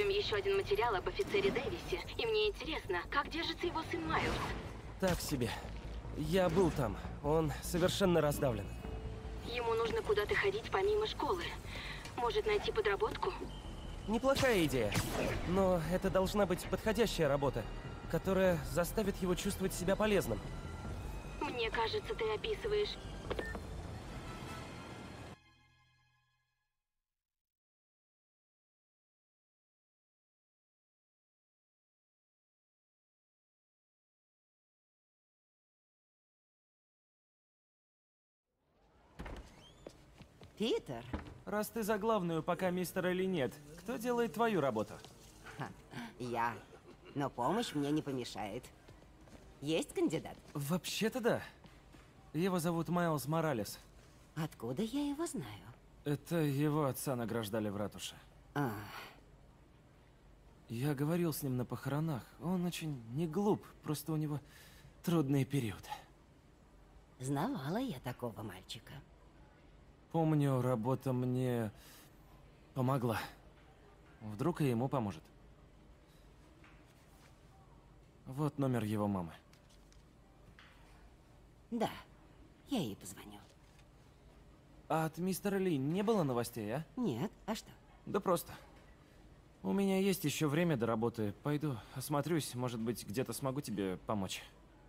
готовим еще один материал об офицере Дэвисе, и мне интересно, как держится его сын Майлз? Так себе. Я был там. Он совершенно раздавлен. Ему нужно куда-то ходить помимо школы. Может найти подработку? Неплохая идея. Но это должна быть подходящая работа, которая заставит его чувствовать себя полезным. Мне кажется, ты описываешь... Питер, Раз ты за главную, пока мистера Ли нет, кто делает твою работу? я. Но помощь мне не помешает. Есть кандидат? Вообще-то да. Его зовут Майлз Моралес. Откуда я его знаю? Это его отца награждали в ратуше. А, Я говорил с ним на похоронах. Он очень не глуп, просто у него трудный период. знавала я такого мальчика. Помню, работа мне помогла. Вдруг и ему поможет. Вот номер его мамы. Да, я ей позвоню. А от мистера Ли не было новостей, а? Нет, а что? Да просто. У меня есть еще время до работы. Пойду, осмотрюсь, может быть, где-то смогу тебе помочь.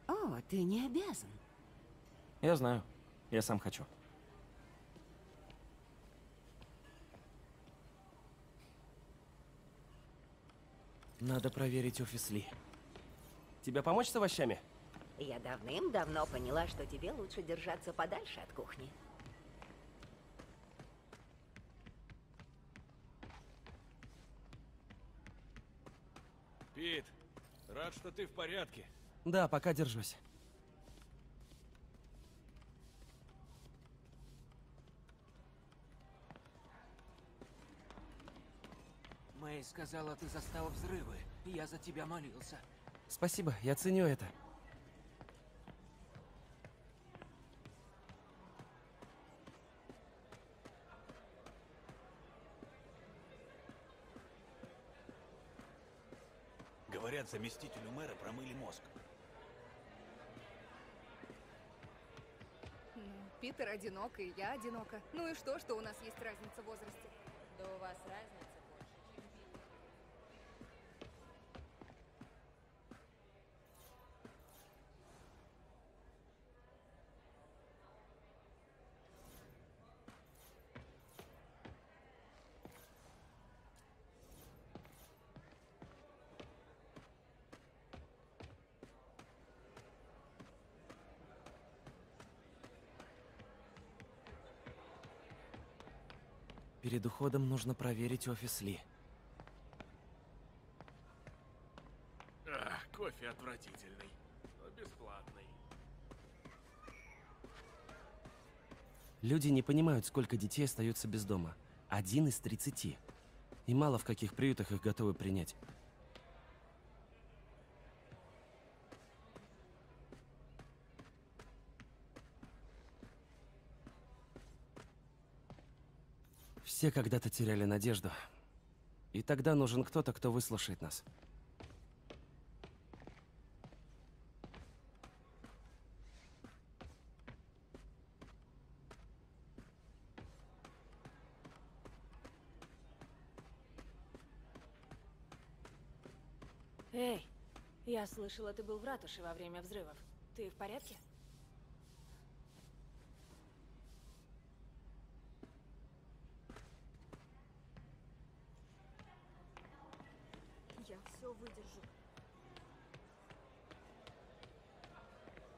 О, ты не обязан. Я знаю. Я сам хочу. Надо проверить офис Ли. Тебе помочь с овощами? Я давным-давно поняла, что тебе лучше держаться подальше от кухни. Пит, рад, что ты в порядке. Да, пока держусь. Мэй сказала, ты застал взрывы. Я за тебя молился. Спасибо, я ценю это. Говорят, заместителю мэра промыли мозг. Ну, Питер одинок, и я одинока. Ну и что, что у нас есть разница в возрасте? Да у вас разница Перед уходом нужно проверить офис Ли. Ах, кофе отвратительный, но бесплатный. Люди не понимают, сколько детей остается без дома. Один из тридцати. И мало в каких приютах их готовы принять. Все когда-то теряли надежду. И тогда нужен кто-то, кто выслушает нас. Эй, я слышала, ты был в ратуше во время взрывов. Ты в порядке? Я все выдержу.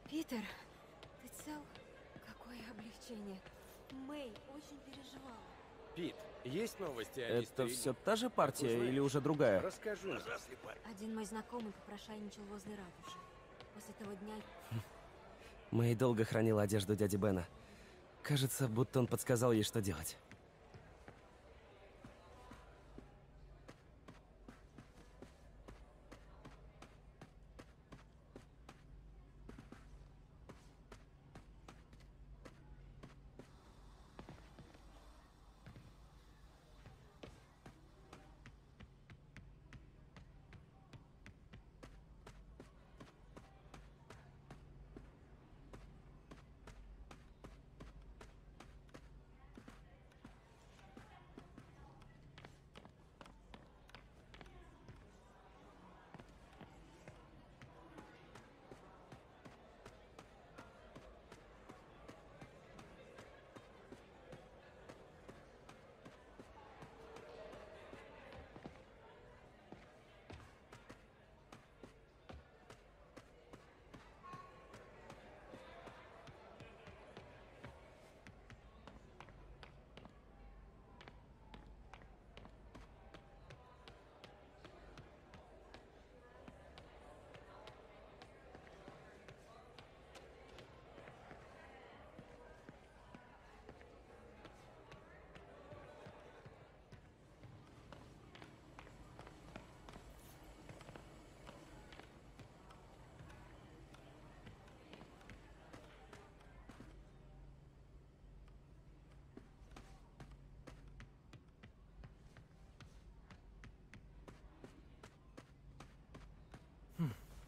Питер, ты цел? Какое облегчение. Мэй очень переживала. Пит, есть новости о Это мистере все та же партия Узнаешь. или уже другая? Расскажи. нам. Один мой знакомый попрошайничал возле ратуши. После того дня Мэй долго хранила одежду дяди Бена. Кажется, будто он подсказал ей, что делать.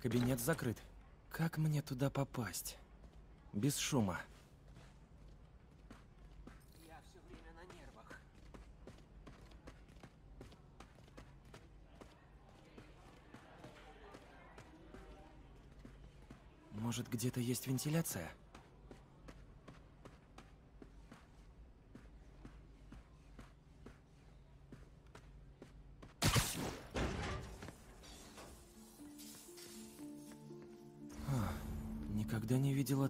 Кабинет закрыт. Как мне туда попасть? Без шума. Я все время на нервах. Может, где-то есть вентиляция?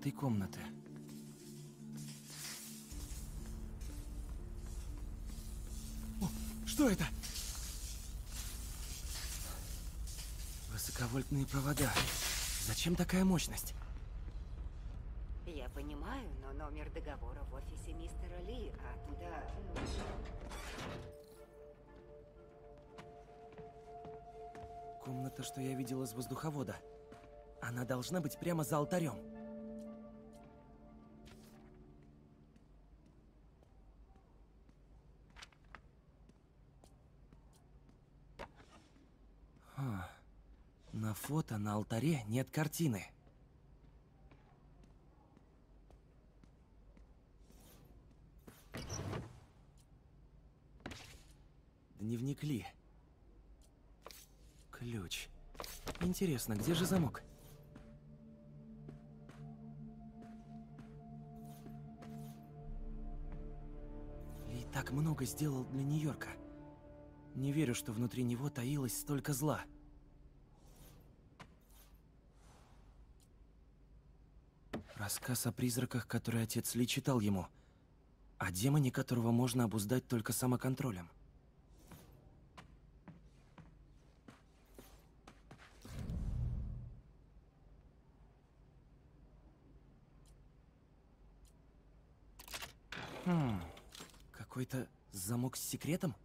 Этой комнаты. О, что это? Высоковольтные провода. Зачем такая мощность? Я понимаю, но номер договора в офисе мистера Ли, а туда... Комната, что я видел из воздуховода. Она должна быть прямо за алтарем. Фото на алтаре нет картины. Дневник Ли. Ключ. Интересно, где же замок? Ли так много сделал для Нью-Йорка. Не верю, что внутри него таилось столько зла. Рассказ о призраках, который отец Ли читал ему. О демоне, которого можно обуздать только самоконтролем. Хм, какой-то замок с секретом?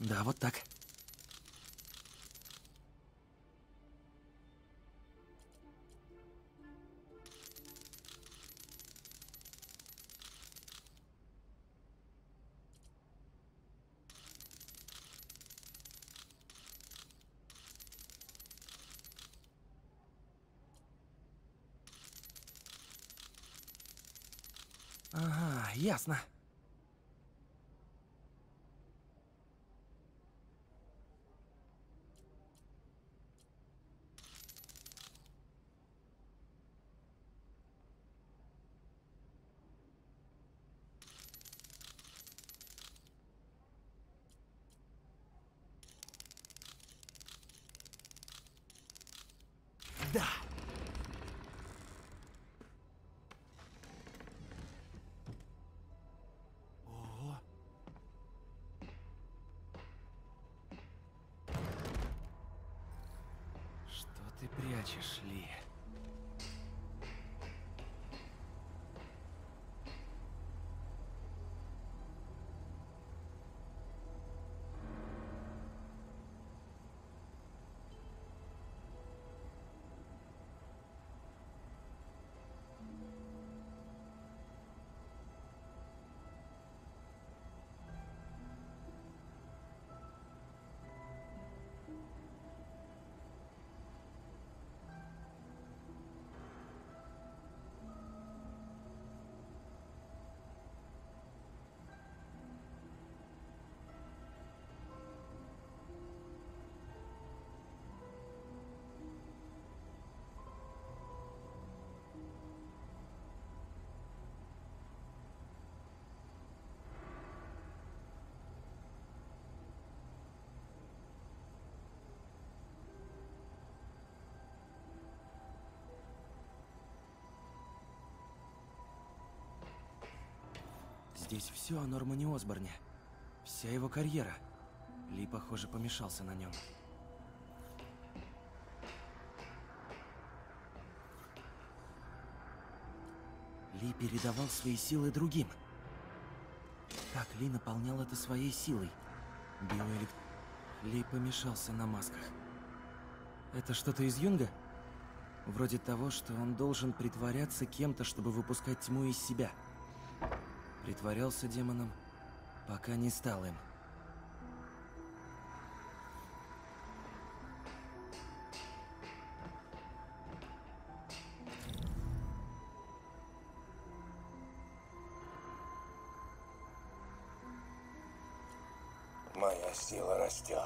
Да, вот так. Ясно. Здесь все о Нормане Осборне. Вся его карьера. Ли, похоже, помешался на нем. Ли передавал свои силы другим. Как Ли наполнял это своей силой? Биоэлект... Ли помешался на масках. Это что-то из Юнга? Вроде того, что он должен притворяться кем-то, чтобы выпускать тьму из себя. Притворялся демоном, пока не стал им. Моя сила растет,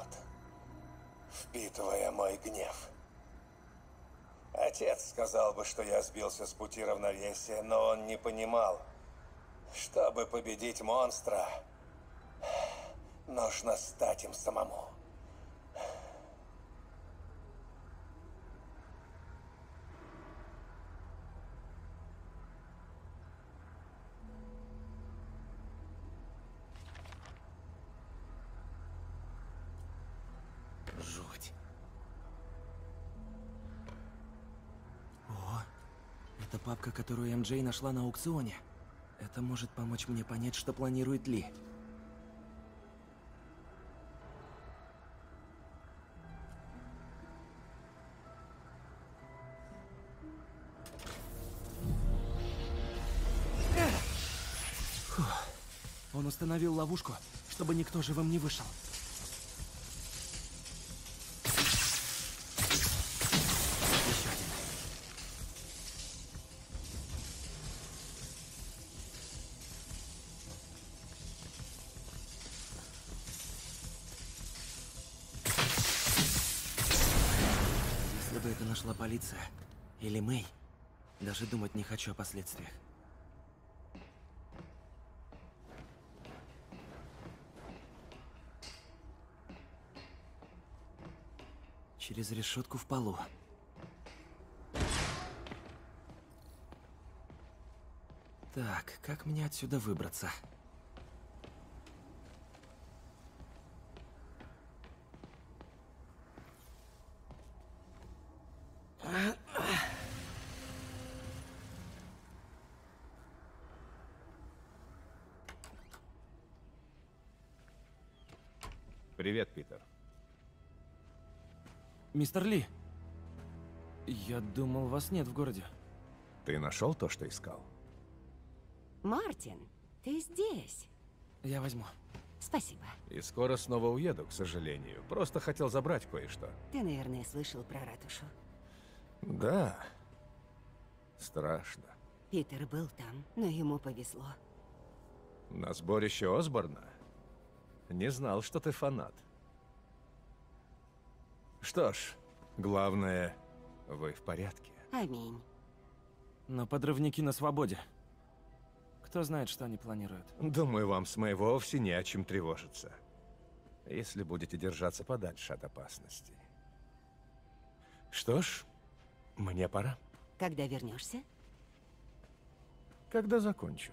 впитывая мой гнев. Отец сказал бы, что я сбился с пути равновесия, но он не понимал. Чтобы победить монстра, нужно стать им самому. Жуть. О, это папка, которую МJ нашла на аукционе. Это может помочь мне понять, что планирует Ли. Фух. Он установил ловушку, чтобы никто живым не вышел. Нашла полиция или Мэй, даже думать не хочу о последствиях. Через решетку в полу. Так, как мне отсюда выбраться? Привет, Питер. Мистер Ли, я думал, вас нет в городе. Ты нашел то, что искал? Мартин, ты здесь. Я возьму. Спасибо. И скоро снова уеду, к сожалению. Просто хотел забрать кое-что. Ты, наверное, слышал про ратушу. Да. Страшно. Питер был там, но ему повезло. На сборище Осборна? Не знал, что ты фанат. Что ж, главное, вы в порядке. Аминь. Но подрывники на свободе. Кто знает, что они планируют. Думаю, вам с Мэй вовсе не о чем тревожиться. Если будете держаться подальше от опасности. Что ж, мне пора. Когда вернешься? Когда закончу.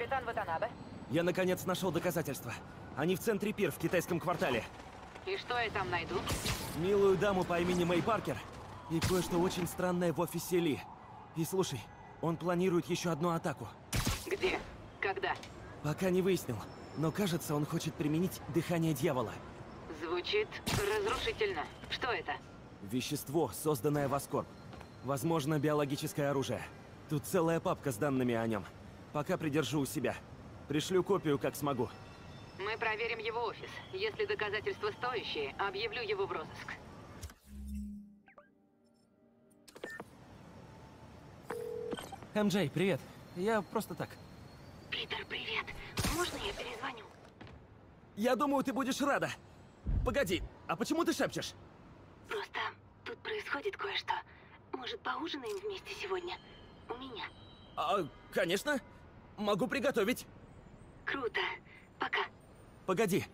Капитан Ватанабе? Я наконец нашел доказательства. Они в центре пир в китайском квартале. И что я там найду? Милую даму по имени Мэй Паркер и кое-что очень странное в офисе Ли. И слушай, он планирует еще одну атаку. Где? Когда? Пока не выяснил, но кажется, он хочет применить дыхание дьявола. Звучит разрушительно. Что это? Вещество, созданное в Аскорб. Возможно, биологическое оружие. Тут целая папка с данными о нем. Пока придержу у себя. Пришлю копию, как смогу. Мы проверим его офис. Если доказательства стоящие, объявлю его в розыск. МJ, привет. Я просто так. Питер, привет. Можно я перезвоню? Я думаю, ты будешь рада. Погоди, а почему ты шепчешь? Просто тут происходит кое-что. Может, поужинаем вместе сегодня? У меня. А, конечно. Могу приготовить. Круто. Пока. Погоди.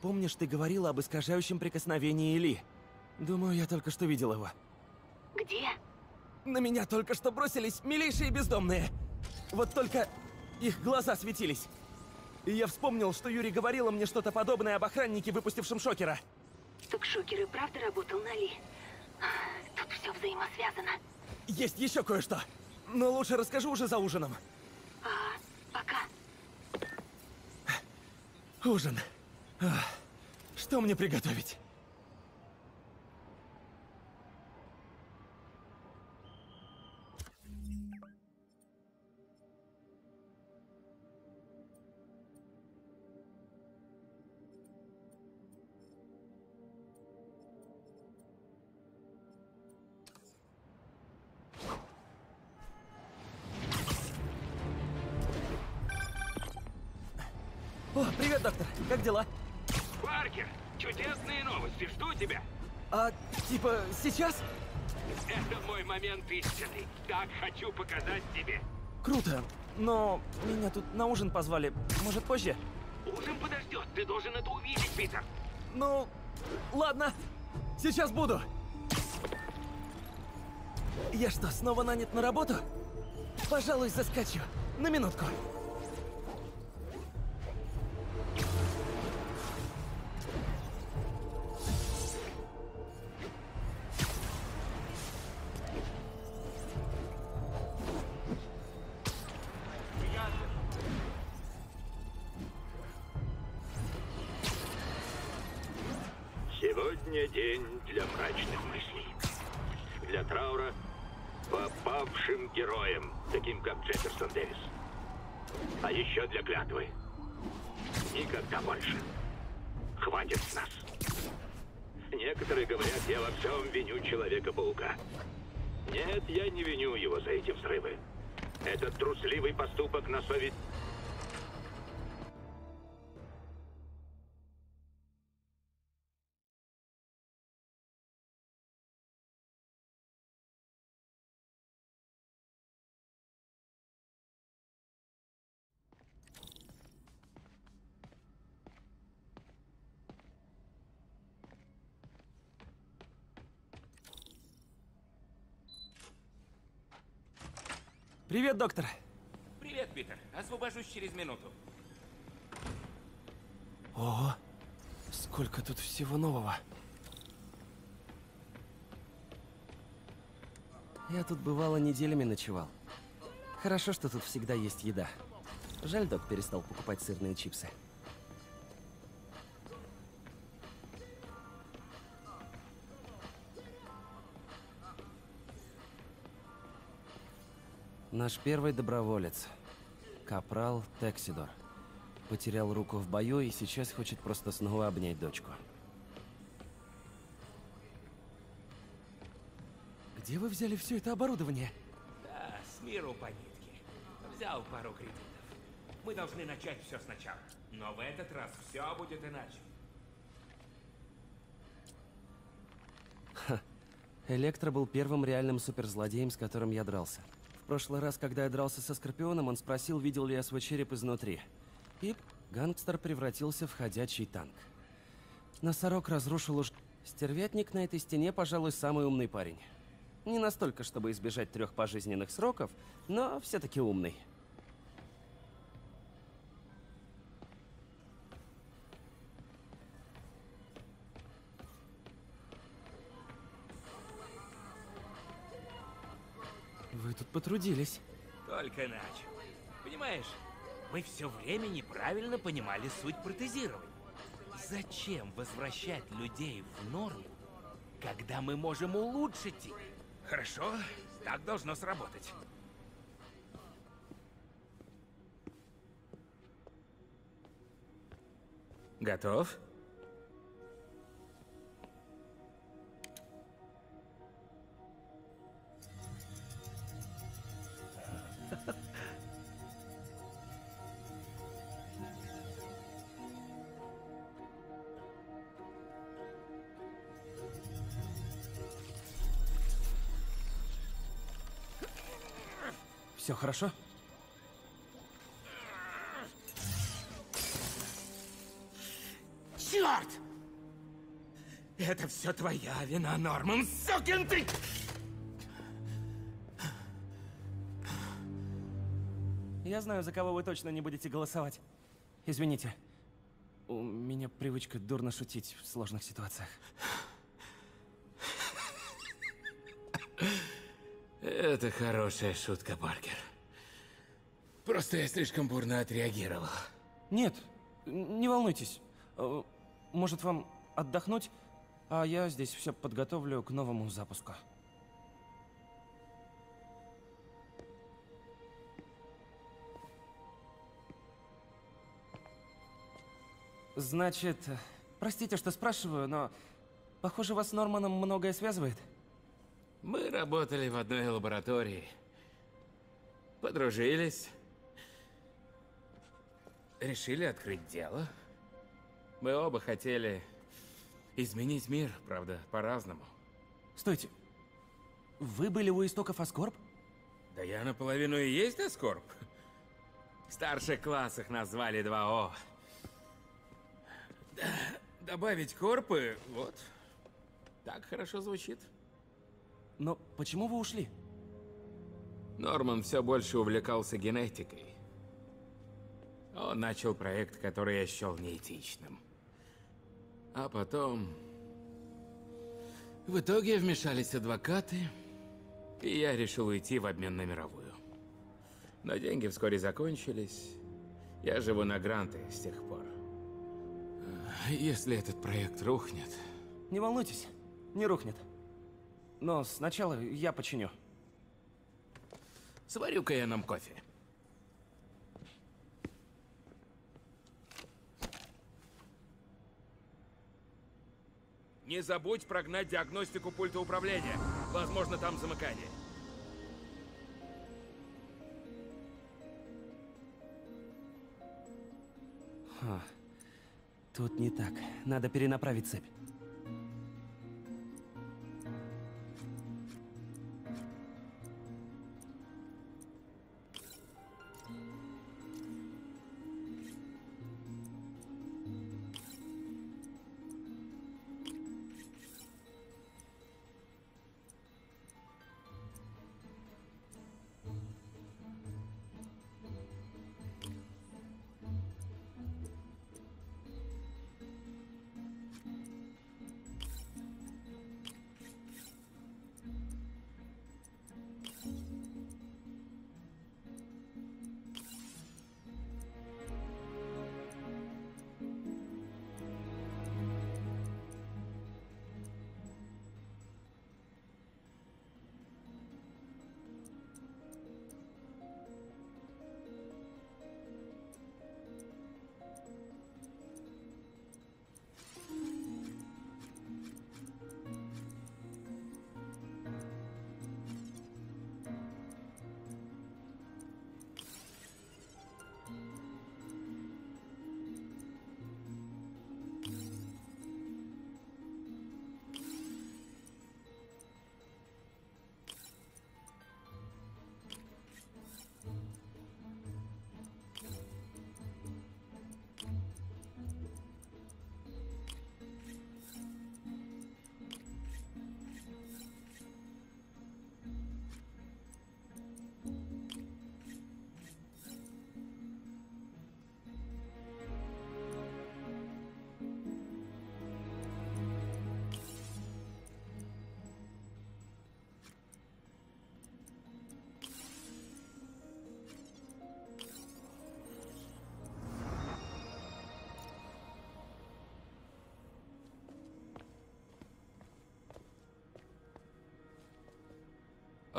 Помнишь, ты говорила об искажающем прикосновении Ли? Думаю, я только что видел его. Где? На меня только что бросились милейшие бездомные. Вот только их глаза светились. И я вспомнил, что Юрий говорила мне что-то подобное об охраннике, выпустившем шокера. Так шокер и правда работал на Ли? Тут все взаимосвязано. Есть еще кое-что. Но лучше расскажу уже за ужином. Пока. Ужин. Что мне приготовить? Истины. Так хочу показать тебе. Круто. Но меня тут на ужин позвали. Может, позже? Ужин подождет, ты должен это увидеть, Питер. Ну, ладно. Сейчас буду. Я что, снова нанят на работу? Пожалуй, заскочу. На минутку. Привет, доктор. Привет, Питер. Освобожусь через минуту. Ого, сколько тут всего нового. Я тут бывало неделями ночевал. Хорошо, что тут всегда есть еда. Жаль, док перестал покупать сырные чипсы. Наш первый доброволец. Капрал Тексидор. Потерял руку в бою и сейчас хочет просто снова обнять дочку. Где вы взяли все это оборудование? Да, с миру по нитке. Взял пару кредитов. Мы должны начать все сначала. Но в этот раз все будет иначе. Ха. Электро был первым реальным суперзлодеем, с которым я дрался. Прошлый раз, когда я дрался со Скорпионом, он спросил, видел ли я свой череп изнутри. И гангстер превратился в ходячий танк. Носорог разрушил уж... Стервятник на этой стене, пожалуй, самый умный парень. Не настолько, чтобы избежать трех пожизненных сроков, но все-таки умный. Тут потрудились. Только начал. Понимаешь, мы все время неправильно понимали суть протезирования. Зачем возвращать людей в норму, когда мы можем улучшить их? Хорошо, так должно сработать. Готов? Все хорошо? Черт! Это все твоя вина, Норман, сукин ты! Я знаю, за кого вы точно не будете голосовать. Извините. У меня привычка дурно шутить в сложных ситуациях. Это хорошая шутка, Паркер. Просто я слишком бурно отреагировал. Нет, не волнуйтесь. Э, Может, вам отдохнуть? А я здесь все подготовлю к новому запуску. Значит, э, простите, что спрашиваю, но похоже, вас с Норманом многое связывает. Мы работали в одной лаборатории. Подружились. Решили открыть дело. Мы оба хотели изменить мир, правда, по-разному. Стойте. Вы были у истоков Аскорб? Да я наполовину и есть Аскорб. В старших классах назвали 2О. Да, добавить корпы, вот. Так хорошо звучит. Но почему вы ушли? Норман все больше увлекался генетикой. Он начал проект, который я счел неэтичным. А потом... В итоге вмешались адвокаты, и я решил уйти в обмен на мировую. Но деньги вскоре закончились. Я живу на гранты с тех пор. Если этот проект рухнет... Не волнуйтесь, не рухнет. Но сначала я починю. Сварю-ка я нам кофе. Не забудь прогнать диагностику пульта управления. Возможно, там замыкание. Ха. Тут не так. Надо перенаправить цепь.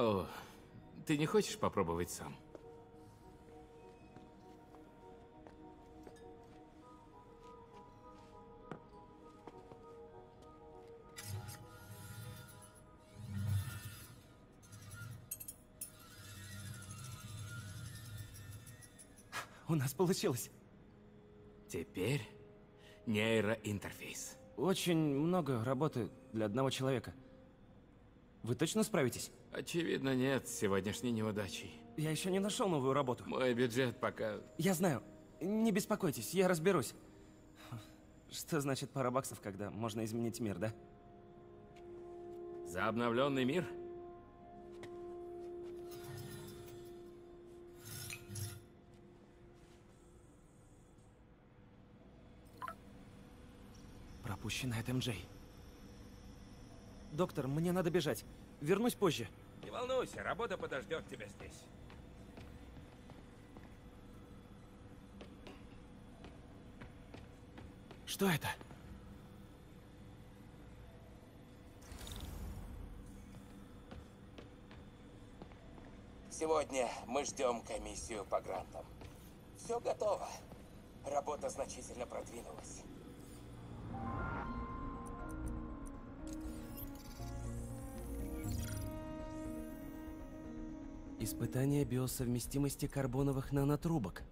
О, ты не хочешь попробовать сам? У нас получилось. Теперь нейроинтерфейс. Очень много работы для одного человека. Вы точно справитесь? Очевидно, нет с сегодняшней неудачей. Я еще не нашел новую работу. Мой бюджет пока... Я знаю. Не беспокойтесь, я разберусь. Что значит пара баксов, когда можно изменить мир, да? За обновленный мир? Пропущена от МJ. Доктор, мне надо бежать. Вернусь позже. Не волнуйся, работа подождет тебя здесь. Что это? Сегодня мы ждем комиссию по грантам. Все готово. Работа значительно продвинулась. Испытание биосовместимости карбоновых нанотрубок.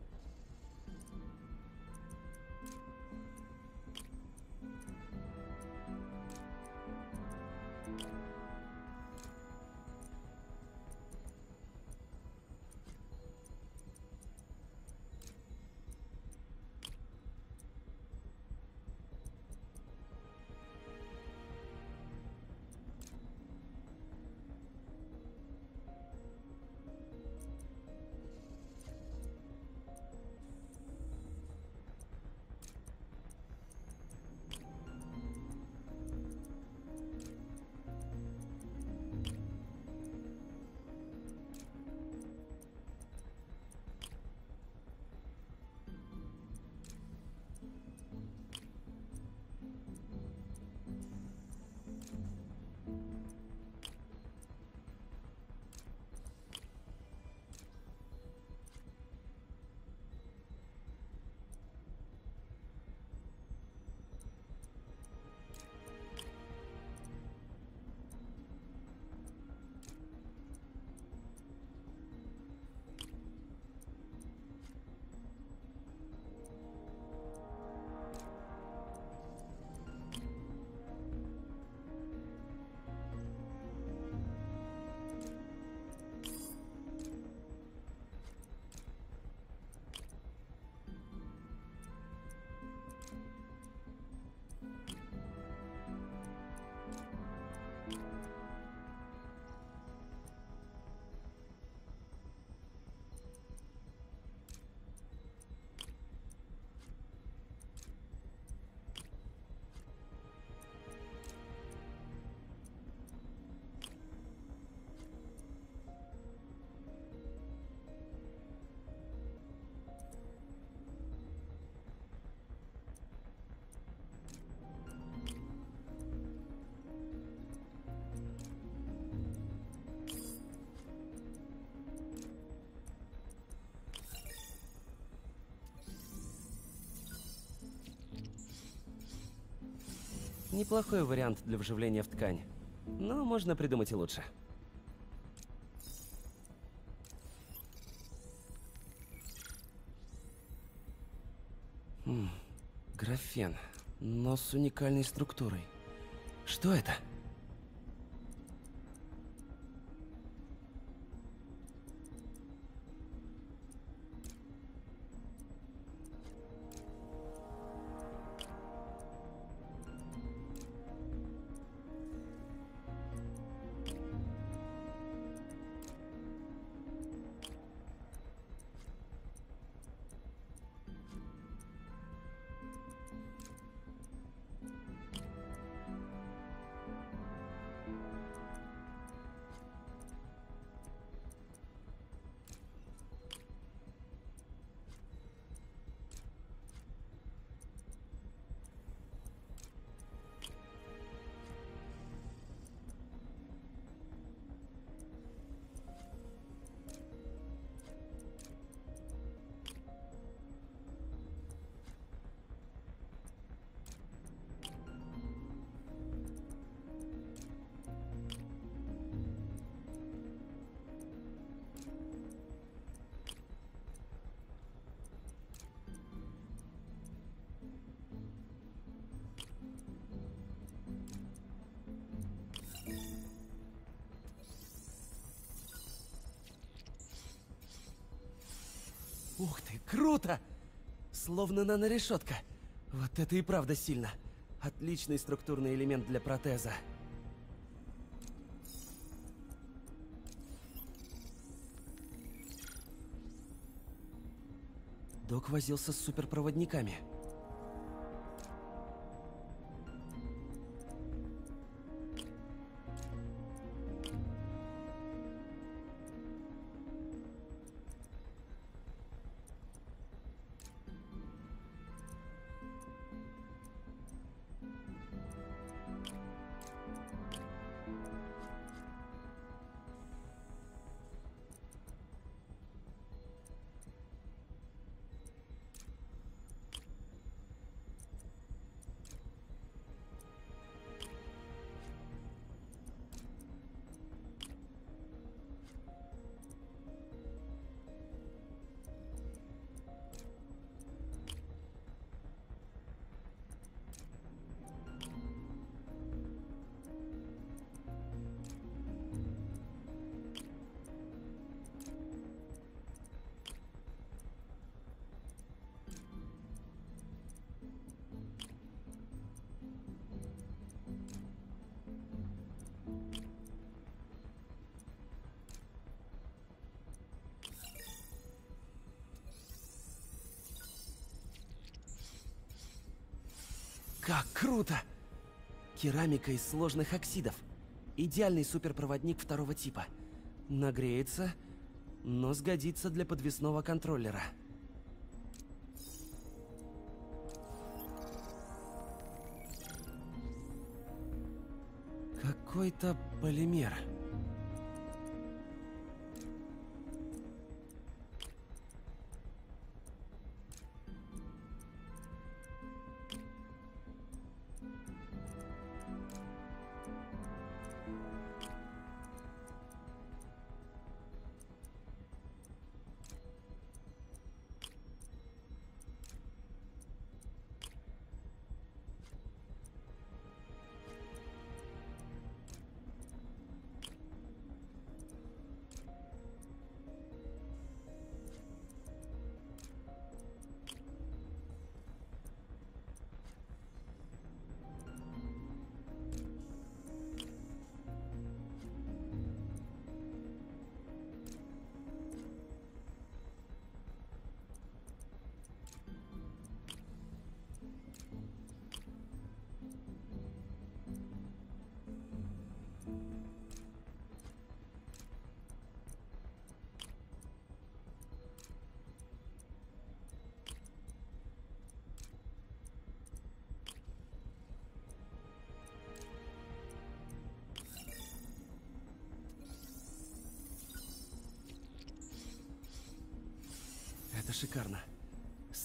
Неплохой вариант для вживления в ткань. Но можно придумать и лучше. Хм, графен, но с уникальной структурой. Что это? Ух ты, круто! Словно нанорешетка. Вот это и правда сильно. Отличный структурный элемент для протеза. Док возился с суперпроводниками. Круто! Керамика из сложных оксидов. Идеальный суперпроводник второго типа. Нагреется, но сгодится для подвесного контроллера. Какой-то полимер.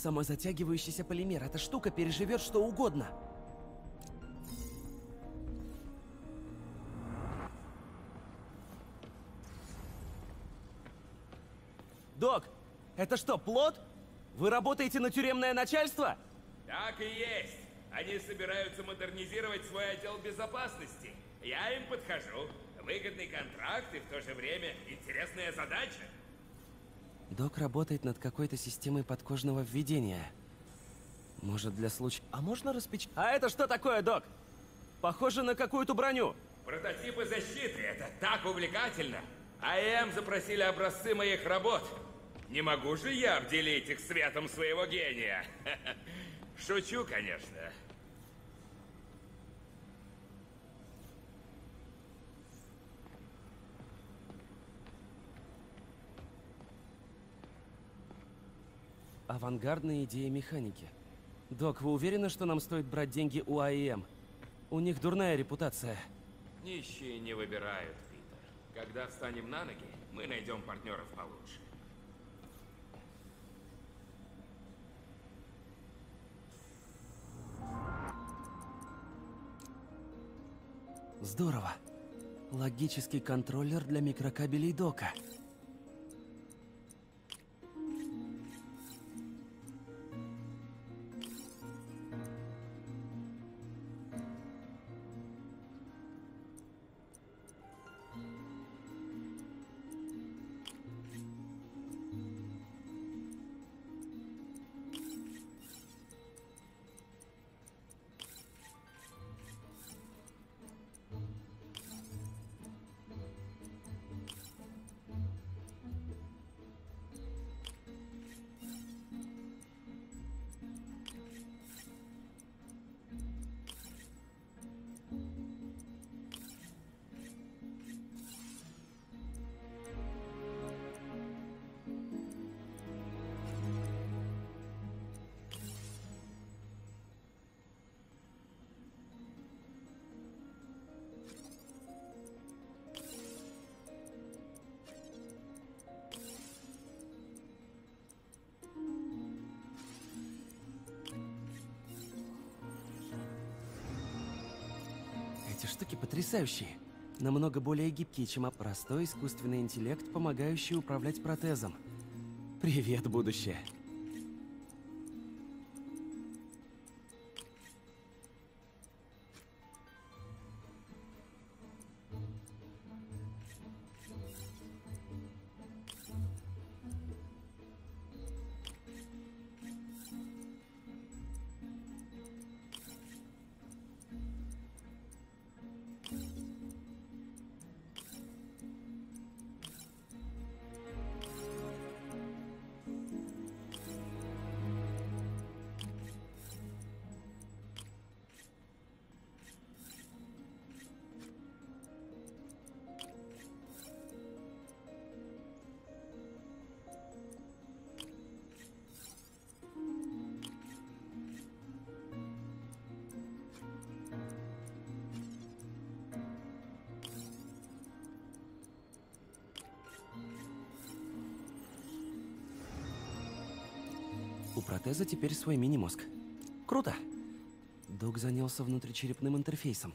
Самозатягивающийся полимер. Эта штука переживет что угодно. Док, это что, плод? Вы работаете на тюремное начальство? Так и есть. Они собираются модернизировать свой отдел безопасности. Я им подхожу. Выгодный контракт и в то же время интересная задача. Док работает над какой-то системой подкожного введения. Может, для случая... А можно распеч... А это что такое, док? Похоже на какую-то броню. Прототипы защиты — это так увлекательно. АМ запросили образцы моих работ. Не могу же я обделить их светом своего гения. Шучу, конечно. Авангардная идея механики. Док, вы уверены, что нам стоит брать деньги у АИМ? У них дурная репутация. Нищие не выбирают, Питер. Когда встанем на ноги, мы найдем партнеров получше. Здорово. Логический контроллер для микрокабелей дока. Потрясающие. Намного более гибкие, чем простой искусственный интеллект, помогающий управлять протезом. Привет, будущее. Протеза теперь свой мини-мозг. Круто! Док занялся внутричерепным интерфейсом.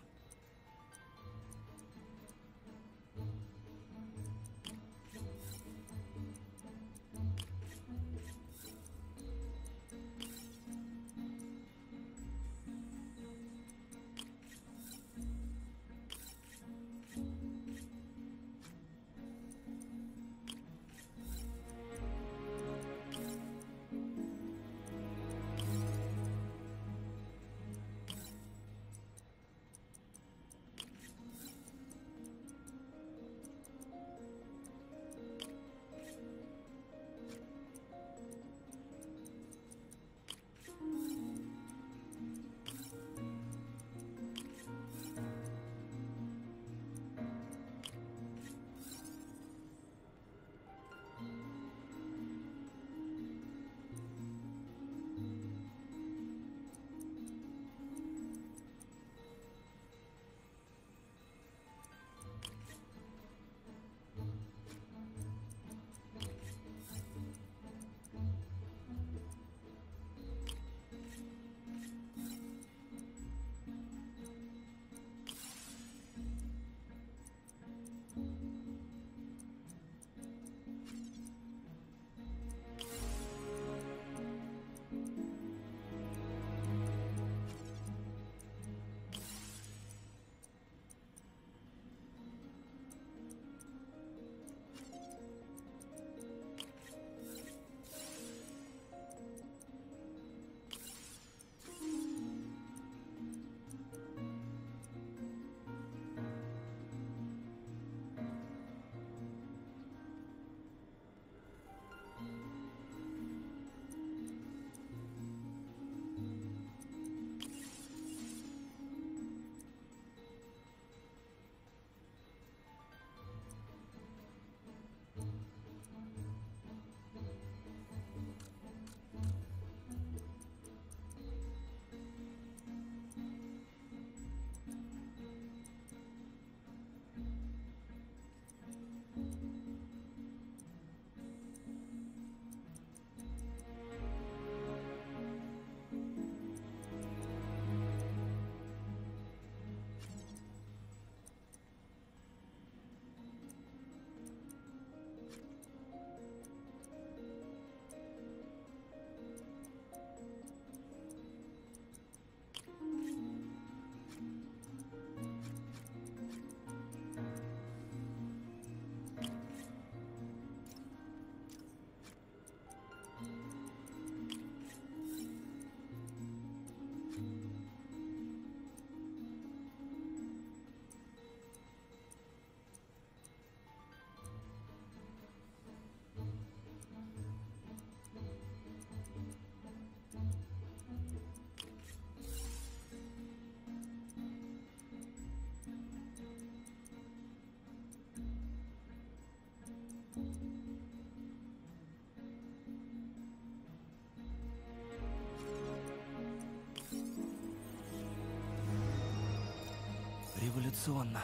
Интуиционно.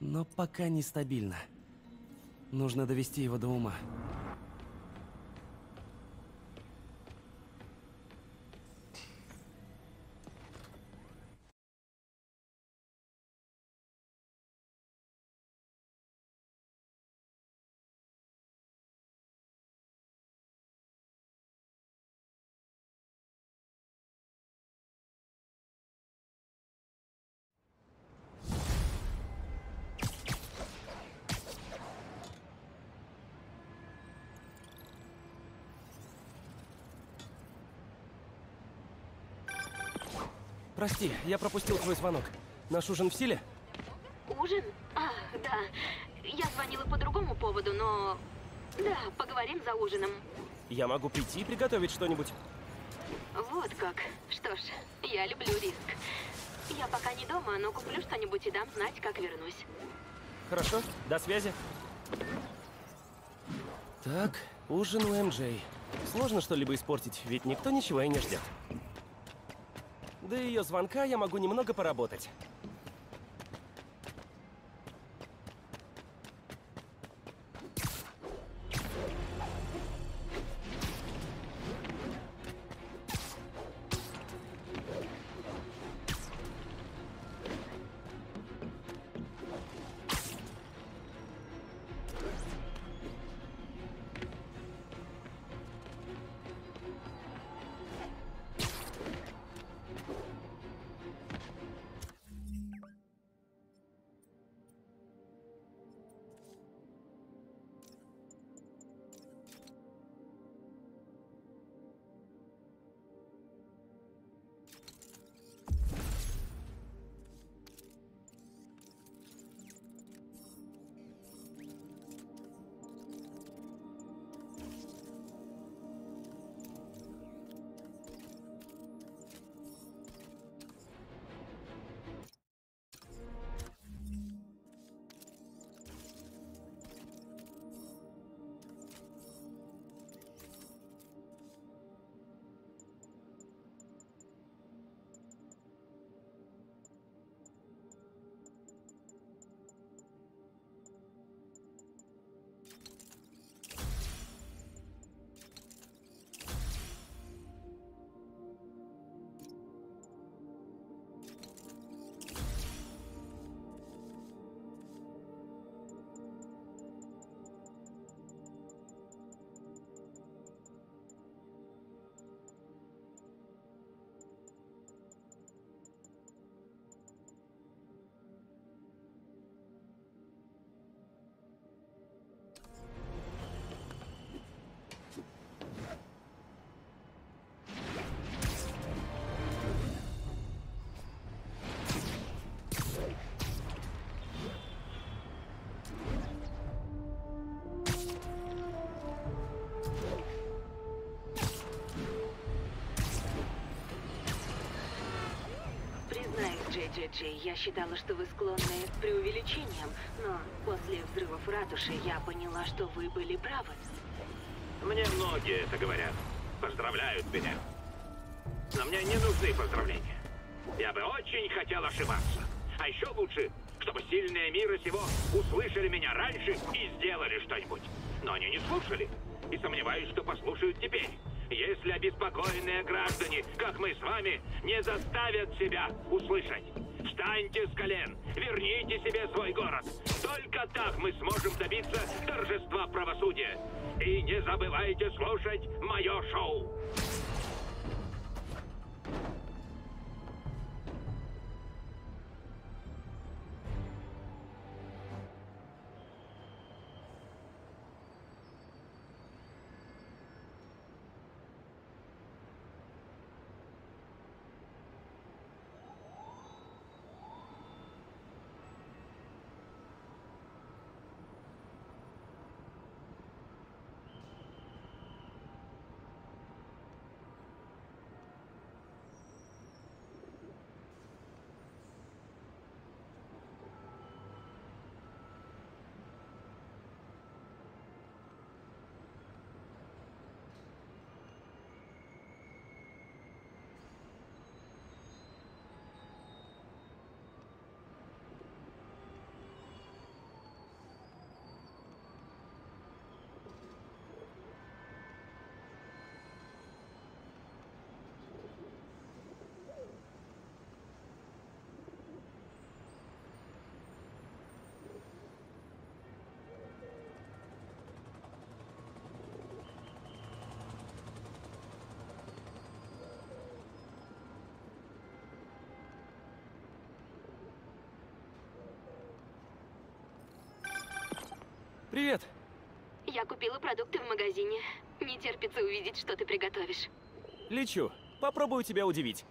Но пока нестабильно. Нужно довести его до ума. Прости, я пропустил твой звонок. Наш ужин в силе? Ужин? А, да. Я звонила по другому поводу, но... Да, поговорим за ужином. Я могу прийти и приготовить что-нибудь. Вот как. Что ж, я люблю риск. Я пока не дома, но куплю что-нибудь и дам знать, как вернусь. Хорошо, до связи. Так, ужин у МJ. Сложно что-либо испортить, ведь никто ничего и не ждет. Ее звонка я могу немного поработать. Джей Джей Джей, я считала, что вы склонны к преувеличениям, но после взрывов ратуши я поняла, что вы были правы. Мне многие это говорят. Поздравляют меня. Но мне не нужны поздравления. Я бы очень хотел ошибаться. А еще лучше, чтобы сильные мира сего услышали меня раньше и сделали что-нибудь. Но они не слушали. И сомневаюсь, что послушают теперь. Если обеспокоенные граждане, как мы с вами, не заставят себя услышать. Встаньте с колен, верните себе свой город. Только так мы сможем добиться торжества правосудия. И не забывайте слушать мое шоу. Привет. Я купила продукты в магазине. Не терпится увидеть, что ты приготовишь. Лечу. Попробую тебя удивить.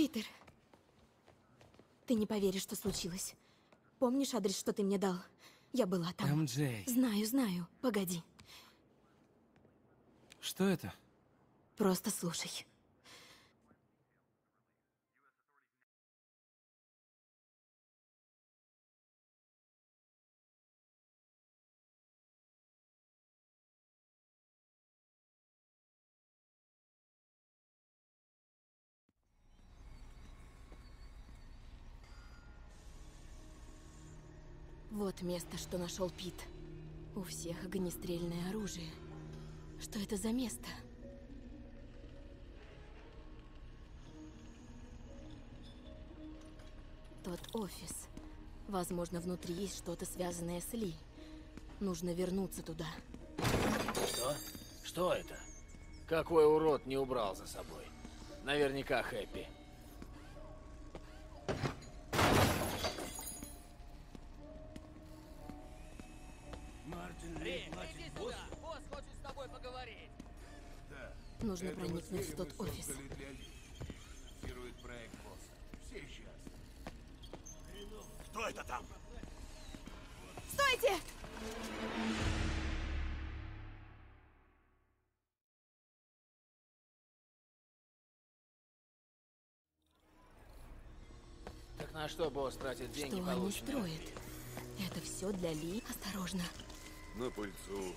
Питер, ты не поверишь, что случилось. Помнишь адрес, что ты мне дал? Я была там. МJ. Знаю, знаю. Погоди. Что это? Просто слушай. Место, что нашел Пит. У всех огнестрельное оружие. Что это за место? Тот офис. Возможно, внутри есть что-то связанное с Ли. Нужно вернуться туда. Что? Что это? Какой урод не убрал за собой? Наверняка Хэппи. Что босс тратит деньги, Что они полученные? строят? Это все для Ли? Осторожно. На пыльцу.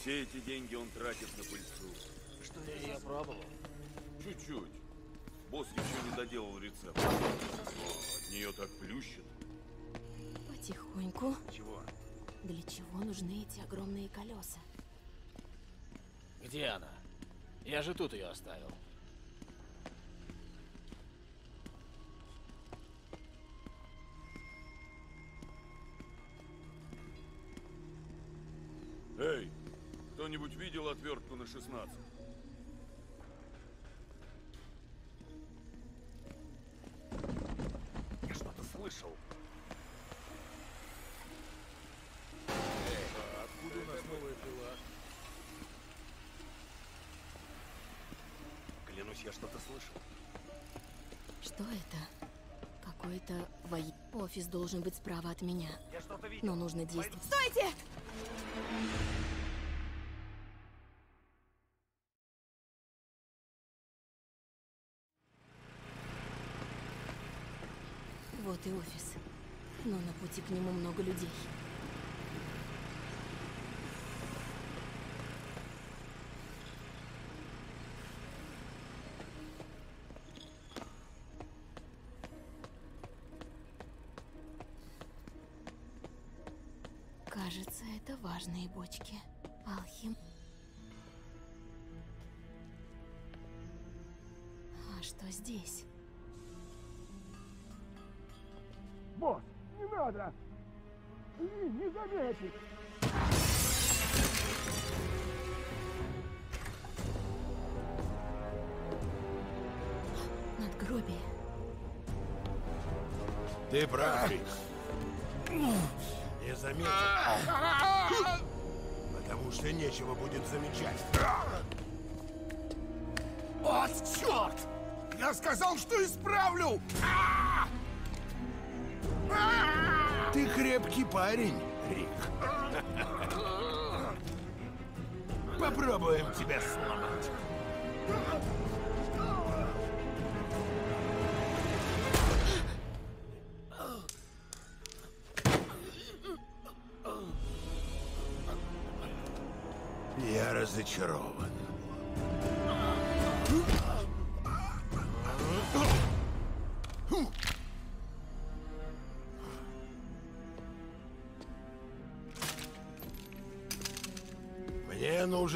Все эти деньги он тратит на пыльцу. Что я ее пробовал? Чуть-чуть. Босс еще не доделал рецепт. Но от нее так плющит. Потихоньку. Чего? Для чего нужны эти огромные колеса? Где она? Я же тут ее оставил. 16? Я что-то слышал. А откуда у нас новая пила? Клянусь, я что-то слышал. Что это? Какой-то вои... Офис должен быть справа от меня. Я что-то видел. Но нужно действовать. Стойте! Вот и офис. Пути к нему много людей. Кажется, это важные бочки. Алхим. А что здесь? Человечек! Надгробие. Ты прав, Не заметил. Потому что нечего будет замечать. Вот черт! Я сказал, что исправлю! А! А! Ты крепкий парень. Рик. Попробуем тебя сломать.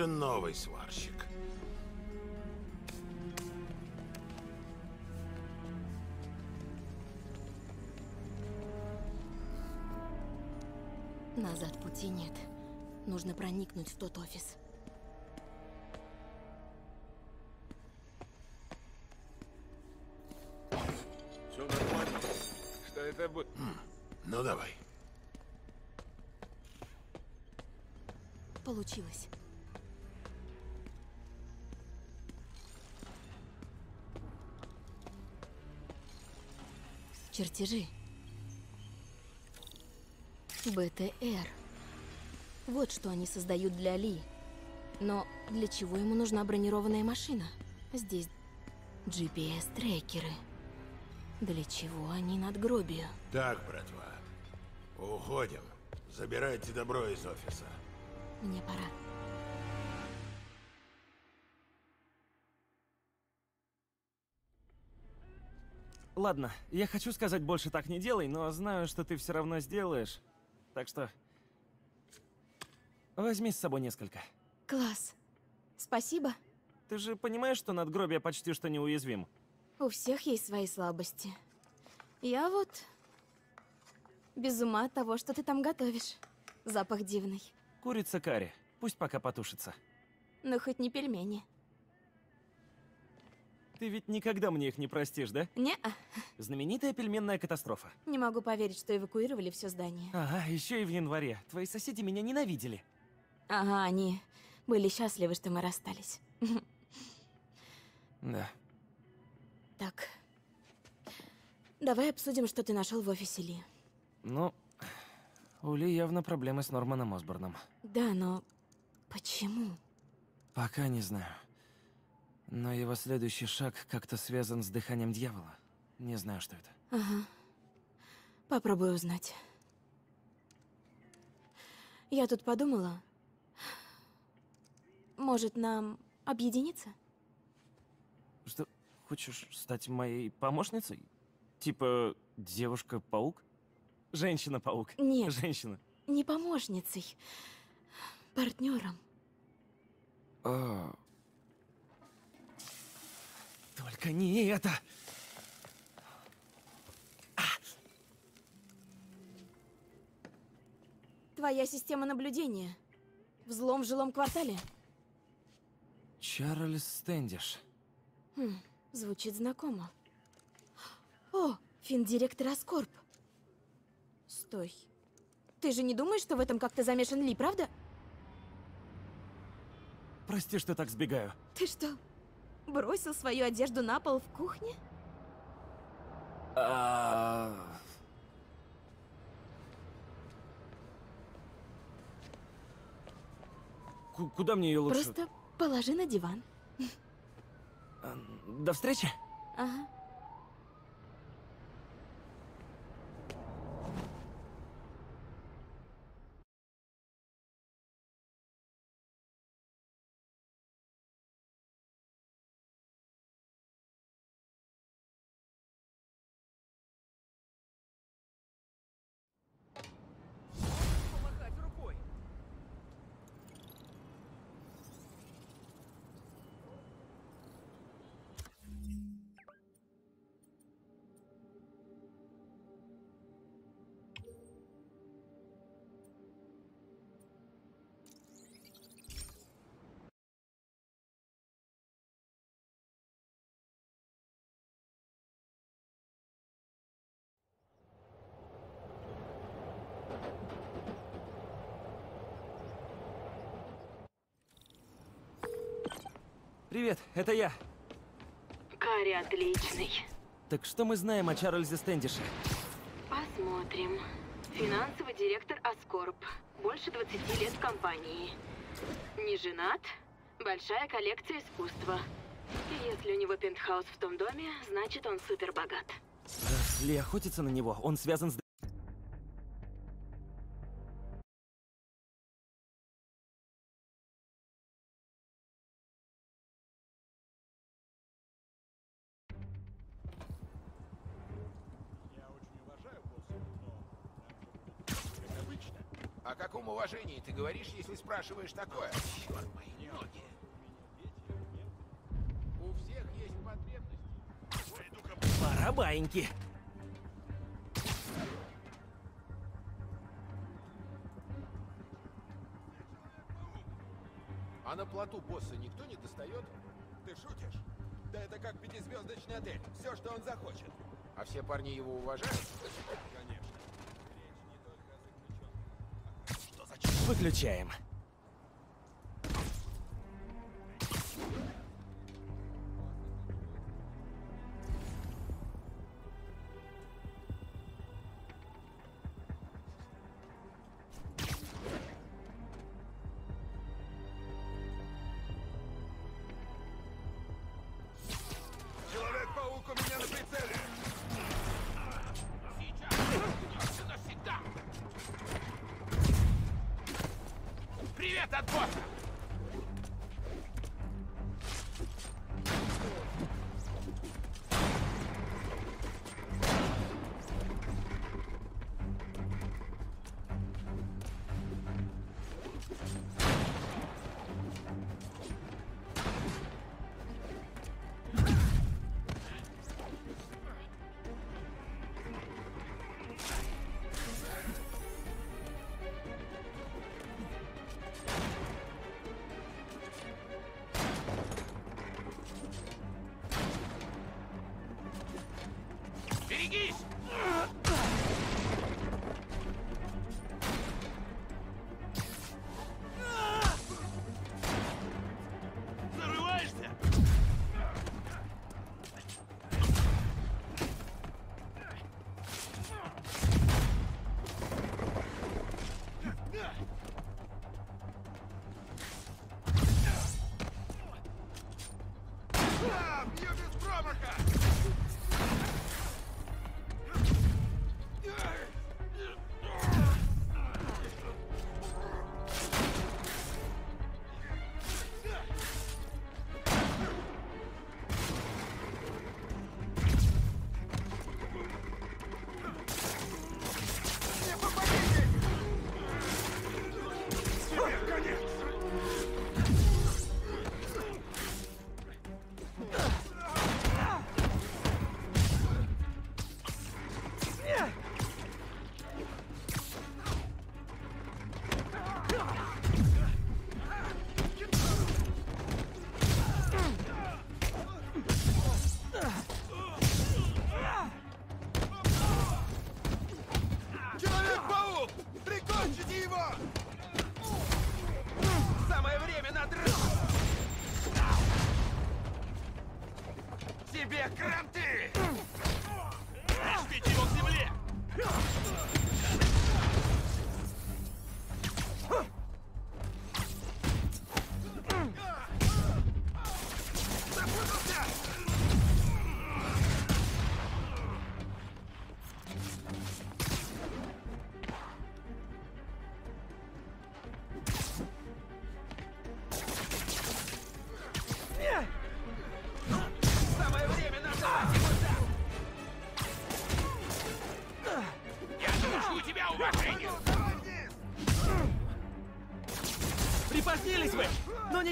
Нужен новый сварщик. Назад пути нет. Нужно проникнуть в тот офис. Все нормально. Что это будет? Ну давай. Получилось. Чертежи. БТР. Вот что они создают для Ли. Но для чего ему нужна бронированная машина? Здесь GPS-трекеры. Для чего они надгробию? Так, братва. Уходим. Забирайте добро из офиса. Мне пора. Ладно, я хочу сказать больше так не делай, но знаю, что ты все равно сделаешь. Так что... Возьми с собой несколько. Класс. Спасибо. Ты же понимаешь, что надгробие почти что неуязвим? У всех есть свои слабости. Я вот... Без ума от того, что ты там готовишь. Запах дивный. Курица карри. Пусть пока потушится. Но хоть не пельмени. Ты ведь никогда мне их не простишь, да? не -а. Знаменитая пельменная катастрофа. Не могу поверить, что эвакуировали все здание. Ага, еще и в январе. Твои соседи меня ненавидели. Ага, они были счастливы, что мы расстались. Да. Так. Давай обсудим, что ты нашел в офисе Ли. Ну, у Ли явно проблемы с Норманом Осборном. Да, но почему? Пока не знаю. Но его следующий шаг как-то связан с дыханием дьявола. Не знаю, что это. Ага. Попробую узнать. Я тут подумала. Может, нам объединиться? Что, хочешь стать моей помощницей? Типа девушка-паук? Женщина-паук. Нет. Женщина. Не помощницей. Партнером. О. Только не это! Твоя система наблюдения. Взлом в жилом квартале. Чарльз Стэндиш. Хм, звучит знакомо. О, финдиректор Аскорб. Стой. Ты же не думаешь, что в этом как-то замешан Ли, правда? Прости, что так сбегаю. Ты что, бросил свою одежду на пол в кухне? А... Ку- Куда мне ее лучше? Просто положи на диван. До встречи. Ага. Привет, это я. Карри отличный. Так что мы знаем о Чарльзе Стэндише? Посмотрим. Финансовый директор Аскорб. Больше 20 лет в компании. Не женат. Большая коллекция искусства. И если у него пентхаус в том доме, значит он супер богат. Раз Ли охотится на него, он связан с... О каком уважении ты говоришь, если спрашиваешь такое? Черт мои ноги. У всех есть потребности. Пора баиньки. А на плоту босса никто не достает? Ты шутишь? Да это как пятизвездочный отель. Все, что он захочет. А все парни его уважают? Конечно. Выключаем.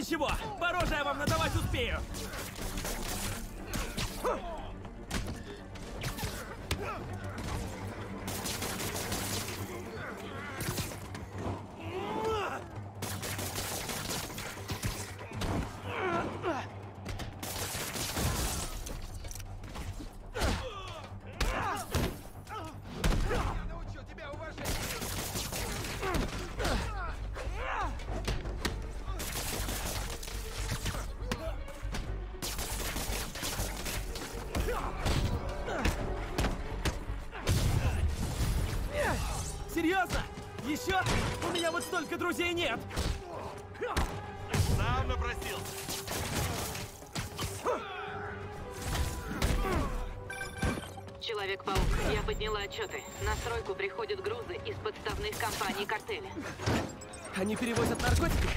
Ничего, друзей нет! Сам напросился. Человек-паук, я подняла отчеты. На стройку приходят грузы из подставных компаний картеля. Они перевозят наркотики?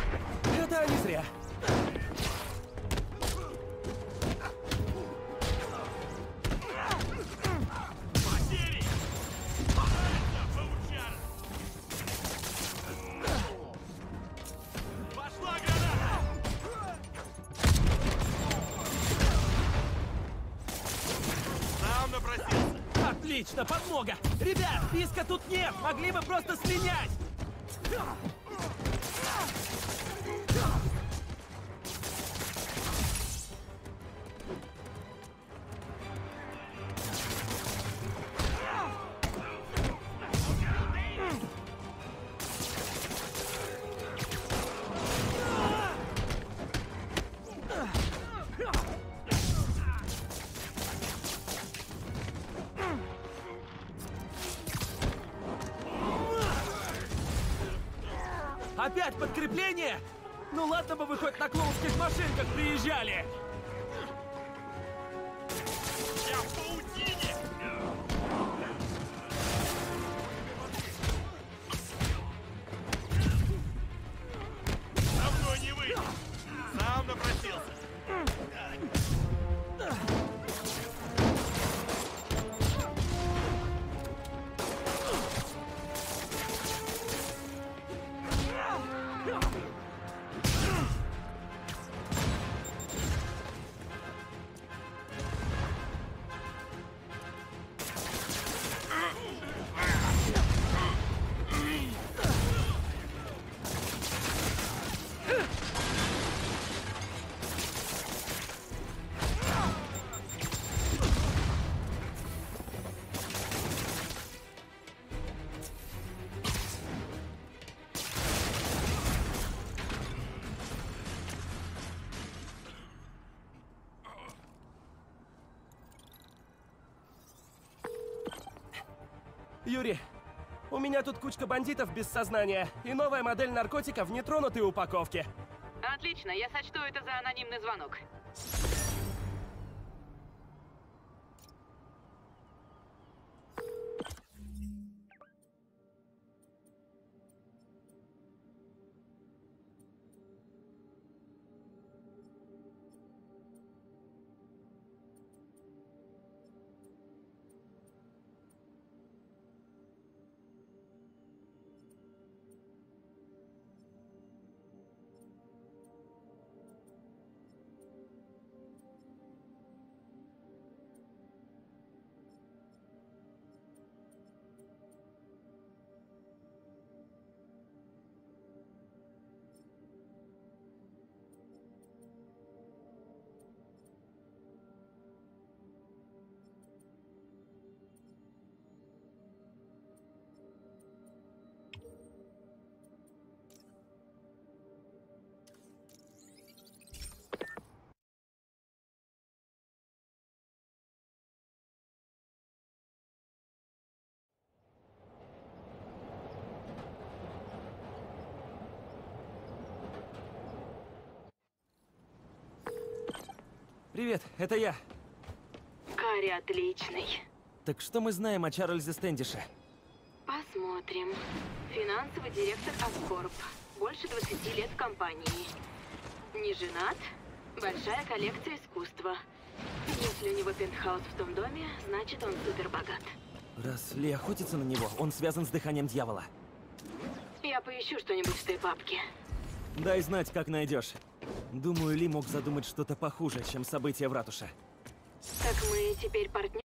Подкрепление? Ну ладно бы вы хоть на клоунских машинках приезжали! Юрий, у меня тут кучка бандитов без сознания и новая модель наркотика в нетронутой упаковке. Отлично, я сочту это за анонимный звонок. Привет, это я. Карри отличный. Так что мы знаем о Чарльзе Стэндише? Посмотрим. Финансовый директор Аскорб. Больше 20 лет в компании. Не женат. Большая коллекция искусства. Если у него пентхаус в том доме, значит он супер богат. Раз Ли охотится на него, он связан с дыханием дьявола. Я поищу что-нибудь в той папке. Дай знать, как найдешь. Думаю, Ли мог задумать что-то похуже, чем события в ратуше. Так мы теперь партнеры?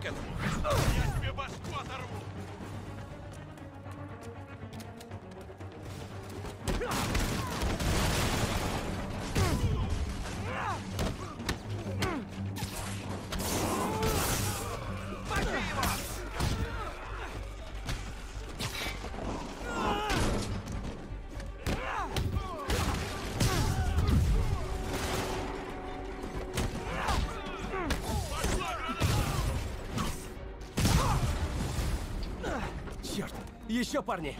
Нас Еще парни!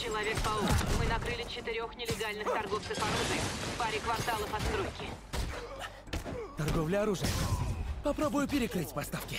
Человек-паук, мы накрыли четырех нелегальных торговцев оружием в паре кварталов от стройки. Торговля оружием. Попробую перекрыть поставки.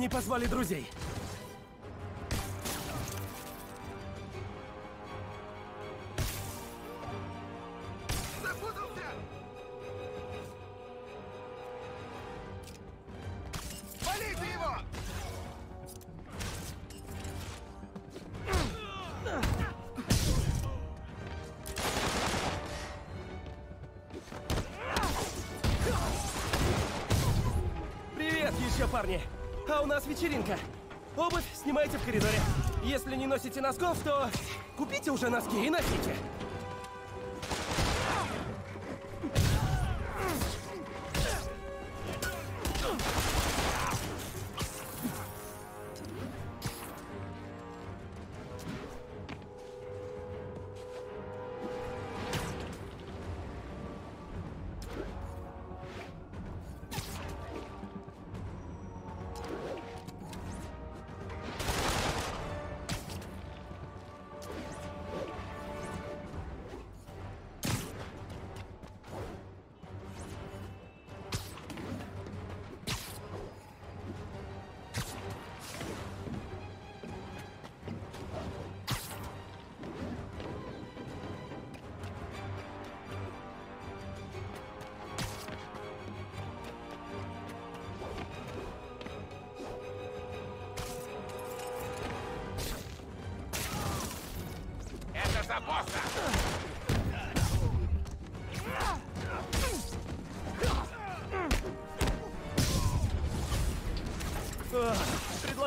Они позвали друзей. Носков, то купите уже носки и носите.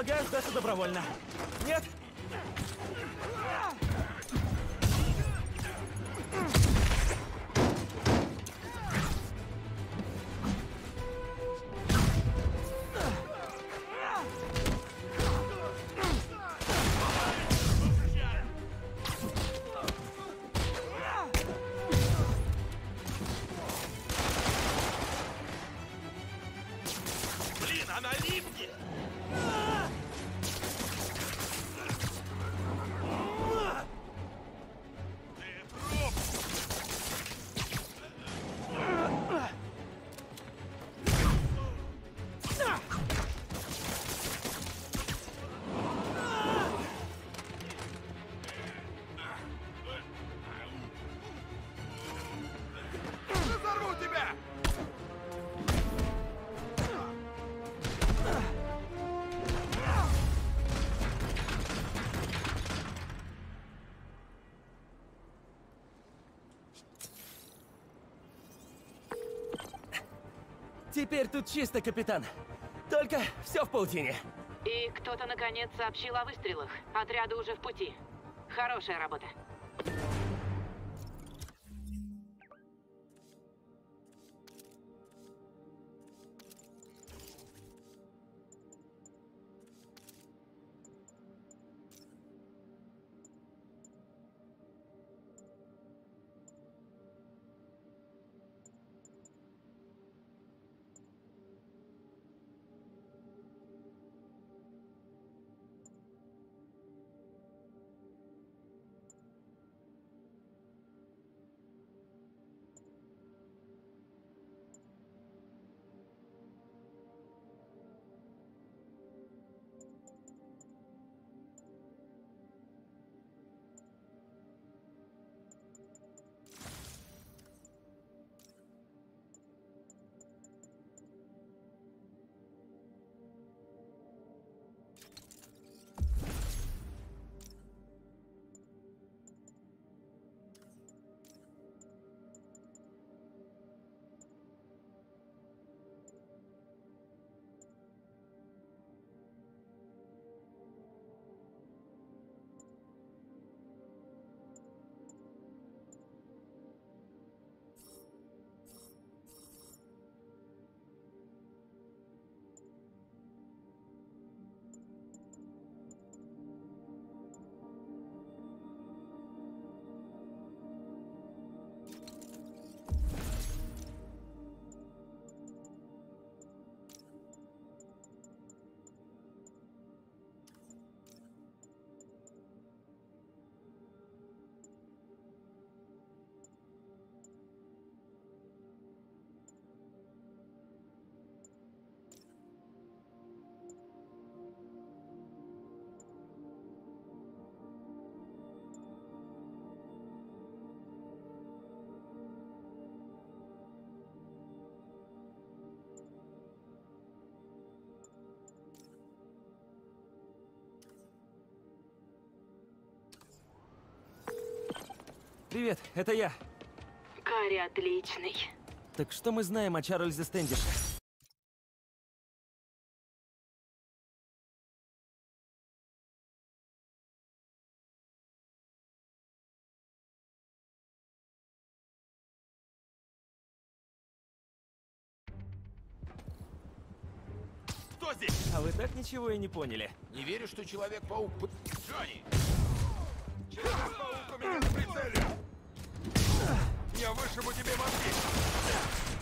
Предлагаю сдаться добровольно. Теперь тут чисто, капитан. Только все в паутине. И кто-то наконец сообщил о выстрелах. Отряды уже в пути. Хорошая работа. Привет, это я. Карри отличный. Так что мы знаем о Чарльзе Стэндише? Кто здесь? А вы так ничего и не поняли. Не верю, что Человек-паук... Джонни! Человек-паук у меня в прицеле! Я вышибу тебе мозги!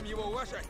Научим его уважать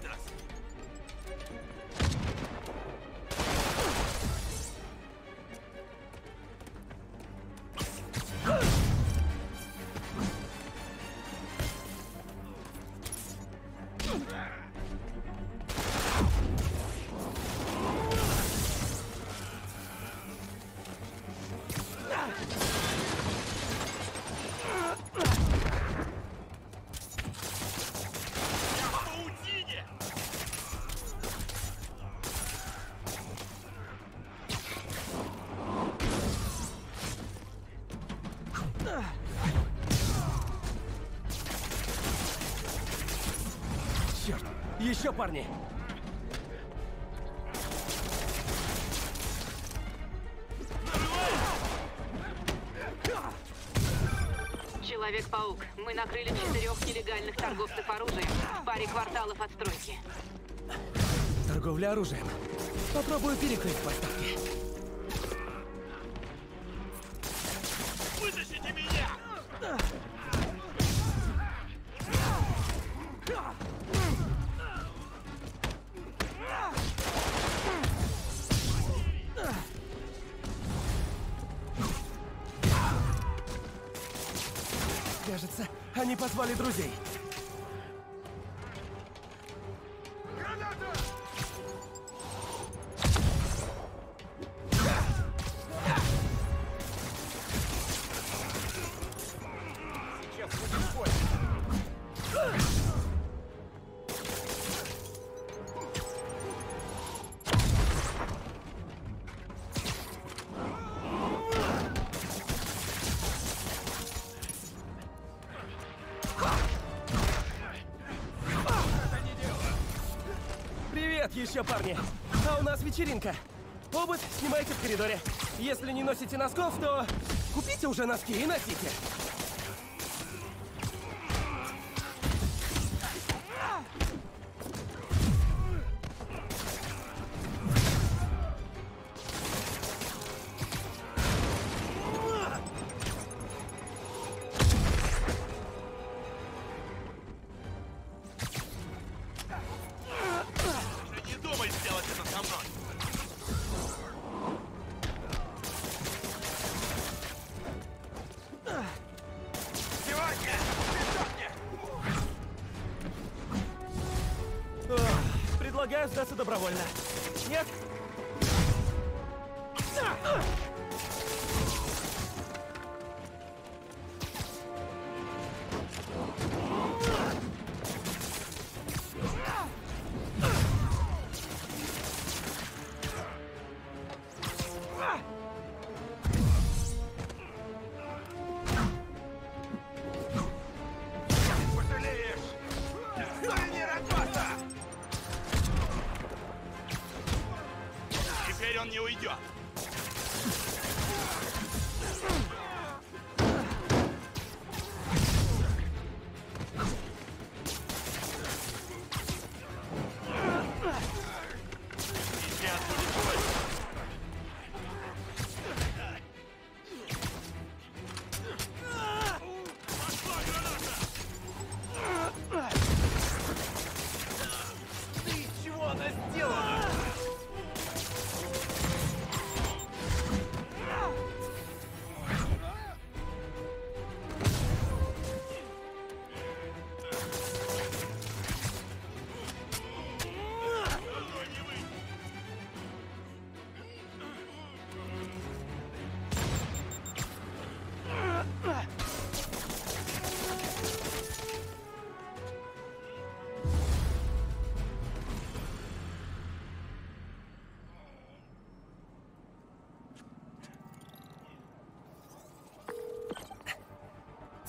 Еще парни! Человек-паук, мы накрыли четырех нелегальных торговцев оружием в паре кварталов от стройки. Торговля оружием. Попробую перекрыть поставки. Вечеринка. Обувь снимайте в коридоре. Если не носите носков, то купите уже носки и носите.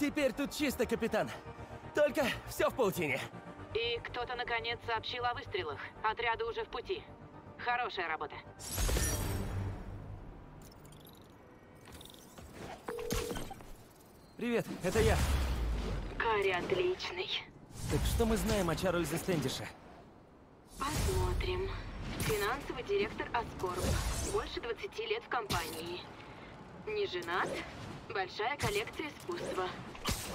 Теперь тут чисто, капитан. Только все в паутине. И кто-то наконец сообщил о выстрелах. Отряды уже в пути. Хорошая работа. Привет, это я. Карри отличный. Так что мы знаем о Чарльзе Стэндише? Посмотрим. Финансовый директор Аскорб. Больше 20 лет в компании. Не женат. Большая коллекция искусства.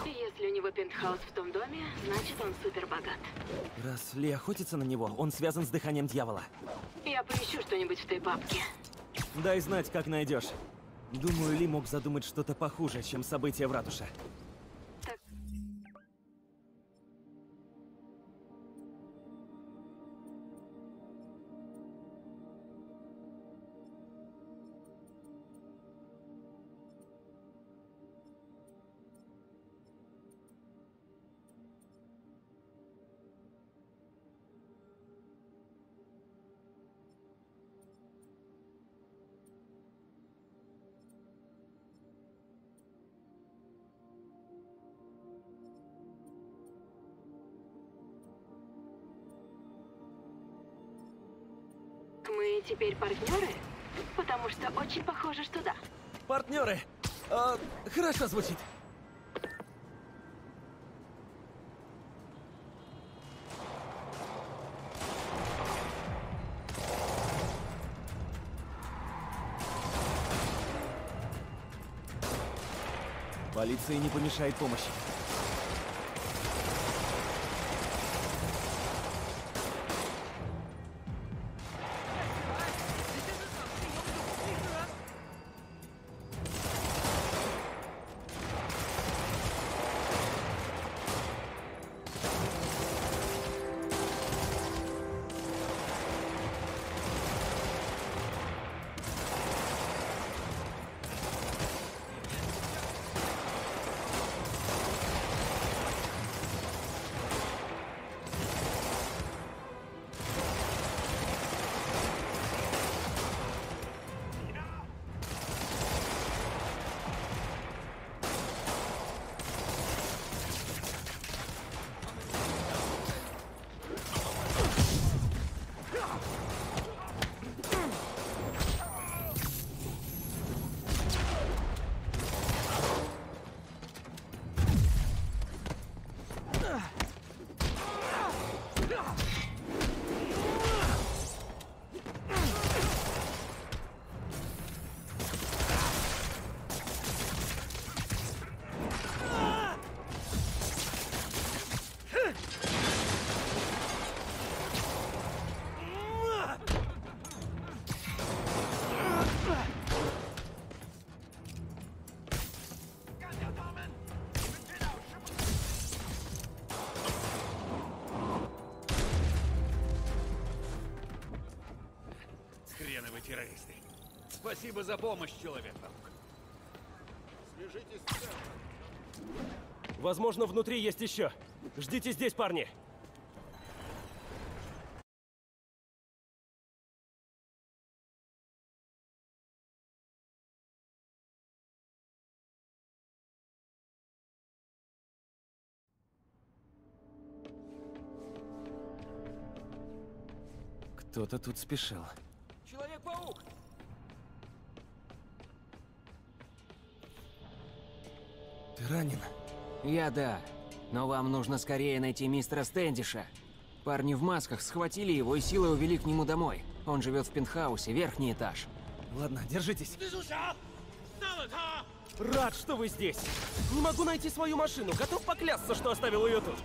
Если у него пентхаус в том доме, значит он супер богат. Раз Ли охотится на него, он связан с дыханием дьявола. Я поищу что-нибудь в той папке. Дай знать, как найдешь. Думаю, Ли мог задумать что-то похуже, чем события в ратуше. Очень похоже, что да. Партнеры! А, хорошо звучит. Полиции не помешает помощь. Спасибо за помощь, Человек-паук. Свяжитесь с центром. Возможно, внутри есть еще. Ждите здесь, парни. Кто-то тут спешил. Я да. Но вам нужно скорее найти мистера Стэндиша. Парни в масках схватили его и силой увели к нему домой. Он живет в пентхаусе, верхний этаж. Ладно, держитесь. Рад, что вы здесь. Не могу найти свою машину. Готов поклясться, что оставил ее тут.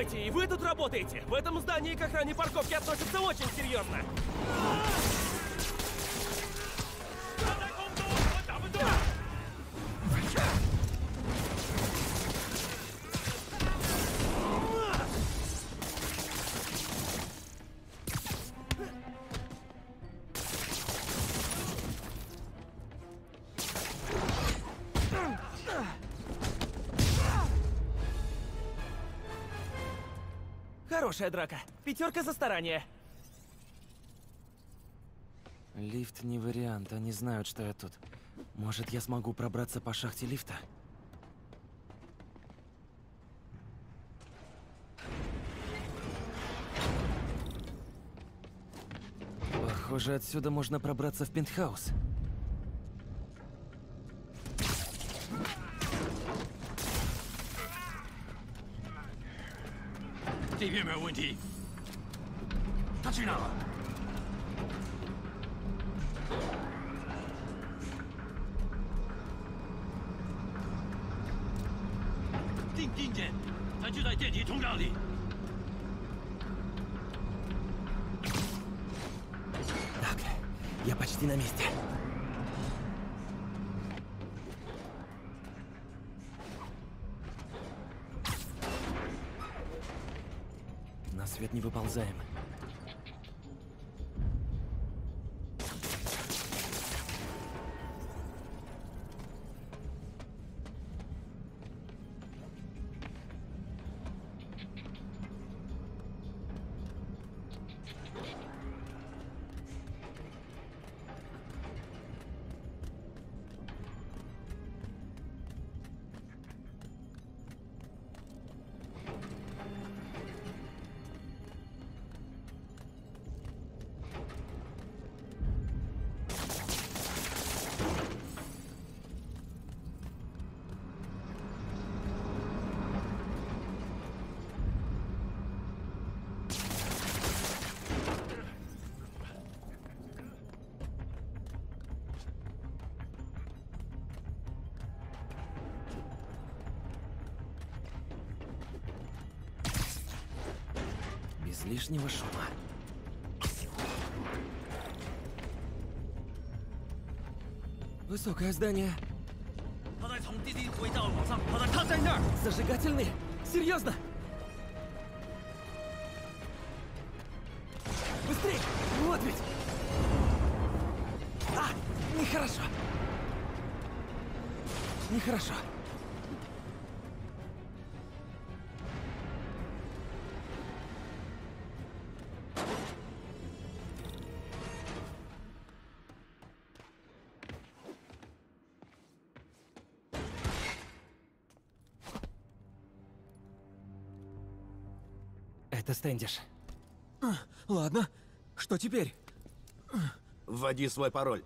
Постойте, и вы тут работаете? В этом здании к охране парковки относятся очень серьезно. Хорошая драка. Пятерка за старание. Лифт не вариант, они знают, что я тут. Может, я смогу пробраться по шахте лифта? Похоже, отсюда можно пробраться в пентхаус. 没有问题。 лишнего шума. Высокое здание. Зажигательные? Серьезно? Быстрее! Вот ведь! А! Нехорошо! Нехорошо. Это Стэндиш. Ладно. Что теперь? Вводи свой пароль.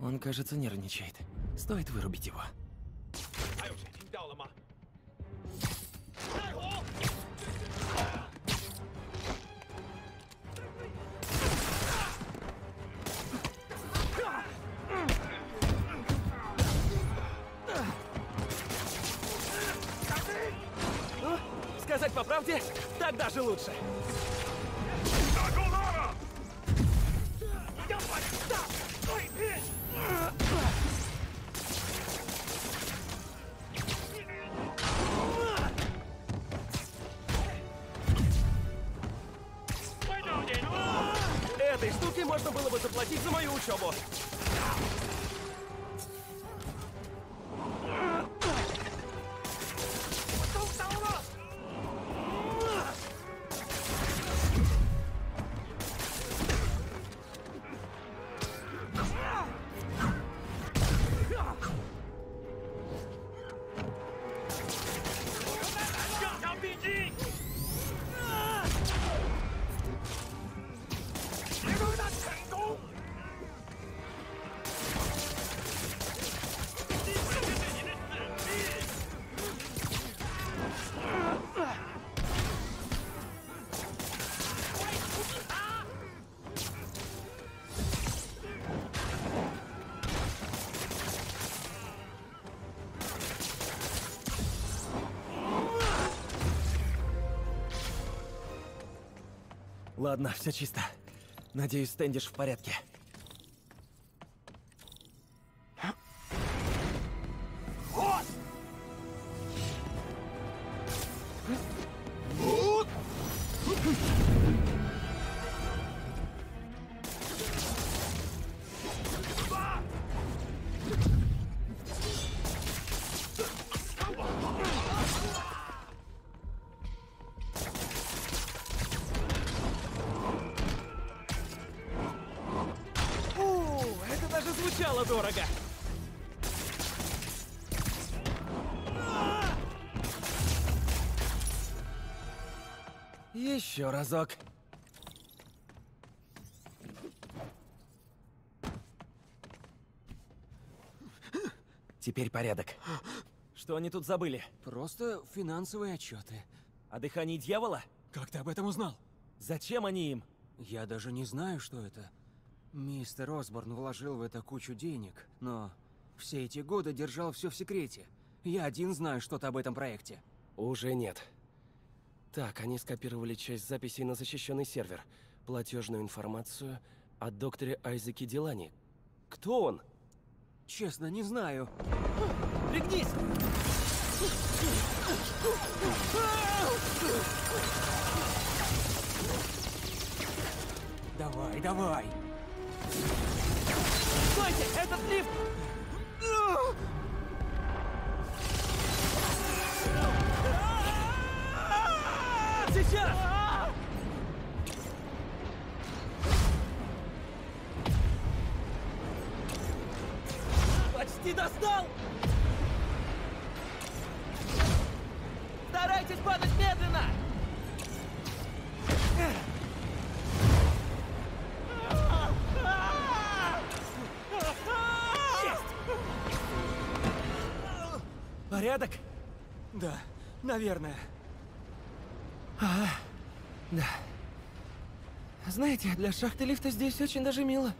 Он, кажется, нервничает. Стоит вырубить его. Ладно, все чисто. Надеюсь, Стэндиш в порядке. Дорого. Еще разок. Теперь порядок. Что они тут забыли? Просто финансовые отчеты. О дыхании дьявола? Как ты об этом узнал? Зачем они им? Я даже не знаю, что это. Мистер Осборн вложил в это кучу денег, но все эти годы держал все в секрете. Я один знаю что-то об этом проекте. Уже нет. Так, они скопировали часть записей на защищенный сервер. Платежную информацию о докторе Айзеке Дилани. Кто он? Честно, не знаю. Пригнись! Давай, давай! Стойте! Этот лифт! Сейчас! Почти достал! Порядок? Да, наверное. А, да. Знаете, для шахты лифта здесь очень даже мило.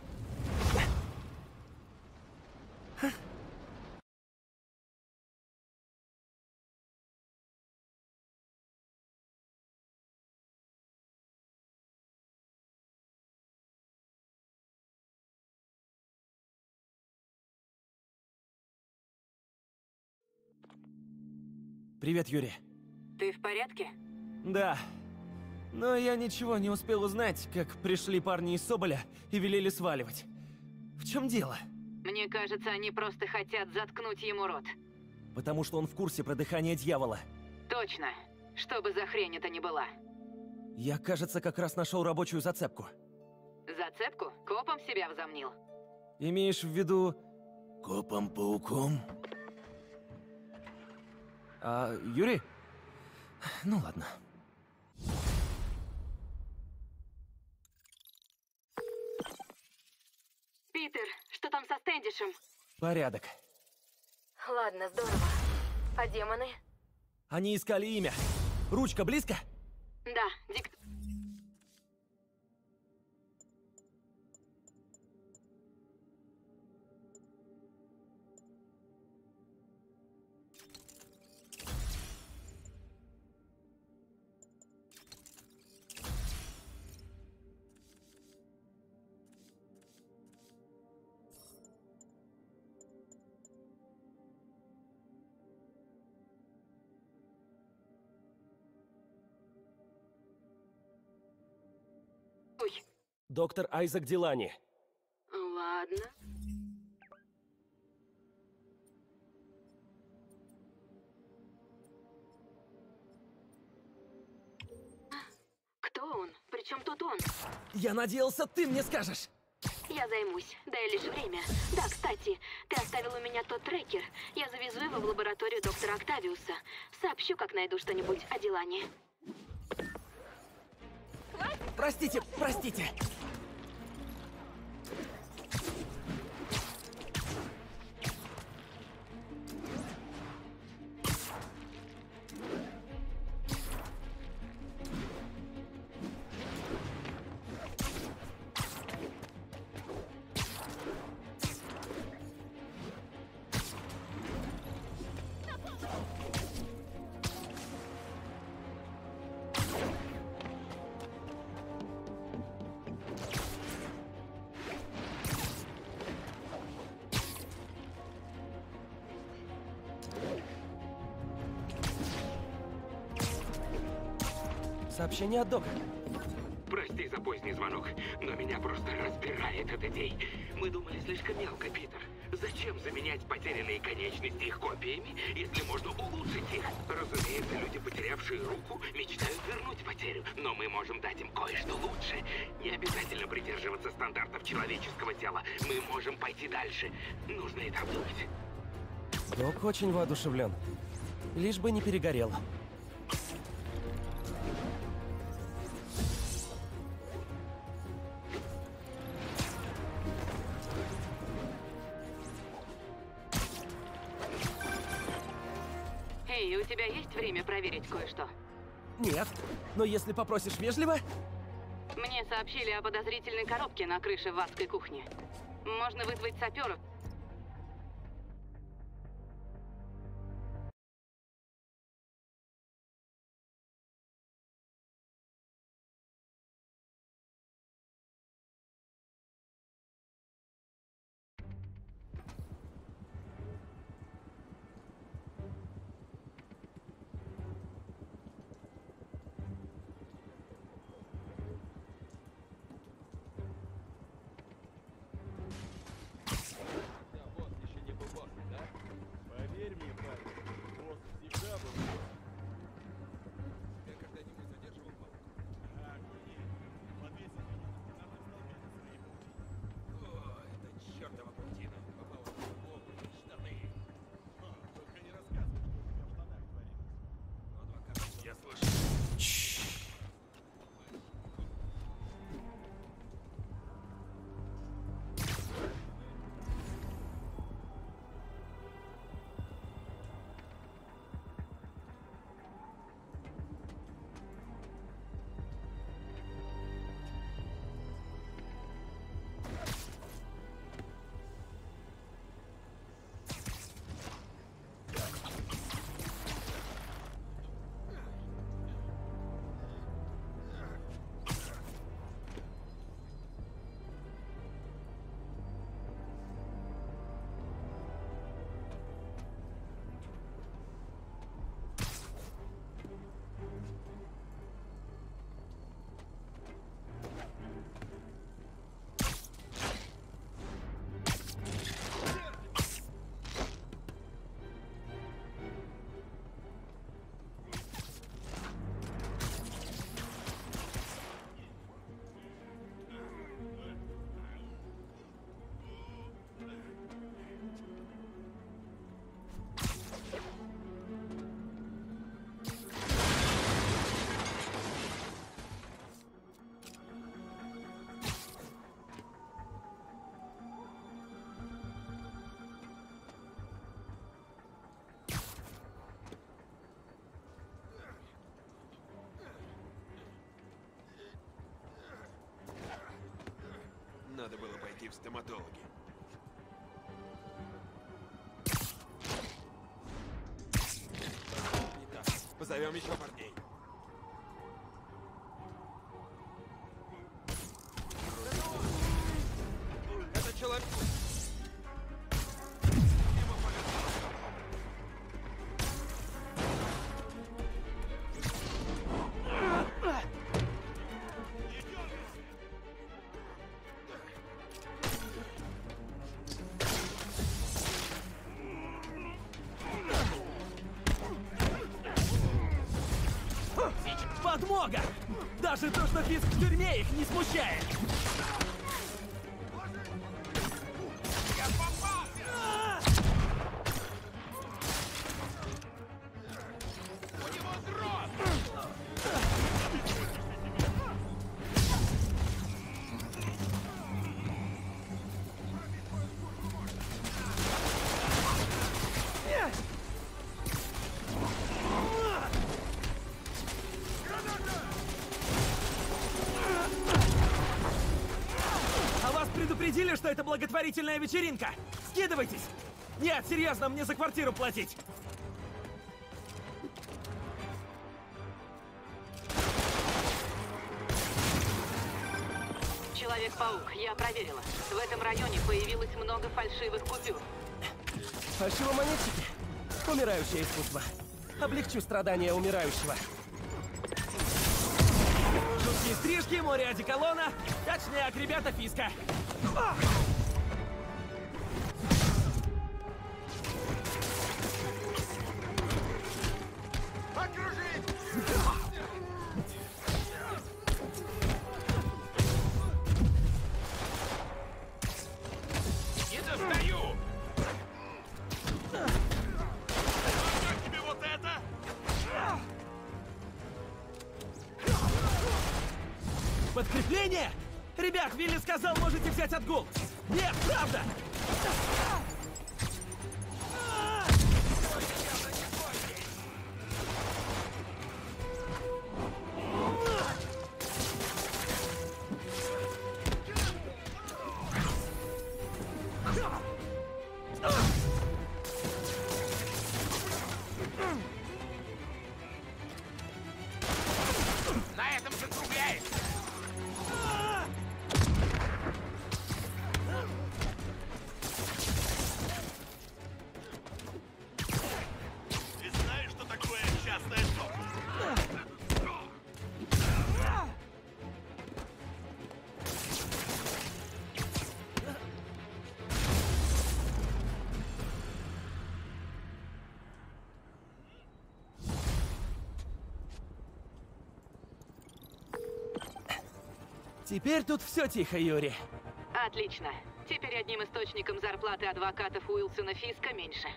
Привет, Юрий. Ты в порядке? Да. Но я ничего не успел узнать, как пришли парни из Соболя и велели сваливать. В чем дело? Мне кажется, они просто хотят заткнуть ему рот. Потому что он в курсе про дыхание дьявола. Точно. Что бы за хрень это ни была. Я, кажется, как раз нашел рабочую зацепку. Зацепку? Копом себя возомнил. Имеешь в виду... Копом-пауком? А, Юрий? Ну ладно. Питер, что там со Стэндишем? Порядок. Ладно, здорово. А демоны? Они искали имя. Ручка близко? Да, дик... Доктор Айзек Дилани. Ладно. Кто он? Причем тут он? Я надеялся, ты мне скажешь. Я займусь. Дай лишь время. Да, кстати, ты оставил у меня тот трекер. Я завезу его в лабораторию доктора Октавиуса. Сообщу, как найду что-нибудь о Дилане. Простите, простите. От Дока. Прости за поздний звонок, но меня просто разбирает от идей. Мы думали слишком мелко, Питер. Зачем заменять потерянные конечности их копиями, если можно улучшить их? Разумеется, люди, потерявшие руку, мечтают вернуть потерю, но мы можем дать им кое-что лучше. Не обязательно придерживаться стандартов человеческого тела. Мы можем пойти дальше. Нужно это обдумать. Док очень воодушевлен. Лишь бы не перегорел. Нет, но если попросишь вежливо... Мне сообщили о подозрительной коробке на крыше в адской кухне. Можно вызвать саперов. Пойти в так. Позовем еще парней. Что писк в тюрьме их не смущает! Что это благотворительная вечеринка? Скидывайтесь! Нет, серьезно, мне за квартиру платить! Человек-паук, я проверила. В этом районе появилось много фальшивых купюр. Фальшивомонетчики? Умирающее искусство. Облегчу страдания умирающего. Короткие стрижки, море одеколона. Точняк, ребята, фиска. Ah! Теперь тут все тихо, Юрий. Отлично. Теперь одним источником зарплаты адвокатов Уилсона Фиска меньше.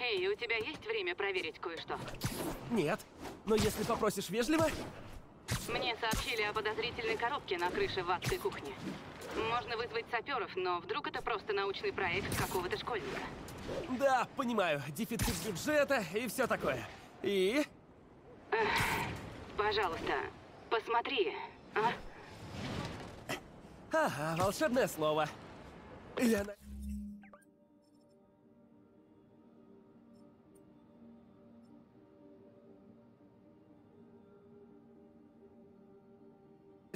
Эй, у тебя есть время проверить кое-что? Нет. Но если попросишь вежливо... Мне сообщили о подозрительной коробке на крыше в адской кухне. Можно вызвать саперов, но вдруг это просто научный проект какого-то школьника. Да, понимаю. Дефицит бюджета и все такое. И... Пожалуйста, посмотри, а? Ага, волшебное слово. Я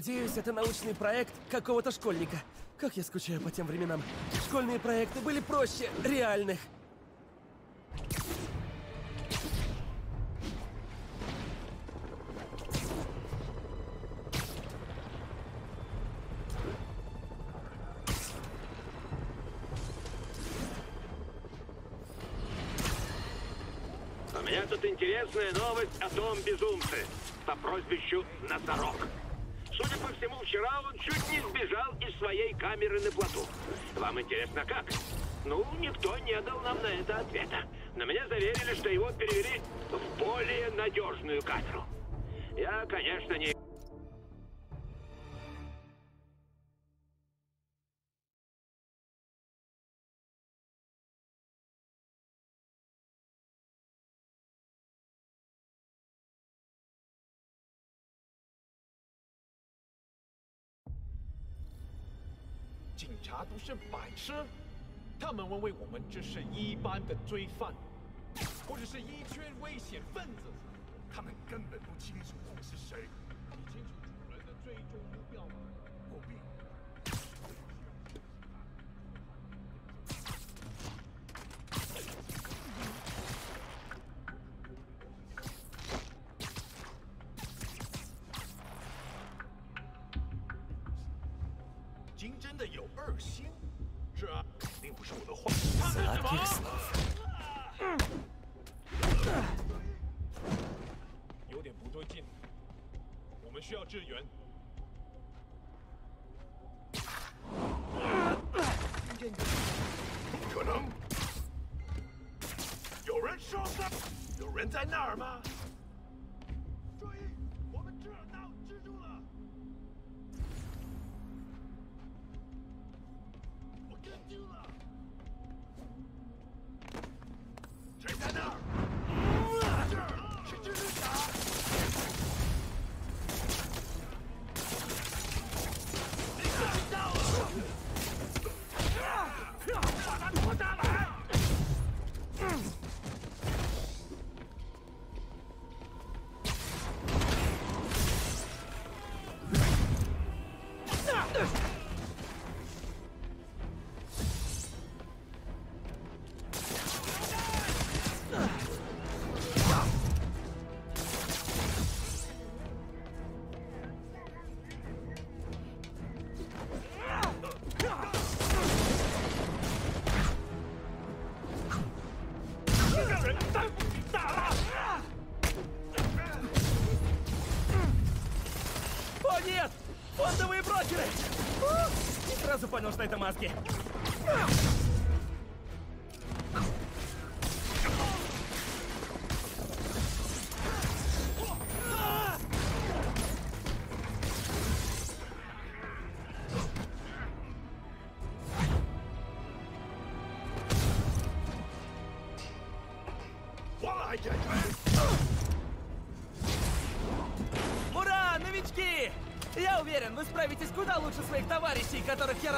Надеюсь, это научный проект какого-то школьника. Как я скучаю по тем временам. Школьные проекты были проще реальных. Своей камеры на плоту. Вам интересно, как? Ну, никто не дал нам на это ответа. Но меня заверили, что его перевели в более надежную камеру. Я, конечно, не... “是白痴，他们认为我们只是一般的罪犯，或者是一群危险分子，他们根本不清楚我们是谁。你清楚主人的最终金真的有二心，这肯定不是我的话。他们什么？有点不对劲，我们需要支援。听见不可能！有人受伤，有人在那儿吗？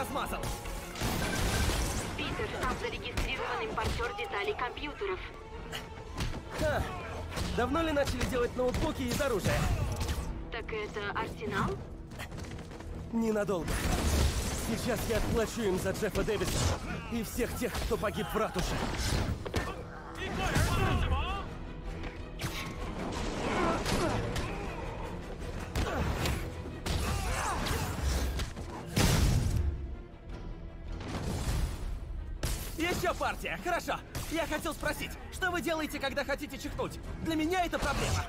Размазал. Питер, там зарегистрирован импортер деталей компьютеров. Ха, давно ли начали делать ноутбуки из оружия? Так это арсенал? Ненадолго. Сейчас я отплачу им за Джеффа Дэвиса и всех тех, кто погиб в ратуше. Хотел спросить, что вы делаете, когда хотите чихнуть? Для меня это проблема.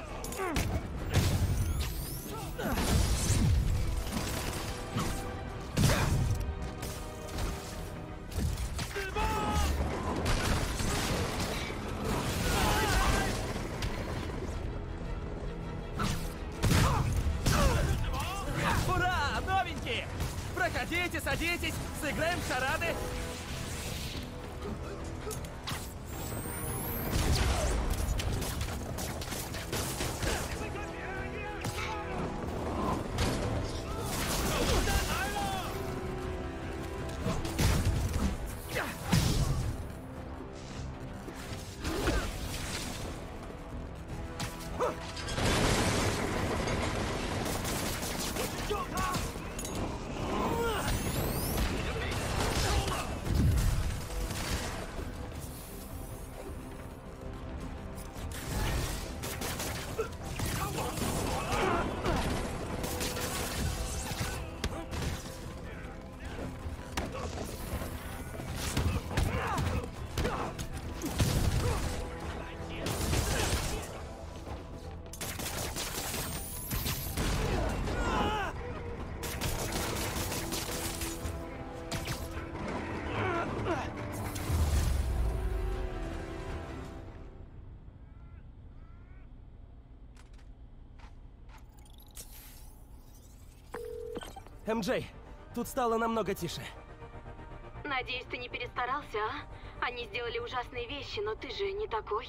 МJ, тут стало намного тише. Надеюсь, ты не перестарался, а? Они сделали ужасные вещи, но ты же не такой.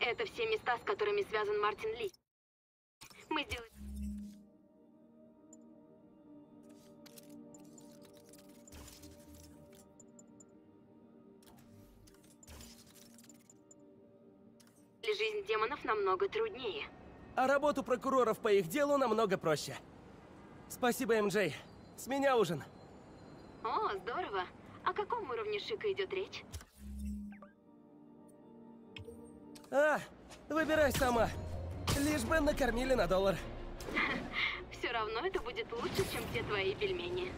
Это все места, с которыми связан Мартин Ли. Мы сделали... Жизнь демонов намного труднее. А работу прокуроров по их делу намного проще. Спасибо, МJ. С меня ужин. О, здорово. О каком уровне шика идет речь? А, выбирай сама. Лишь бы накормили на доллар. Все равно это будет лучше, чем все твои пельмени.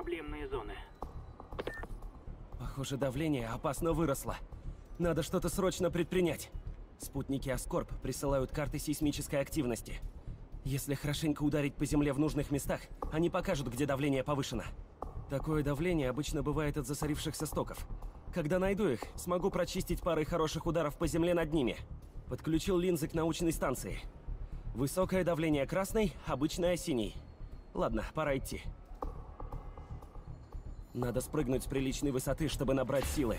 Проблемные зоны. Похоже, давление опасно выросло. Надо что-то срочно предпринять. Спутники Аскорб присылают карты сейсмической активности. Если хорошенько ударить по земле в нужных местах, они покажут, где давление повышено. Такое давление обычно бывает от засорившихся стоков. Когда найду их, смогу прочистить парой хороших ударов по земле над ними. Подключил линзы к научной станции. Высокое давление красный, обычное синий. Ладно, пора идти. Надо спрыгнуть с приличной высоты, чтобы набрать силы.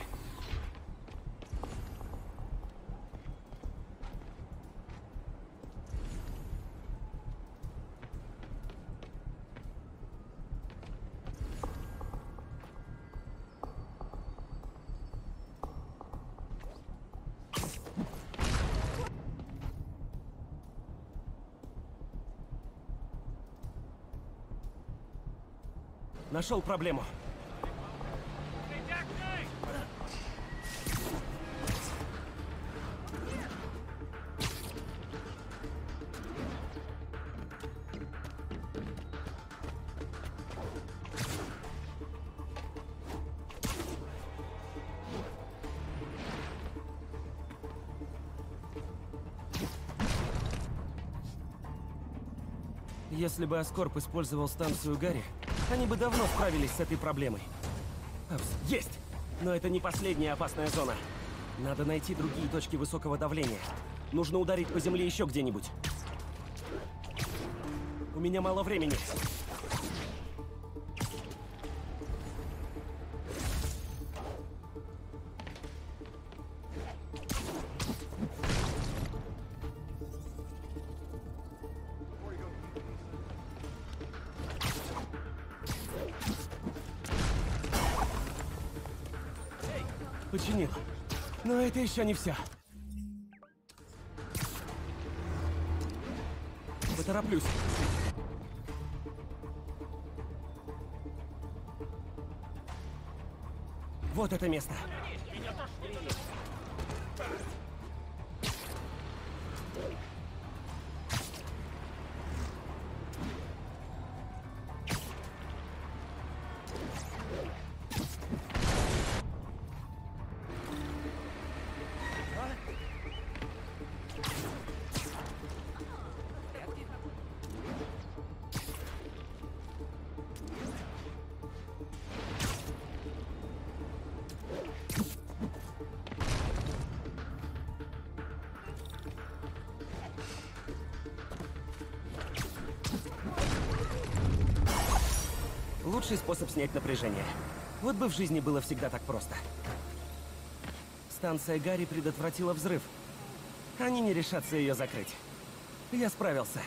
Нашел проблему. Если бы Аскорп использовал станцию Гарри, они бы давно справились с этой проблемой. Апс, есть! Но это не последняя опасная зона. Надо найти другие точки высокого давления. Нужно ударить по земле еще где-нибудь. У меня мало времени. Еще не все. Потороплюсь. Вот это место. Способ снять напряжение. Вот бы в жизни было всегда так просто. Станция Гарри предотвратила взрыв. Они не решатся ее закрыть. Я справился.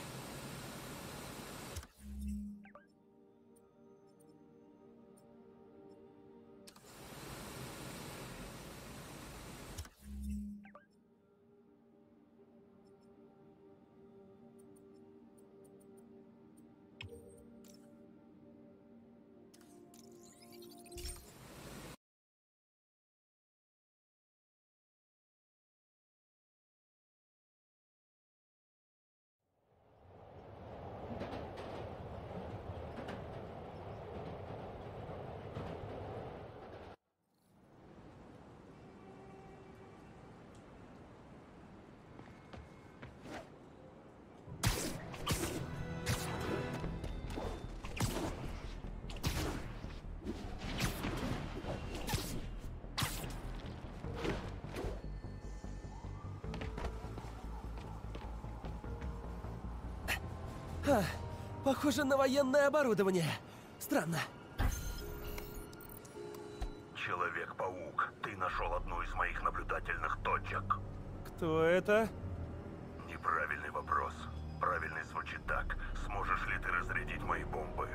Похоже на военное оборудование. Странно. Человек-паук, ты нашел одну из моих наблюдательных точек. Кто это? Неправильный вопрос. Правильный звучит так. Сможешь ли ты разрядить мои бомбы?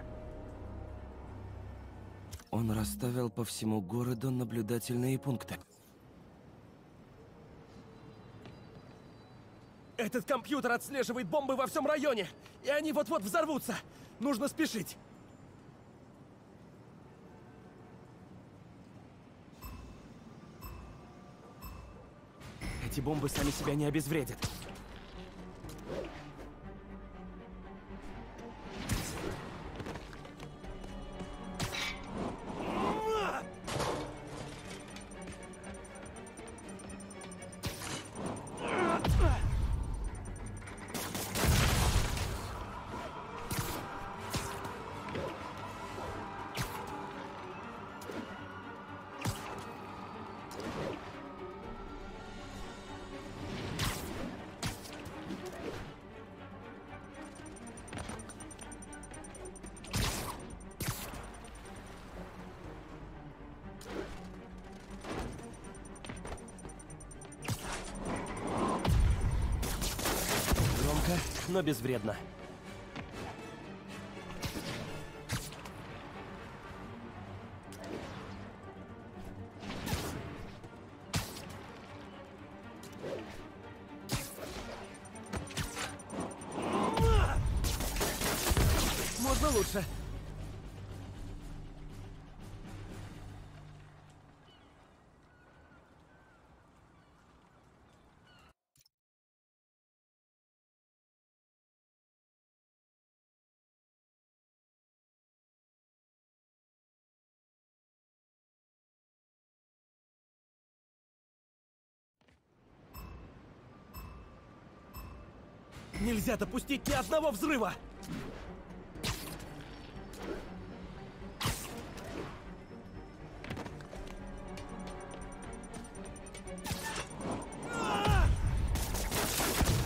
Он расставил по всему городу наблюдательные пункты. Этот компьютер отслеживает бомбы во всем районе, и они вот-вот взорвутся. Нужно спешить. Эти бомбы сами себя не обезвредят. Но безвредно. Можно лучше. Нельзя допустить ни одного взрыва!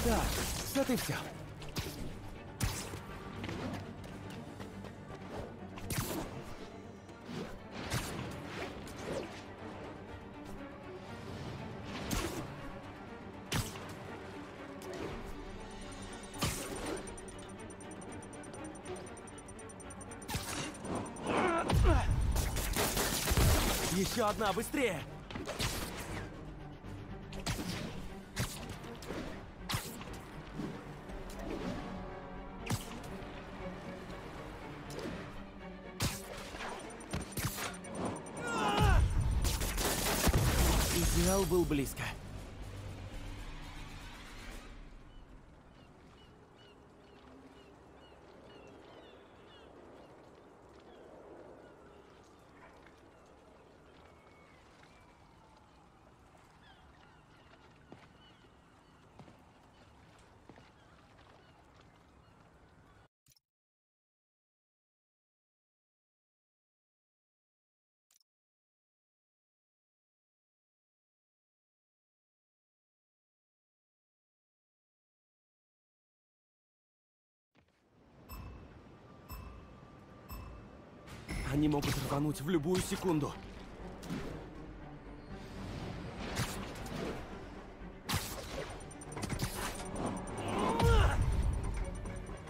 Так, вот и все. Еще одна, быстрее! Идеал был близко. Они могут рвануть в любую секунду.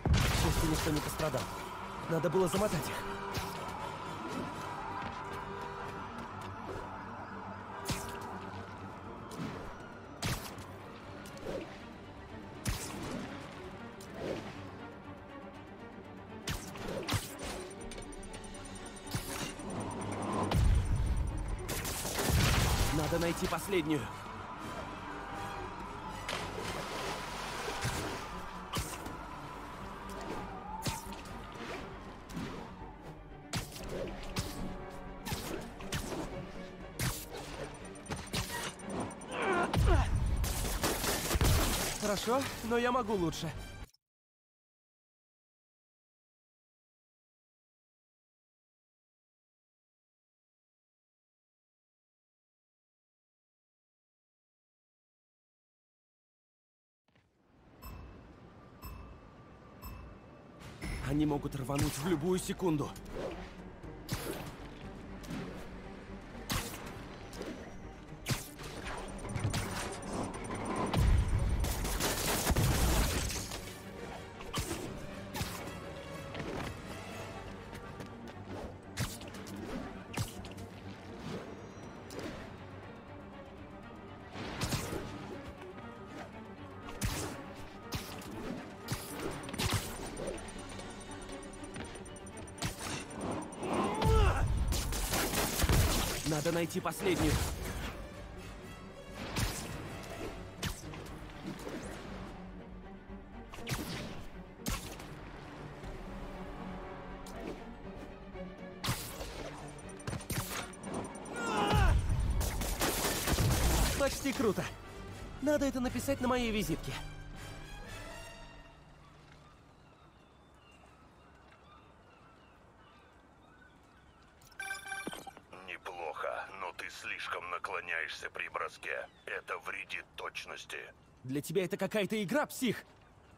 К счастью, никто не пострадал. Надо было замотать их. Последнюю. Хорошо, но я могу лучше. Они могут рвануть в любую секунду. Найти последнюю. Почти круто. Надо это написать на моей визитке. Для тебя это какая-то игра, псих?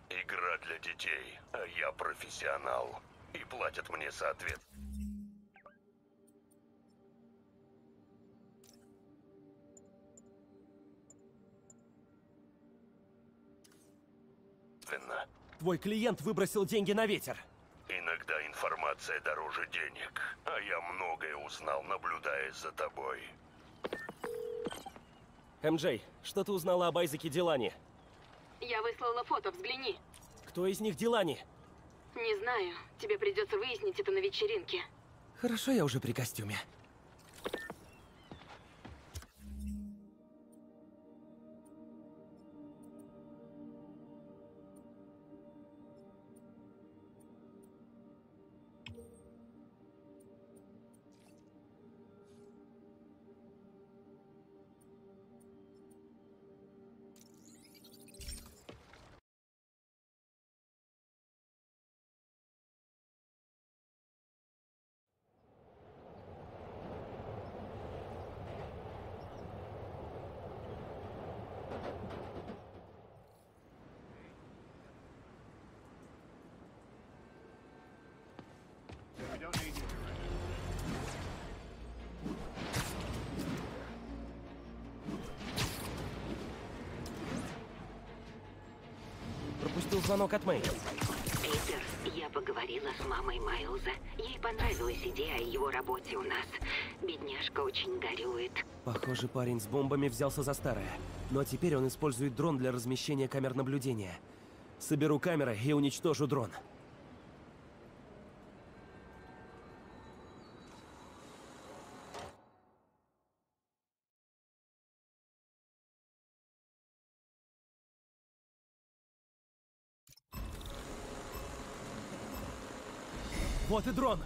Игра для детей, а я профессионал. И платят мне соответственно. Твой клиент выбросил деньги на ветер. Иногда информация дороже денег, а я многое узнал, наблюдая за тобой. МJ, что ты узнала об Айзеке Дилане? Я выслала фото, взгляни. Кто из них Дилани? Не знаю. Тебе придется выяснить это на вечеринке. Хорошо, я уже при костюме. Звонок от Мэй. Питер, я поговорила с мамой Майлза. Ей понравилась идея о его работе у нас. Бедняжка очень горюет. Похоже, парень с бомбами взялся за старое. Но теперь он использует дрон для размещения камер наблюдения. Соберу камеры и уничтожу дрон. Вот и дрон!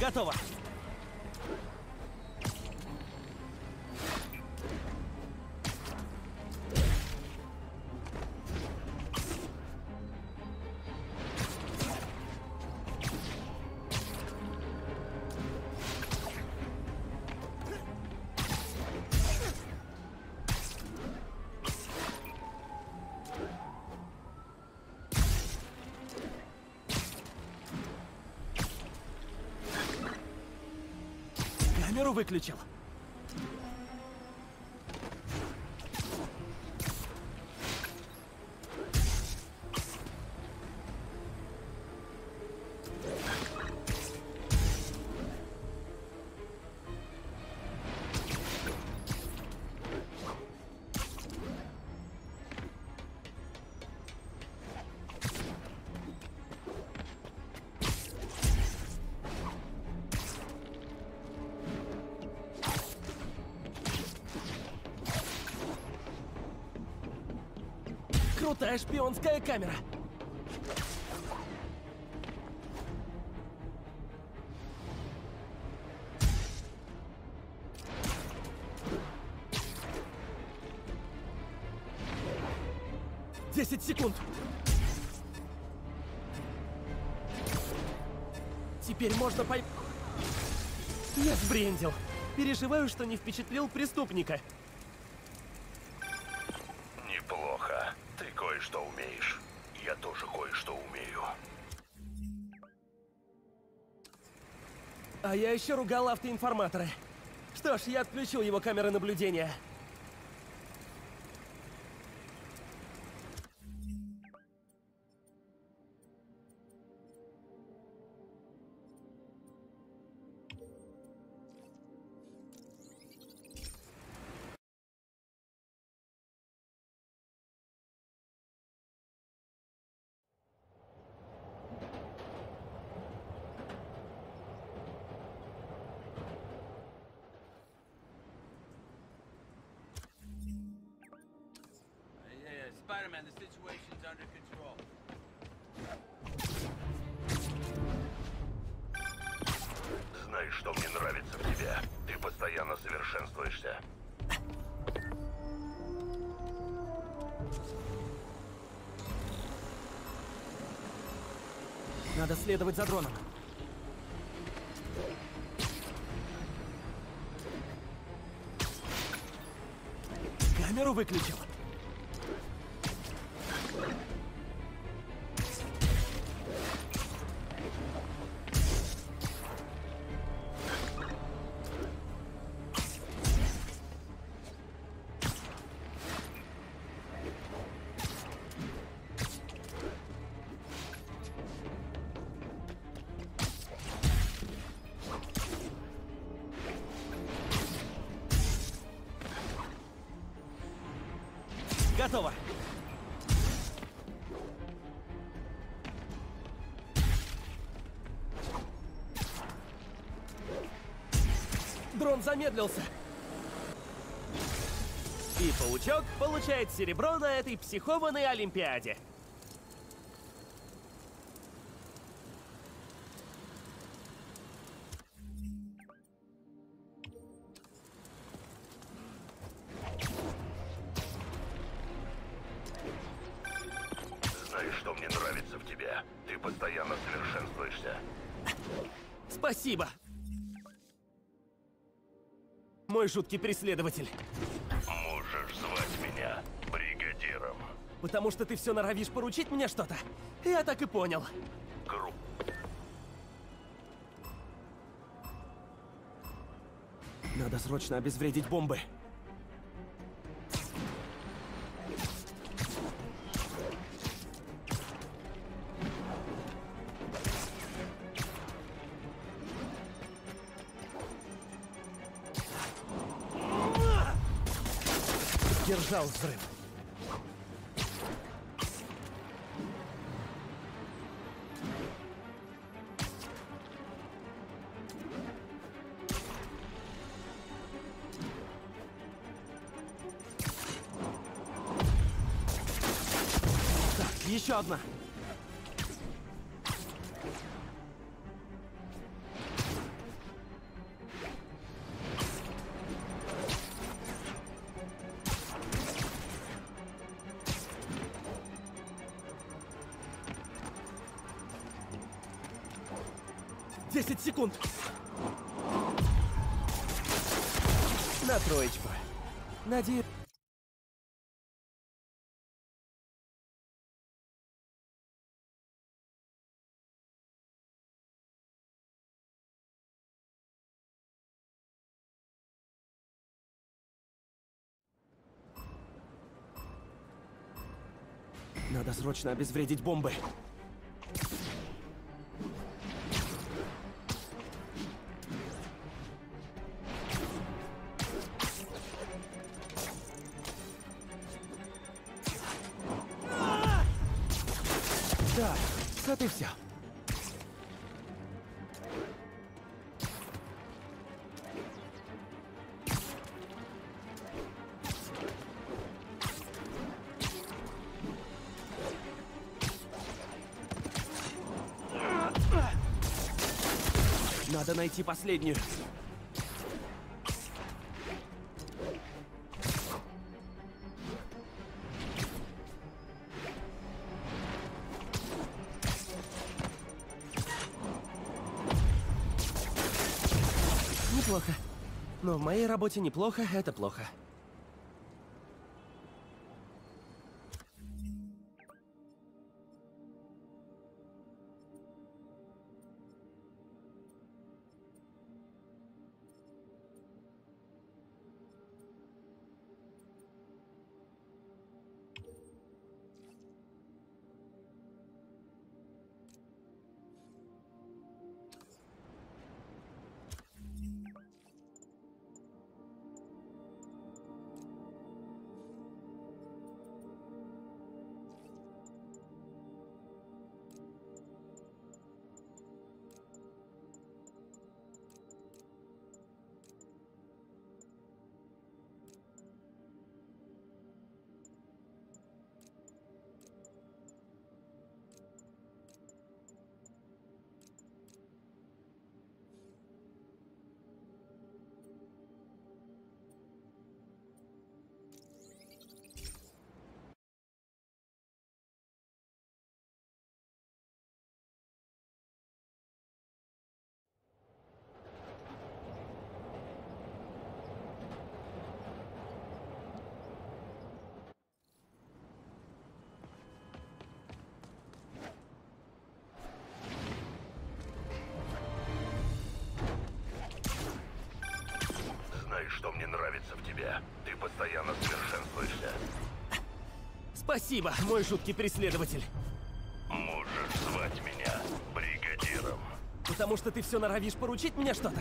Готово! Выключил. Крутая шпионская камера. Десять секунд. Теперь можно пой... Я сбрендил. Переживаю, что не впечатлил преступника. Я еще ругал автоинформатора. Что ж, я отключил его камеры наблюдения. Следовать за дроном. Камеру выключил. Замедлился. И паучок получает серебро на этой психованной Олимпиаде. Мой жуткий преследователь. Можешь звать меня бригадиром. Потому что ты все норовишь поручить мне что-то. Я так и понял. Групп. Надо срочно обезвредить бомбы. Держал взрыв. Так, еще одна. Срочно обезвредить бомбы. Надо найти последнюю. Неплохо. Но в моей работе неплохо — это плохо. Знаешь, что мне нравится в тебе? Ты постоянно совершенствуешься. Спасибо, мой жуткий преследователь. Можешь звать меня бригадиром. Потому что ты все норовишь поручить мне что-то.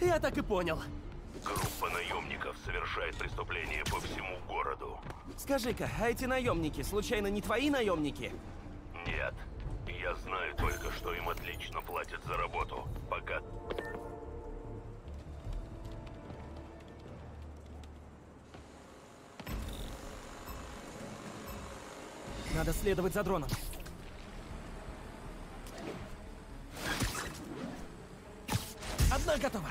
Я так и понял. Группа наемников совершает преступления по всему городу. Скажи-ка, а эти наемники случайно не твои наемники? Нет. Я знаю только, что им отлично платят за работу. Надо следовать за дроном. Одна готова.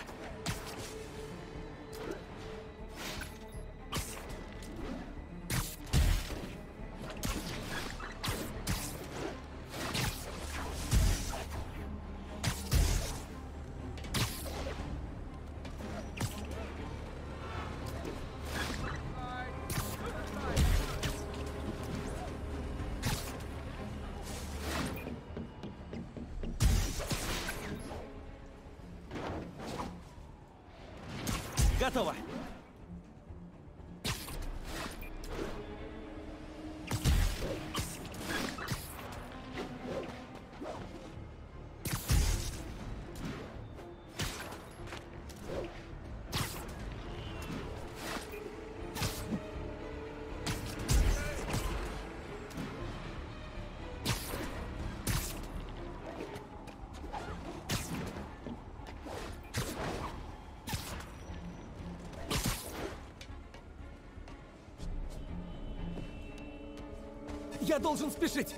Должен спешить.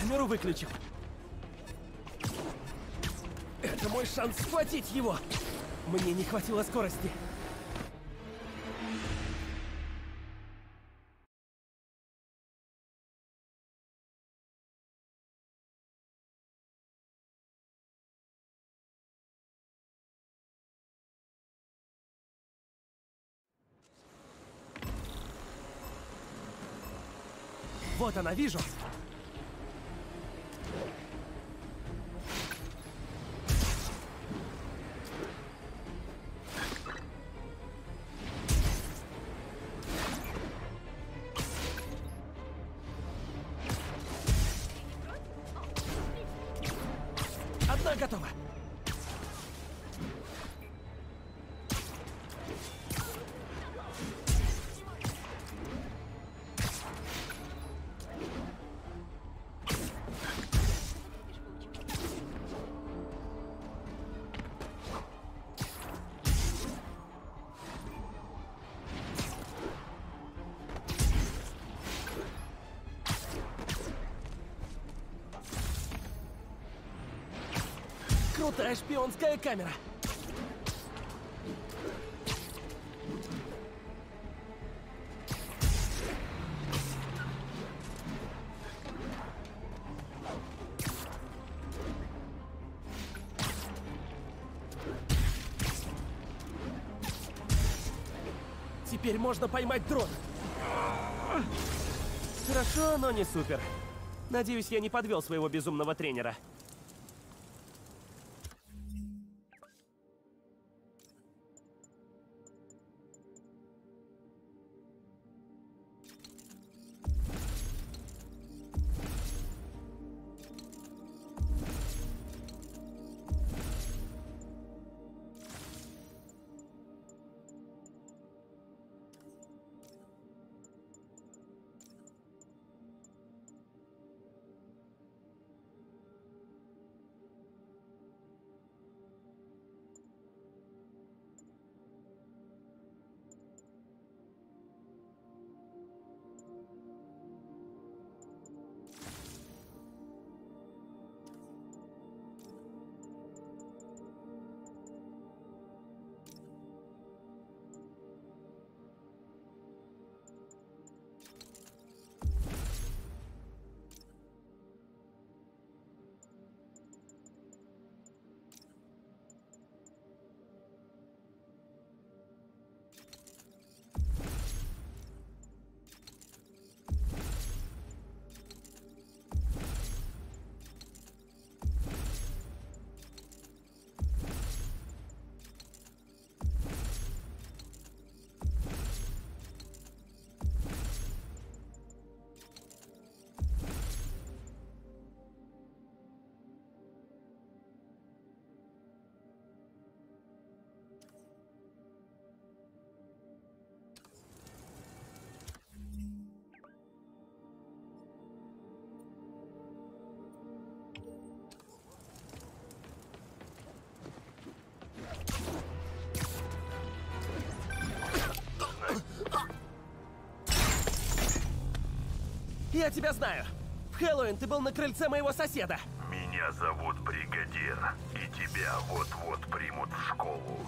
Камеру выключил. Это мой шанс схватить его. Мне не хватило скорости. Вот она, вижу. Простая шпионская камера. Теперь можно поймать дрон. Хорошо, но не супер. Надеюсь, я не подвел своего безумного тренера. Я тебя знаю. В Хэллоуин ты был на крыльце моего соседа. Меня зовут Бригадир, и тебя вот-вот примут в школу.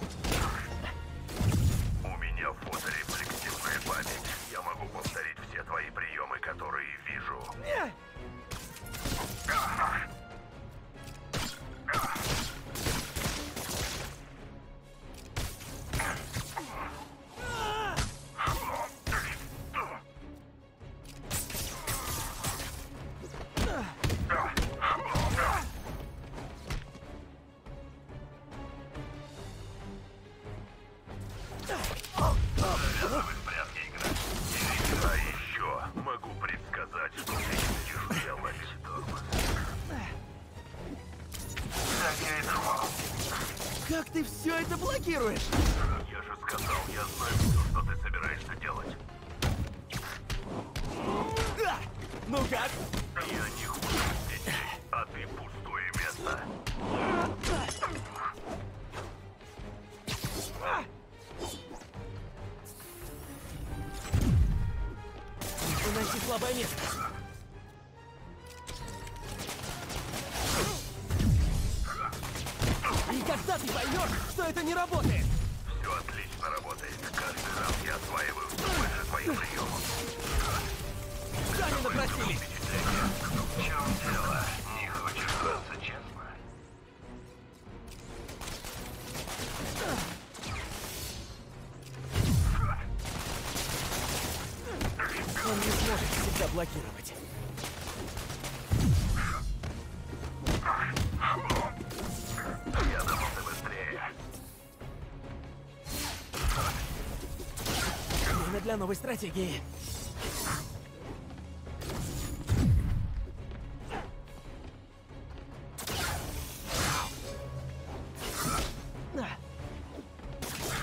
для новой стратегии.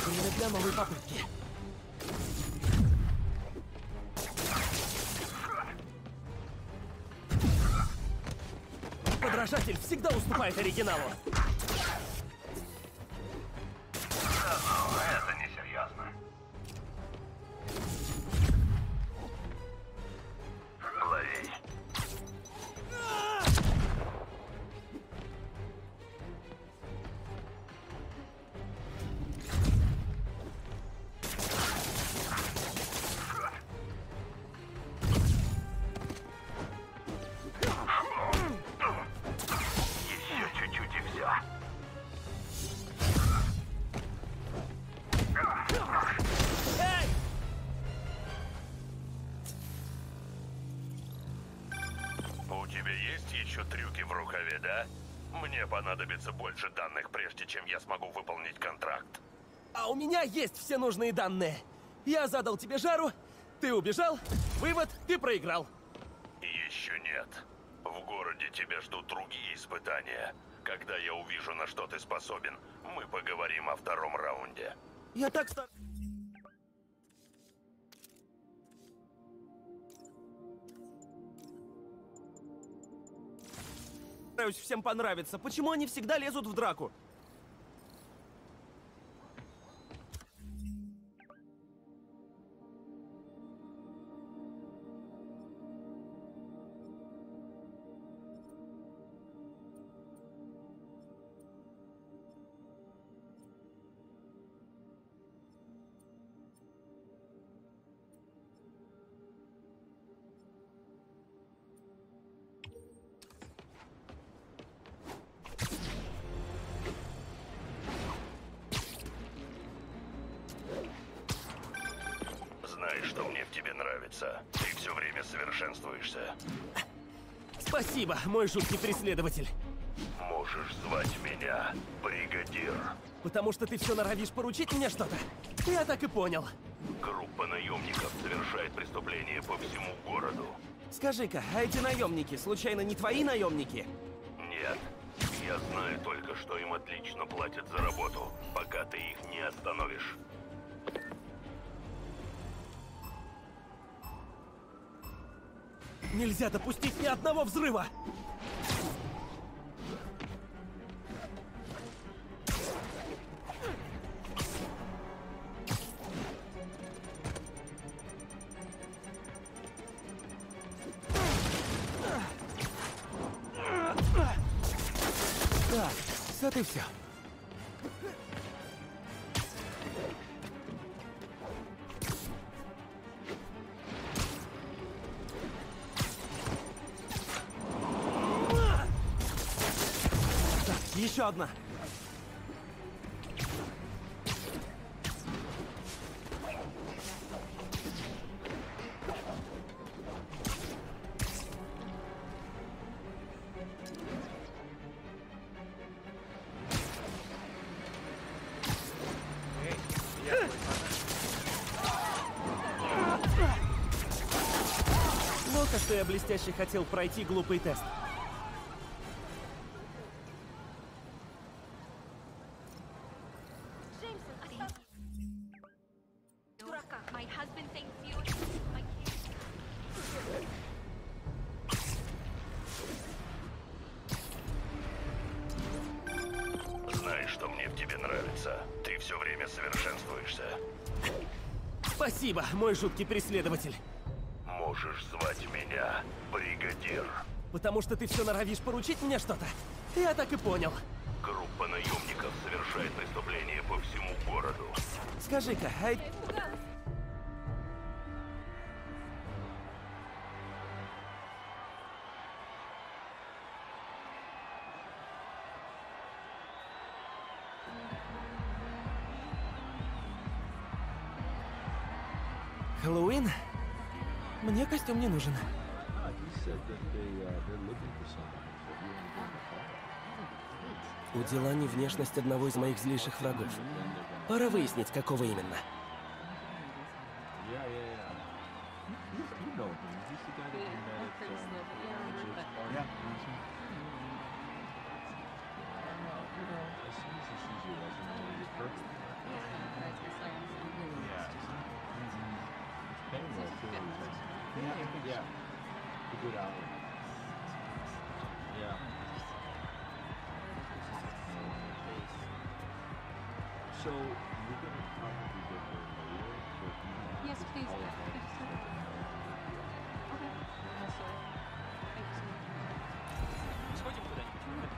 Время для новой попытки. Подражатель всегда уступает оригиналу. Понадобится больше данных, прежде чем я смогу выполнить контракт. А у меня есть все нужные данные. Я задал тебе жару, ты убежал, вывод, ты проиграл. Еще нет. В городе тебя ждут другие испытания. Когда я увижу, на что ты способен, мы поговорим о втором раунде. Я так стар... Стараюсь всем понравиться. Почему они всегда лезут в драку? Мой жуткий преследователь. Можешь звать меня Бригадир. Потому что ты все норовишь поручить мне что-то? Я так и понял. Группа наемников совершает преступления по всему городу. Скажи-ка, а эти наемники, случайно не твои наемники? Нет. Я знаю только, что им отлично платят за работу, пока ты их не остановишь. Нельзя допустить ни одного взрыва! Я блестяще хотел пройти глупый тест. Знаешь, что мне в тебе нравится? Ты все время совершенствуешься. Спасибо, мой жуткий преследователь. Потому что ты все норовишь поручить мне что-то? Я так и понял. Группа наемников совершает преступления по всему городу. Скажи-ка, а... У Дилани внешность одного из моих злейших врагов. Пора выяснить, какого именно. Yeah. So you're gonna probably get there later, but you know, Yes, just please. all of so much. Okay. Yes, sir. Thank you so much. Сходим куда-нибудь?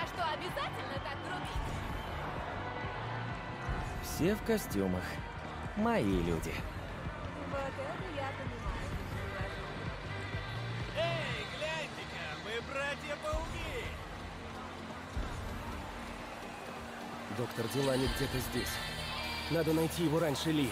А что, обязательно так грубить? Все в костюмах. Мои люди. Доктор Дилани где-то здесь. Надо найти его раньше Ли.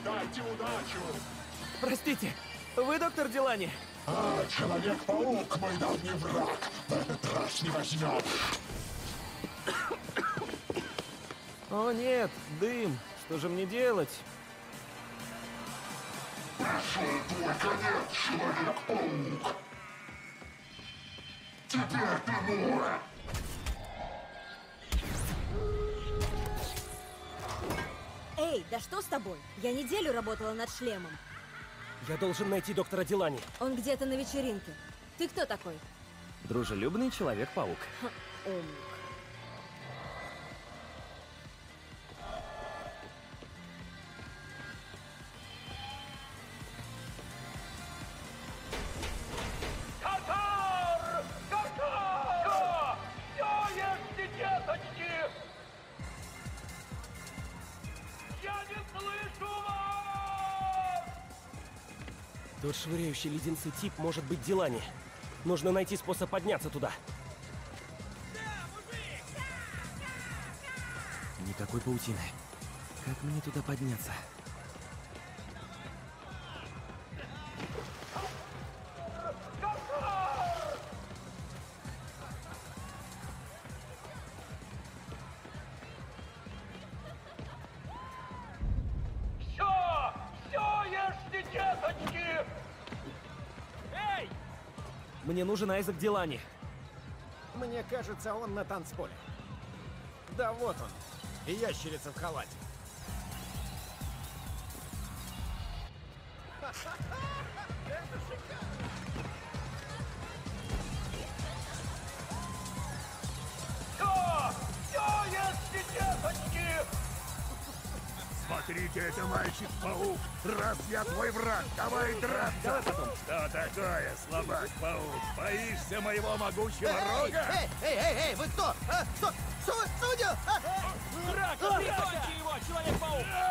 Испытайте удачу. Простите, вы доктор Делани? А, Человек-паук, мой давний враг. В этот раз не возьмет. О нет, дым. Что же мне делать? Пришел твой конец, Человек-паук. Теперь ты мой. Да что с тобой? Я неделю работала над шлемом. Я должен найти доктора Делани. Он где-то на вечеринке. Ты кто такой? Дружелюбный человек-паук. Ха, швыряющий леденцы тип может быть Делани. Нужно найти способ подняться туда. Никакой паутины. Как мне туда подняться? Нужен Айзек Делани. Мне кажется, он на танцполе. Да вот он. Ящерица в халате. Это мальчик-паук. Раз я твой враг, давай драться. Давай потом. Что такое, слабак-паук? Боишься моего могучего Эй, рога? эй, эй, эй, эй, вы кто? А, что? Что вы, делаете? А, Враг, а, его, Человек-паук!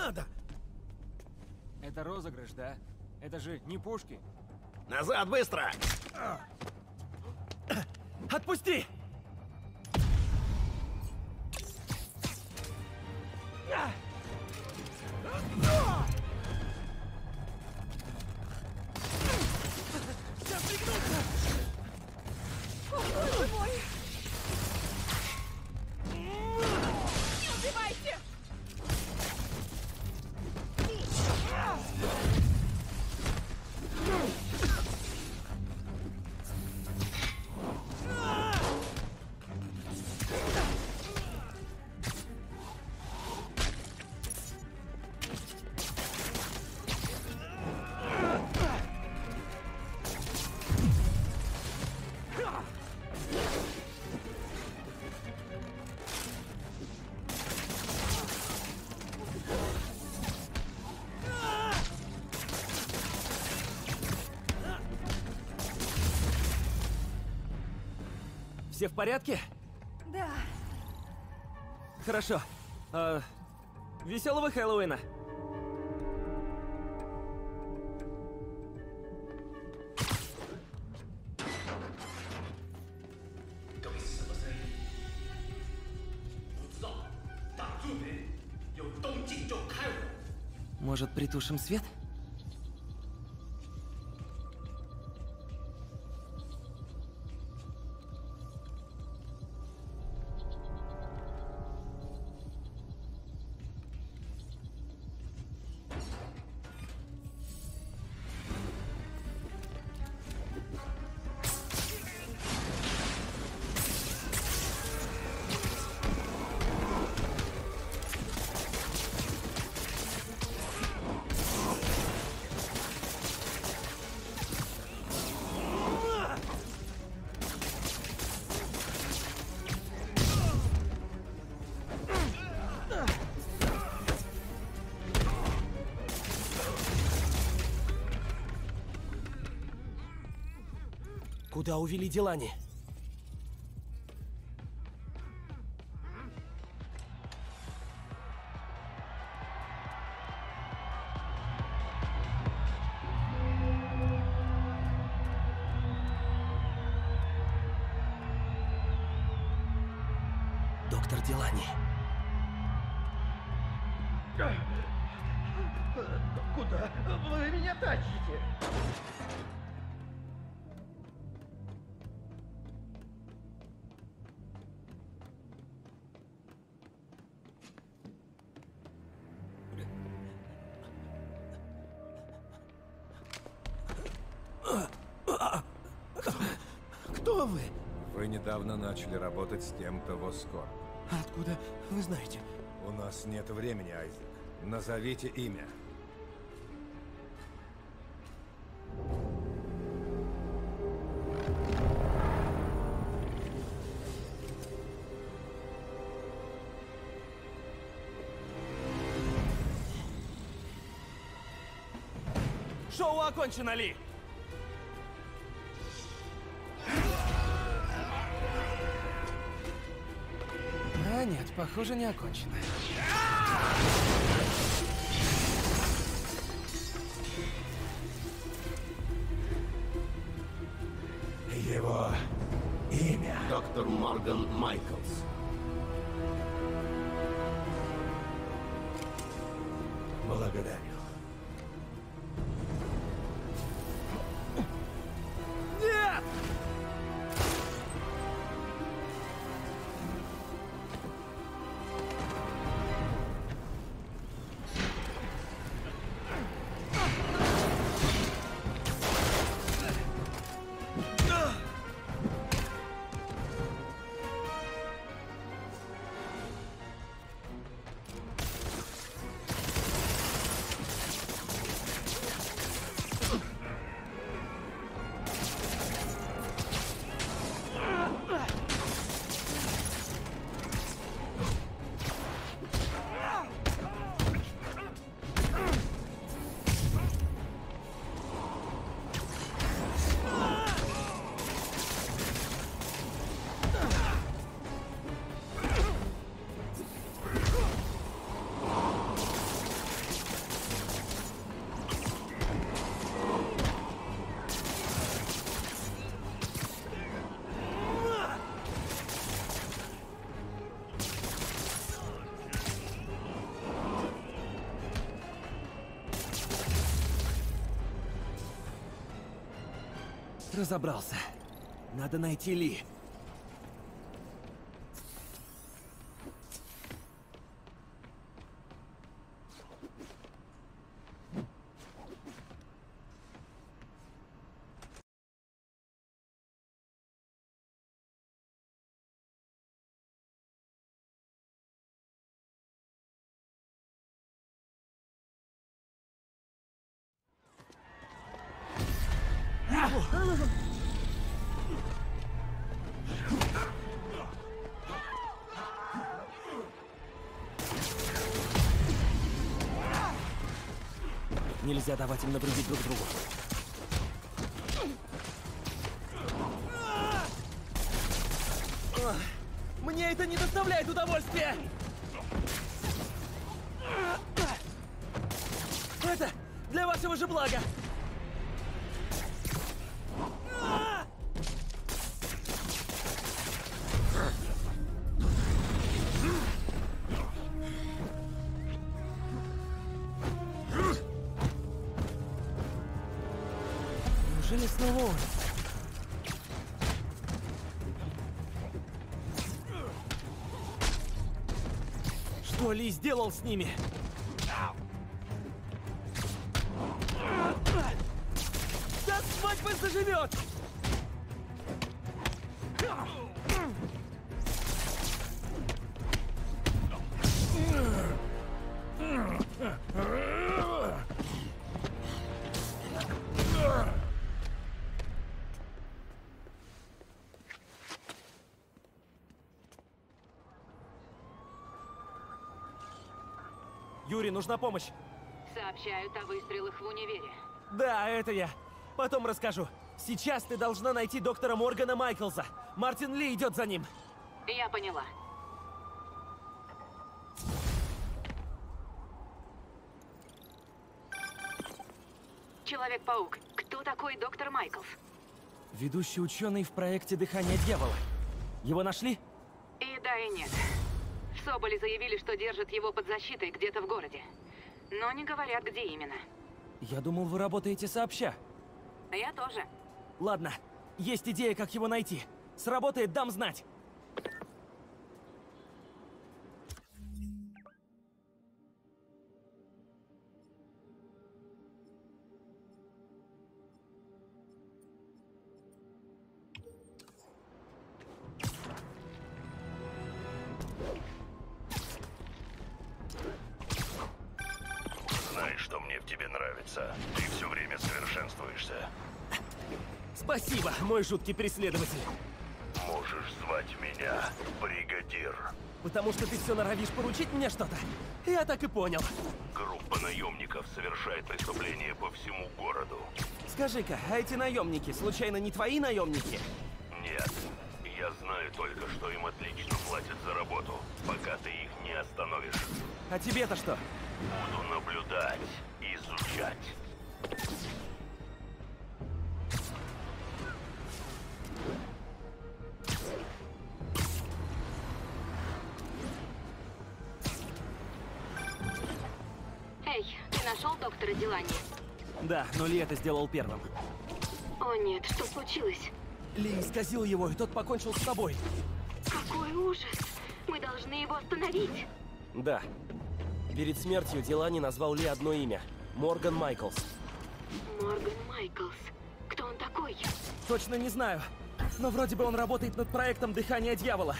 Надо? Это розыгрыш, да? Это же не пушки. Назад, быстро! Все в порядке? Да. Хорошо. А, веселого Хэллоуина! Может, притушим свет? Куда увели Делани? Начали работать с тем, кого скоро. Откуда вы знаете? У нас нет времени, Айзек. Назовите имя. Шоу окончено, Ли! Похоже, не окончено. Его имя. Доктор Морган Майклс. Разобрался. Надо найти Ли. Нельзя давать им навредить друг другу. Мне это не доставляет удовольствия! Сделал с ними? Нужна помощь. Сообщают о выстрелах в универе. Да, это я. Потом расскажу. Сейчас ты должна найти доктора Моргана Майклза. Мартин Ли идет за ним. Я поняла. Человек-паук, кто такой доктор Майклс? Ведущий ученый в проекте «Дыхание дьявола». Его нашли? Соболе заявили, что держат его под защитой где-то в городе. Но не говорят, где именно. Я думал, вы работаете сообща. Я тоже. Ладно, есть идея, как его найти. Сработает, дам знать. Мой жуткий преследователь. Можешь звать меня бригадир. Потому что ты все норовишь поручить мне что-то. Я так и понял. Группа наемников совершает преступления по всему городу. Скажи-ка, а эти наемники, случайно не твои наемники? Нет, я знаю только, что им отлично платят за работу, пока ты их не остановишь. А тебе-то что? Буду наблюдать, изучать. Да, но Ли это сделал первым. О нет, что случилось? Ли исказил его, и тот покончил с собой. Какой ужас! Мы должны его остановить. Да. Перед смертью Дилани назвал Ли одно имя. Морган Майклс. Морган Майклс. Кто он такой? Точно не знаю. Но вроде бы он работает над проектом «Дыхание дьявола».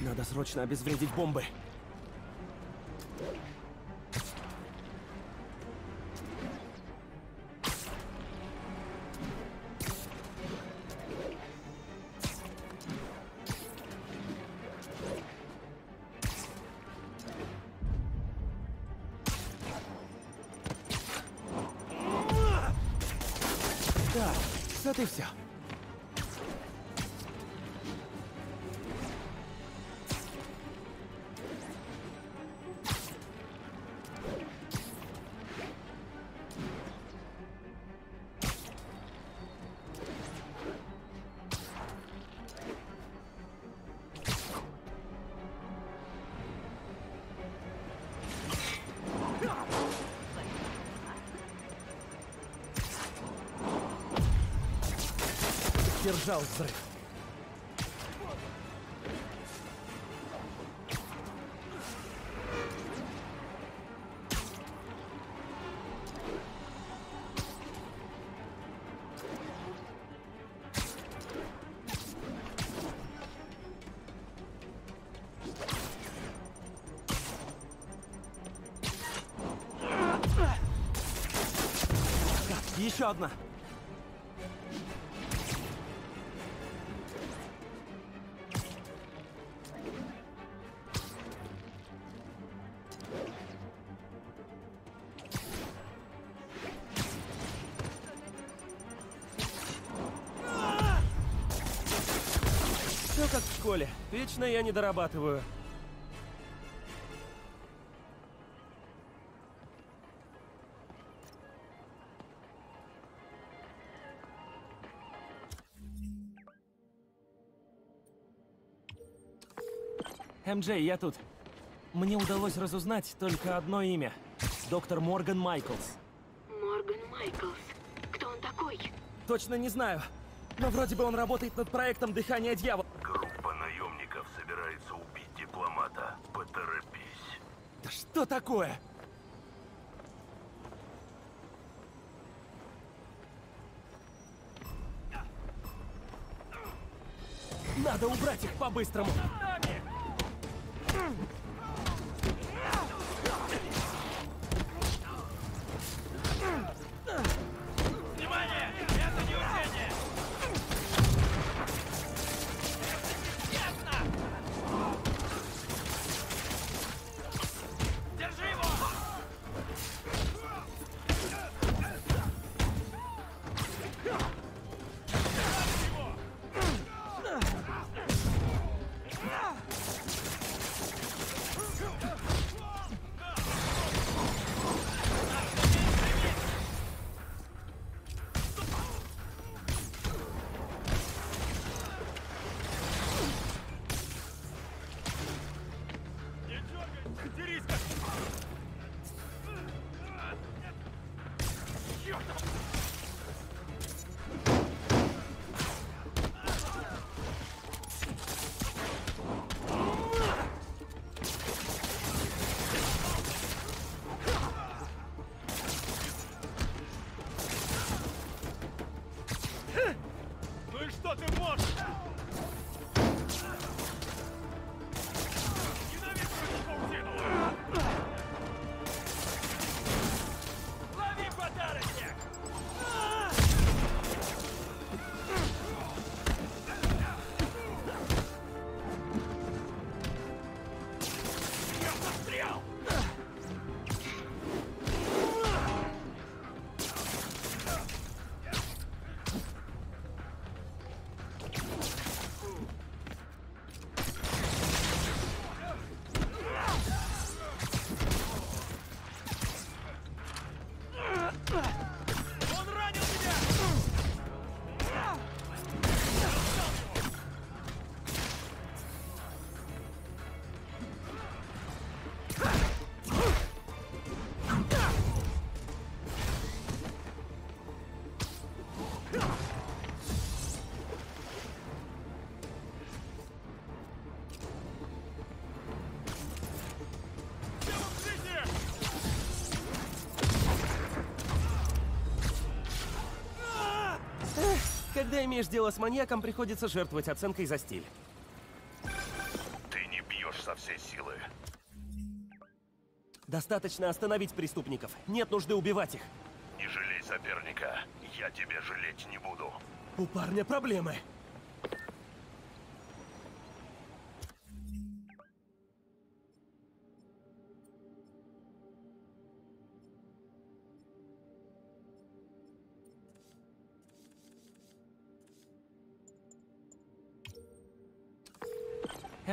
Надо срочно обезвредить бомбы. Держал взрыв. Так, Еще одна. Вечно я не дорабатываю. МД, я тут. Мне удалось разузнать только одно имя. Доктор Морган Майклс. Морган Майклс. Кто он такой? Точно не знаю. Но вроде бы он работает над проектом «Дыхание дьявола». Такое? Надо убрать их по-быстрому. Когда имеешь дело с маньяком, приходится жертвовать оценкой за стиль. Ты не бьешь со всей силы. Достаточно остановить преступников. Нет нужды убивать их. Не жалей соперника. Я тебя жалеть не буду. У парня проблемы.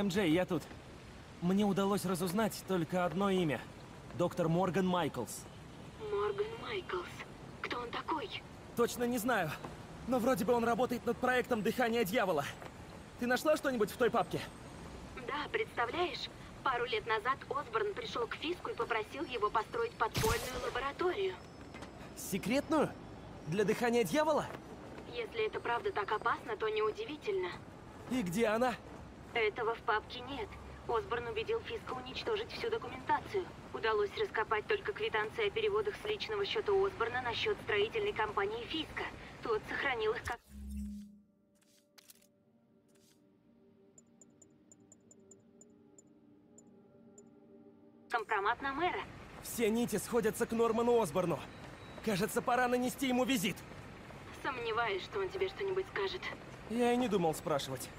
МД, я тут. Мне удалось разузнать только одно имя. Доктор Морган Майклс. Морган Майклс. Кто он такой? Точно не знаю. Но вроде бы он работает над проектом «Дыхание дьявола». Ты нашла что-нибудь в той папке? Да, представляешь? Пару лет назад Осборн пришел к Фиску и попросил его построить подпольную лабораторию. Секретную? Для «Дыхания дьявола»? Если это правда так опасно, то неудивительно. И где она? Этого в папке нет. Осборн убедил Фиска уничтожить всю документацию. Удалось раскопать только квитанции о переводах с личного счета Осборна на счет строительной компании Фиска. Тот сохранил их как... Компромат на мэра. Все нити сходятся к Норману Осборну. Кажется, пора нанести ему визит. Сомневаюсь, что он тебе что-нибудь скажет. Я и не думал спрашивать.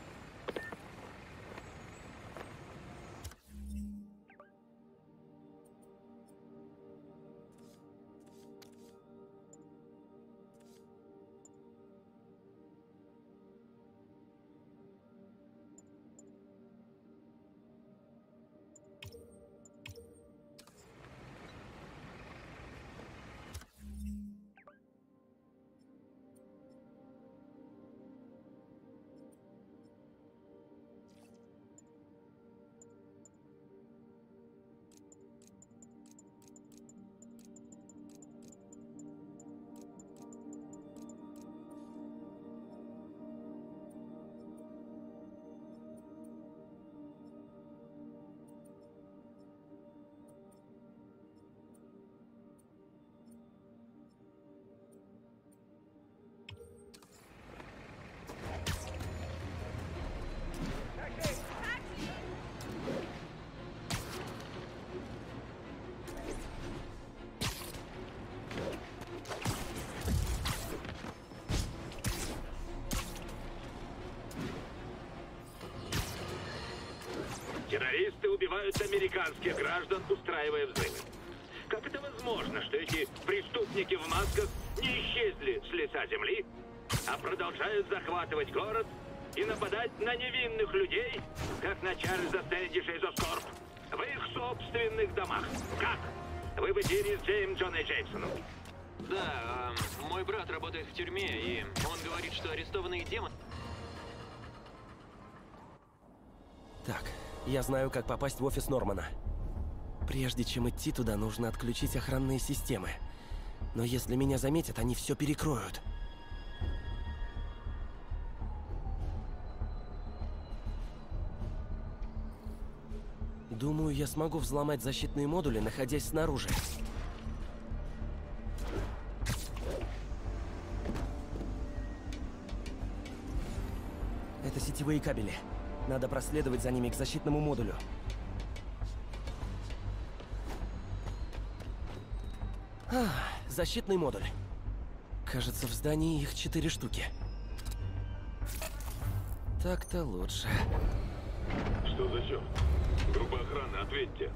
Американских граждан, устраивая взрывы. Как это возможно, что эти преступники в масках не исчезли с лица земли, а продолжают захватывать город и нападать на невинных людей, как на Чарльза Стэндиша из Оскорб, в их собственных домах? Как? Вы в эфире с Джейм Джона Джеймсоном. Да, а, мой брат работает в тюрьме, и он говорит, что арестованные демоны... я знаю, как попасть в офис Нормана. Прежде чем идти туда, нужно отключить охранные системы. Но если меня заметят, они все перекроют. Думаю, я смогу взломать защитные модули, находясь снаружи. Это сетевые кабели. Надо проследовать за ними к защитному модулю. А, защитный модуль. Кажется, в здании их четыре штуки. Так-то лучше. Что за черт? Группа охраны, ответьте.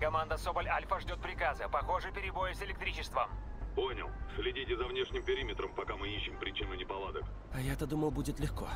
Команда Соболь Альфа ждет приказа. Похоже, перебои с электричеством. Понял. Следите за внешним периметром, пока мы ищем причину неполадок. А я-то думал, будет легко.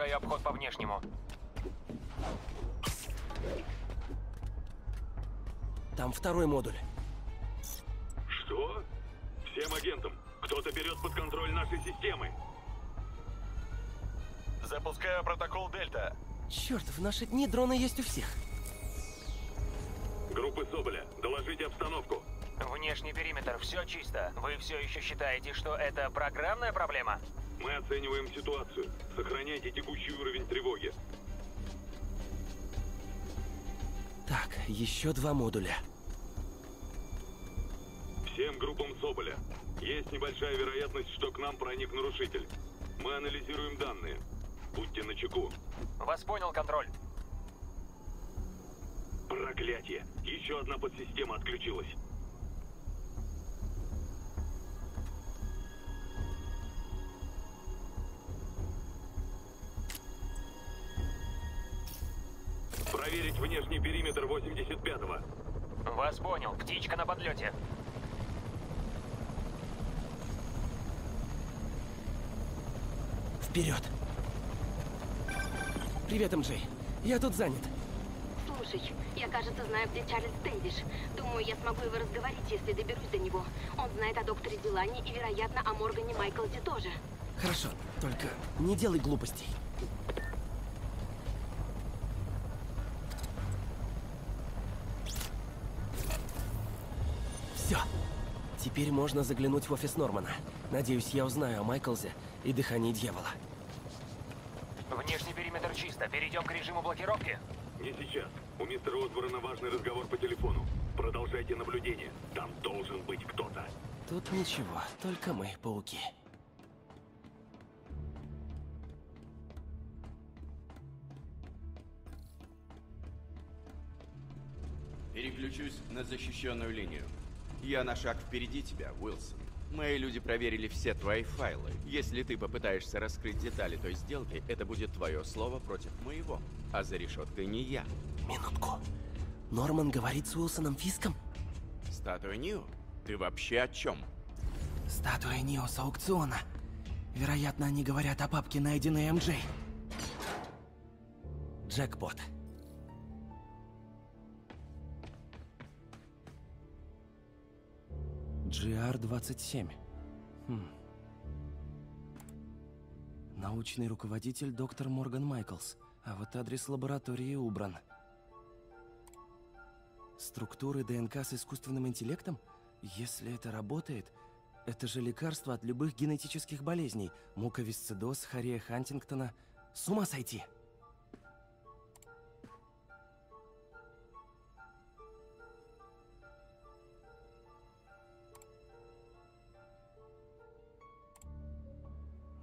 Продолжаю обход по внешнему. Там второй модуль. Что? Всем агентам. Кто-то берет под контроль нашей системы. Запускаю протокол Дельта. Черт, в наши дни дроны есть у всех. Группы Соболя, доложите обстановку. Внешний периметр, все чисто. Вы все еще считаете, что это программная проблема? Оцениваем ситуацию. Сохраняйте текущий уровень тревоги. Так, еще два модуля. Всем группам Соболя. Есть небольшая вероятность, что к нам проник нарушитель. Мы анализируем данные. Будьте начеку. Вас понял, контроль. Проклятие! Еще одна подсистема отключилась. Внешний периметр 85-го. Вас понял. Птичка на подлете. Вперед! Привет, МJ. Я тут занят. Слушай, я, кажется, знаю, где Чарльз Стэндиш. Думаю, я смогу его разговорить, если доберусь до него. Он знает о докторе Дилане и, вероятно, о Моргане Майклзе тоже. Хорошо, только не делай глупостей. Теперь можно заглянуть в офис Нормана. Надеюсь, я узнаю о Майклзе и дыхании дьявола. Внешний периметр чисто. Перейдем к режиму блокировки. Не сейчас. У мистера Осборна важный разговор по телефону. Продолжайте наблюдение. Там должен быть кто-то. Тут ничего, только мы, пауки. Переключусь на защищенную линию. Я на шаг впереди тебя, Уилсон. Мои люди проверили все твои файлы. Если ты попытаешься раскрыть детали той сделки, это будет твое слово против моего. А за решеткой не я. Минутку. Норман говорит с Уилсоном Фиском? Статуя Нио? Ты вообще о чем? Статуя Нио с аукциона. Вероятно, они говорят о папке, найденной МJ. Джекпот. GR-27. Хм. Научный руководитель доктор Морган Майклс, а вот адрес лаборатории убран. Структуры ДНК с искусственным интеллектом? Если это работает, это же лекарство от любых генетических болезней. Муковисцидоз, хория Хантингтона. С ума сойти!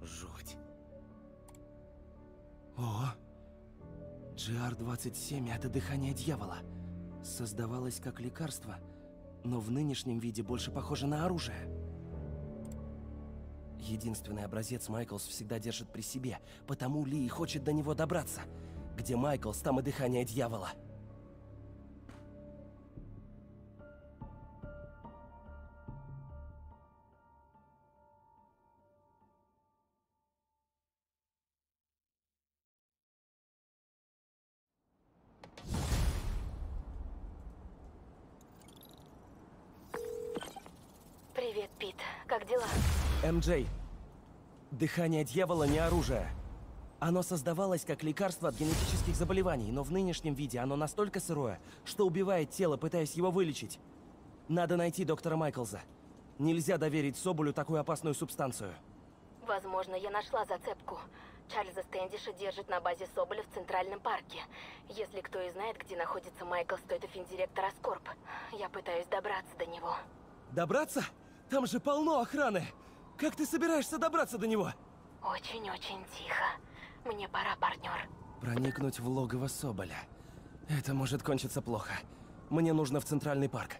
Жуть. О! GR-27 — это дыхание дьявола. Создавалось как лекарство, но в нынешнем виде больше похоже на оружие. Единственный образец Майклс всегда держит при себе, потому Ли хочет до него добраться. Где Майклс, там и дыхание дьявола. МJ, дыхание дьявола не оружие. Оно создавалось как лекарство от генетических заболеваний, но в нынешнем виде оно настолько сырое, что убивает тело, пытаясь его вылечить. Надо найти доктора Майклза. Нельзя доверить Соболю такую опасную субстанцию. Возможно, я нашла зацепку. Чарльза Стэндиша держит на базе Соболя в Центральном парке. Если кто и знает, где находится Майкл, то это финдиректор Аскорб. Я пытаюсь добраться до него. Добраться? Там же полно охраны! Как ты собираешься добраться до него? Очень-очень тихо. Мне пора, партнер. Проникнуть в логово Соболя. Это может кончиться плохо. Мне нужно в Центральный парк.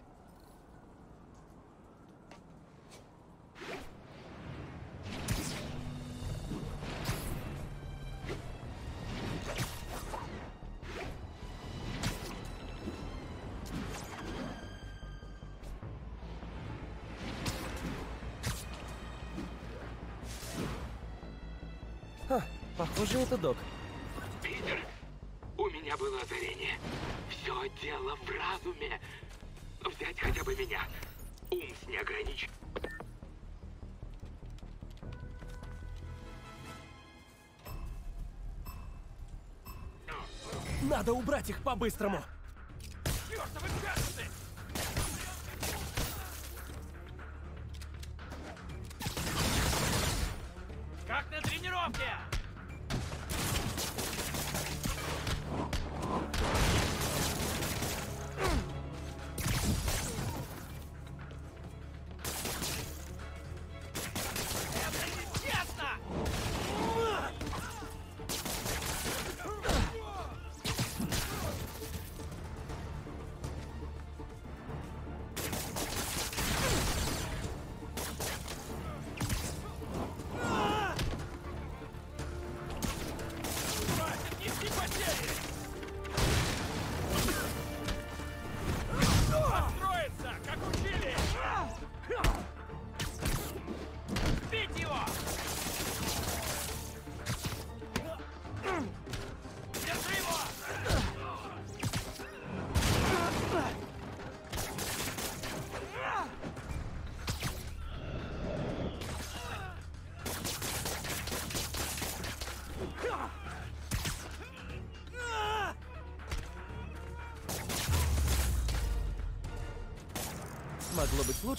Их по-быстрому!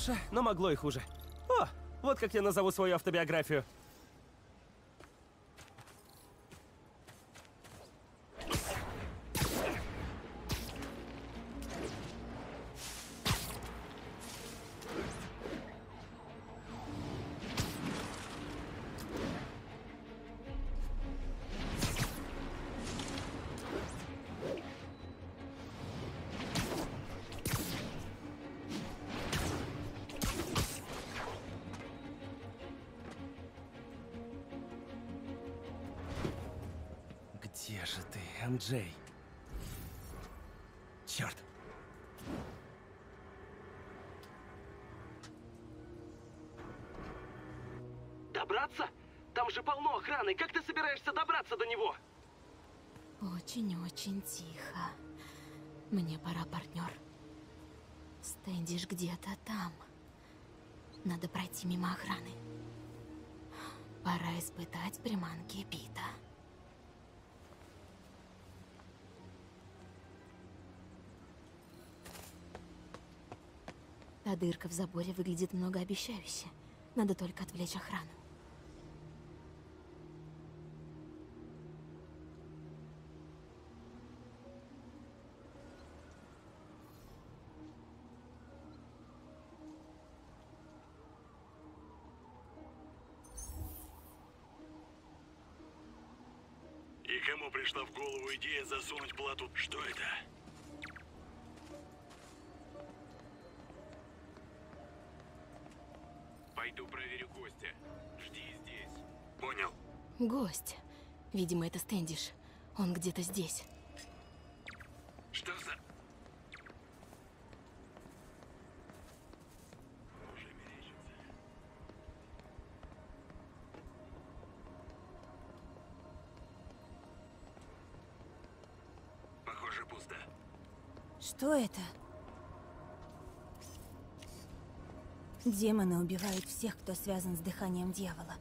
Лучше, но могло и хуже. О, вот как я назову свою автобиографию. Ты, Анджей? Черт! Добраться? Там же полно охраны. Как ты собираешься добраться до него? Очень-очень тихо. Мне пора, партнер. Стэндиш где-то там. Надо пройти мимо охраны. Пора испытать приманки Пита. Та дырка в заборе выглядит многообещающе. Надо только отвлечь охрану. И кому пришла в голову идея засунуть плату? Что это? Гость. Видимо, это Стэндиш. Он где-то здесь. Что за... Похоже, пусто. Что это? Демоны убивают всех, кто связан с дыханием дьявола.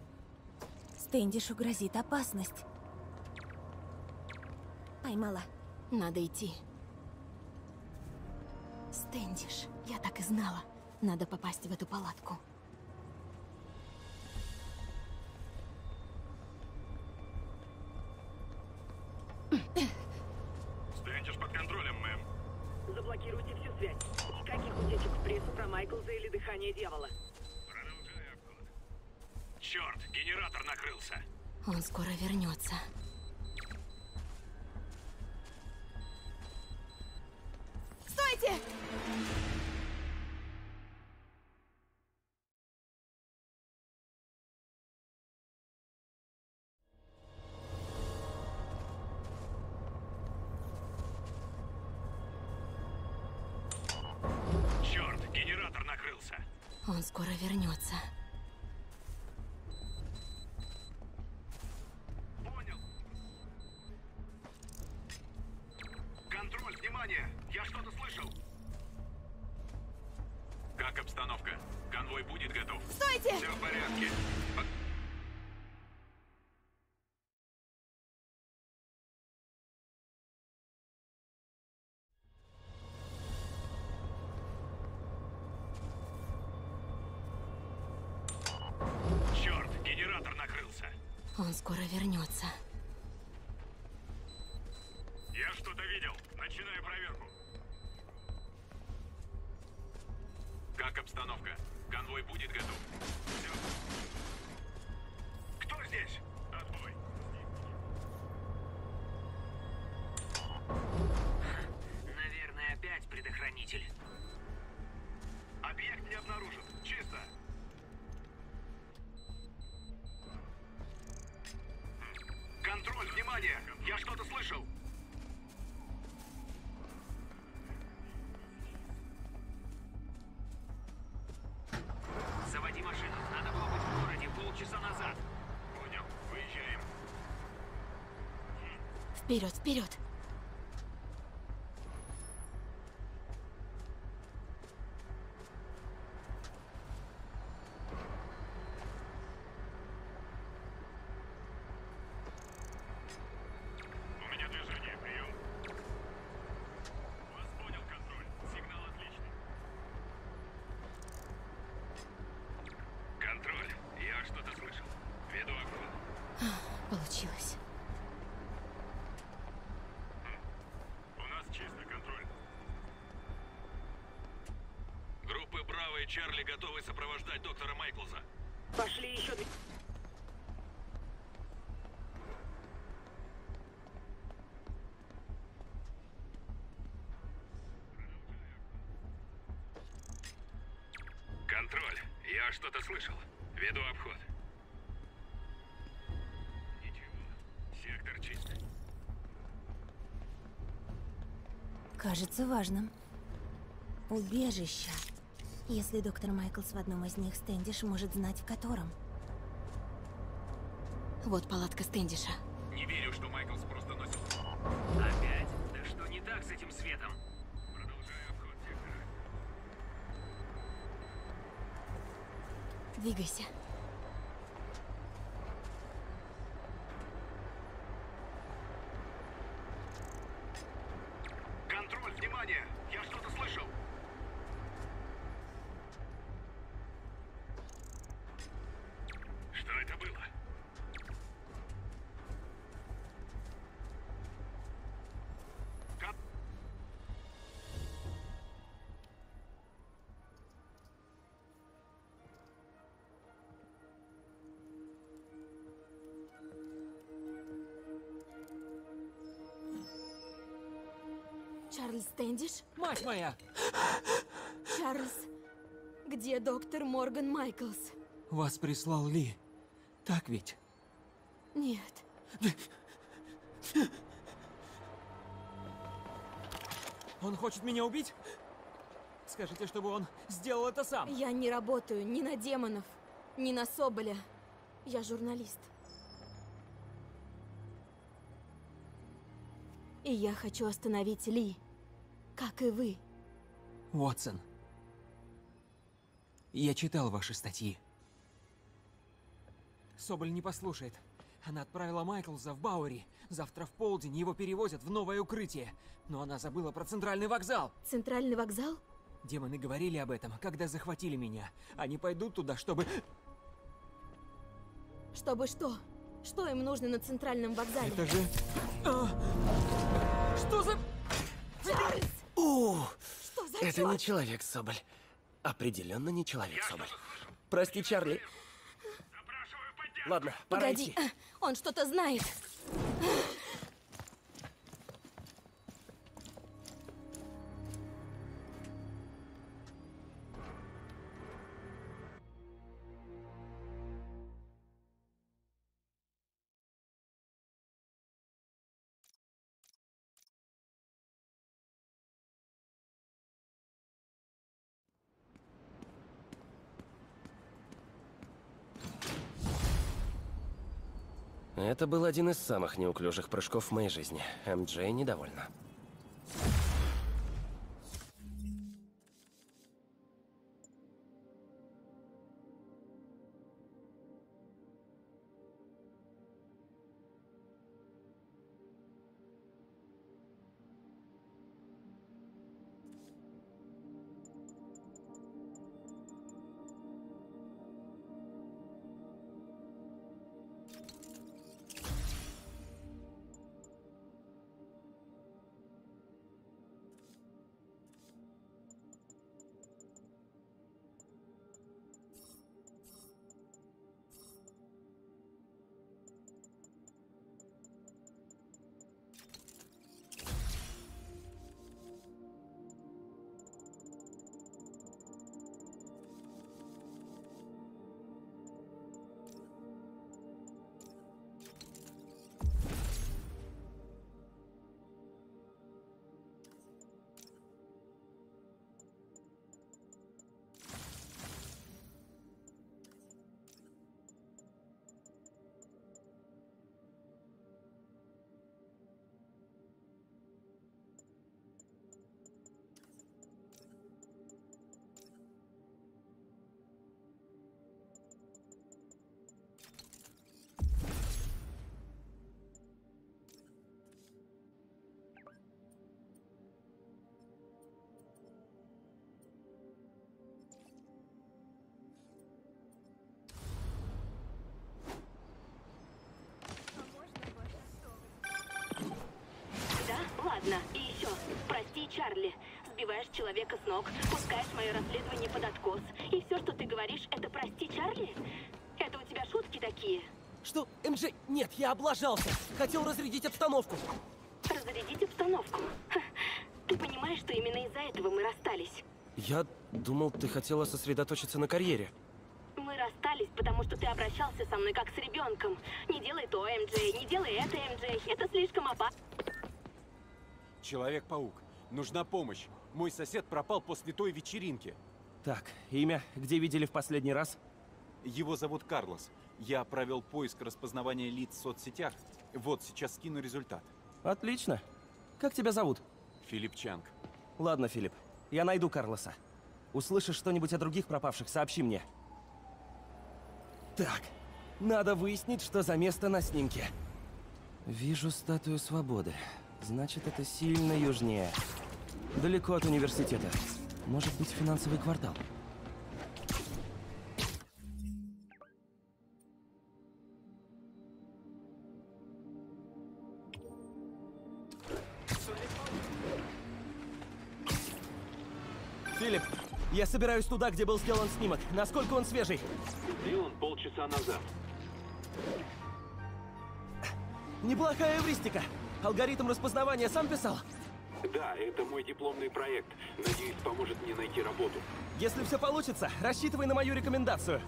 Стэндишу грозит опасность. Поймала. Надо идти. Стэндиш, я так и знала. Надо попасть в эту палатку. Я что-то слышал. Как обстановка? Конвой будет готов? Стойте! Все в порядке. Вперед, вперед! У меня движение. Прием. Вас понял, контроль. Сигнал отличный. Контроль. Я что-то слышал. Веду огонь. Получилось. У нас чисто, контроль. Группы Браво и Чарли готовы сопровождать доктора Майклза. Пошли еще две... Контроль. Я что-то слышал. Веду обход. Ничего. Сектор чист. Кажется важным. Убежища. Если доктор Майклс в одном из них, Стэндиш может знать в котором. Вот палатка Стэндиша. Не верю, что Майклс просто носит. Опять? Да что не так с этим светом? Продолжаю обход сектора. Двигайся. Мать моя! Чарльз, где доктор Морган Майклс? Вас прислал Ли. Так ведь? Нет. Он хочет меня убить? Скажите, чтобы он сделал это сам. Я не работаю ни на демонов, ни на Соболя. Я журналист. И я хочу остановить Ли, как и вы. Уотсон. Я читал ваши статьи. Соболь не послушает. Она отправила Майклза в Бауэри. Завтра в полдень его перевозят в новое укрытие. Но она забыла про центральный вокзал. Центральный вокзал? Демоны говорили об этом, когда захватили меня. Они пойдут туда, чтобы... Чтобы что? Что им нужно на центральном вокзале? Это же... А! Что за... Чарльз! Что за это чёрт? не человек, Соболь. Определенно не человек, Соболь. Прости, Чарли. Ладно, пора Погоди, идти. а, он что-то знает. Это был один из самых неуклюжих прыжков в моей жизни. МД недовольна. Ног, пускаешь мое расследование под откос. И все, что ты говоришь, это прости, Чарли? Это у тебя шутки такие? Что? МЖ, нет, я облажался. Хотел разрядить обстановку. Разрядить обстановку. Ха, Ты понимаешь, что именно из-за этого мы расстались? Я думал, ты хотела сосредоточиться на карьере. Мы расстались, потому что ты обращался со мной как с ребенком. Не делай то, МJ, не делай это, МJ. Это слишком опасно. Человек-паук, нужна помощь. Мой сосед пропал после той вечеринки. Так, имя, где видели в последний раз? Его зовут Карлос. Я провел поиск распознавания лиц в соцсетях. Вот, сейчас скину результат. Отлично. Как тебя зовут? Филипп Чанг. Ладно, Филипп, я найду Карлоса. Услышишь что-нибудь о других пропавших, сообщи мне. Так, надо выяснить, что за место на снимке. Вижу статую свободы. Значит, это сильно южнее. Далеко от университета. Может быть, финансовый квартал. Филипп, я собираюсь туда, где был сделан снимок. Насколько он свежий? Сделан полчаса назад. Неплохая эвристика. Алгоритм распознавания сам писал? Да, это мой дипломный проект. Надеюсь, поможет мне найти работу. Если все получится, рассчитывай на мою рекомендацию.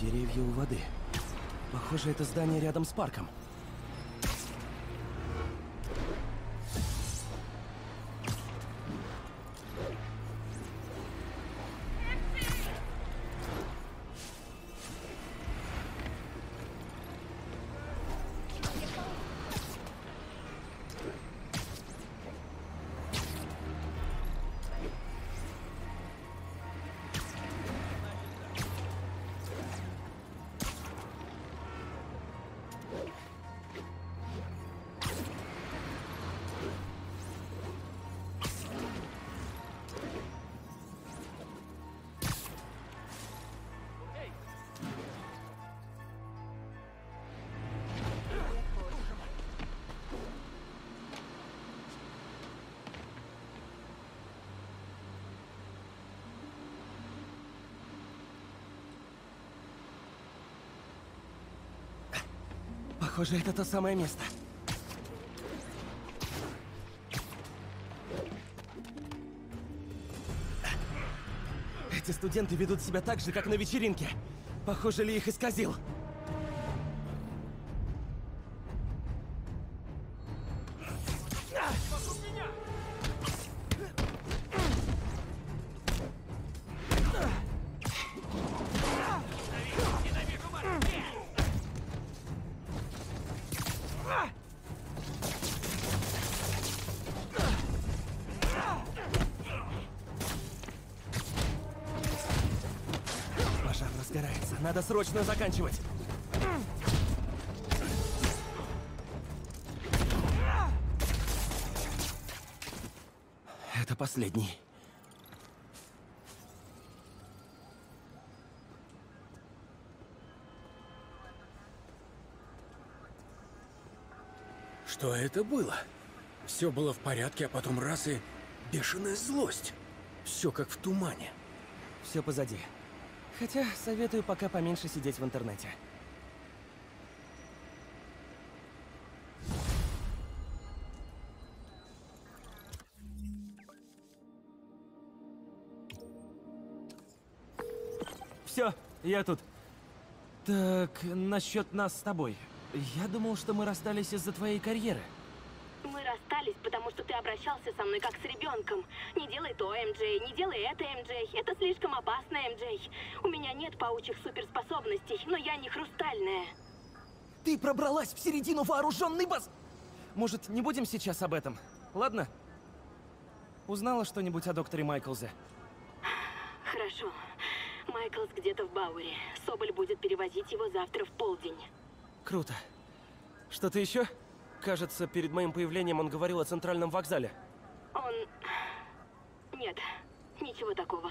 Деревья у воды. Похоже, это здание рядом с парком. Похоже, это то самое место. Эти студенты ведут себя так же, как на вечеринке. Похоже, ли их исказил? Надо срочно заканчивать. Это последний. Что это было? Все было в порядке, а потом раз и бешеная злость. Все как в тумане. Все позади. Хотя советую пока поменьше сидеть в интернете. Все, я тут. Так, насчет нас с тобой. Я думал, что мы расстались из-за твоей карьеры. Мы расстались, потому что ты обращался со мной как с ребенком. Не делай то, МJ, не делай это, МJ. Это слишком опасно, МJ. У меня нет паучих суперспособностей, но я не хрустальная. Ты пробралась в середину вооруженной баз... Может, не будем сейчас об этом? Ладно? Узнала что-нибудь о докторе Майклзе? Хорошо. Майклс где-то в Бауэре. Соболь будет перевозить его завтра в полдень. Круто. Что-то еще? Кажется, перед моим появлением он говорил о центральном вокзале. Он... Нет, ничего такого.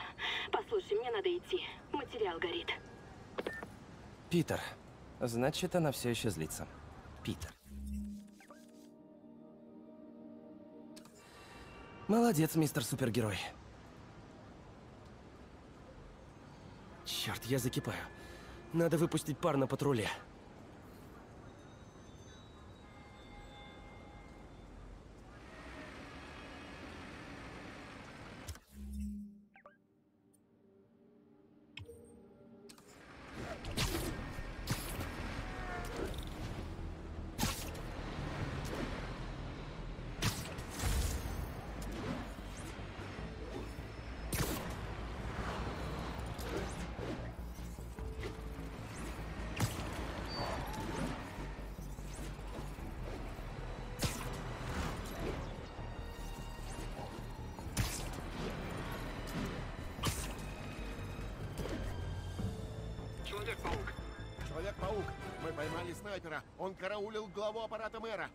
Послушай, мне надо идти. Материал горит. Питер. Значит, она все еще злится. Питер. Молодец, мистер супергерой. Черт, я закипаю. Надо выпустить пар на патруле. Караулил главу аппарата мэра.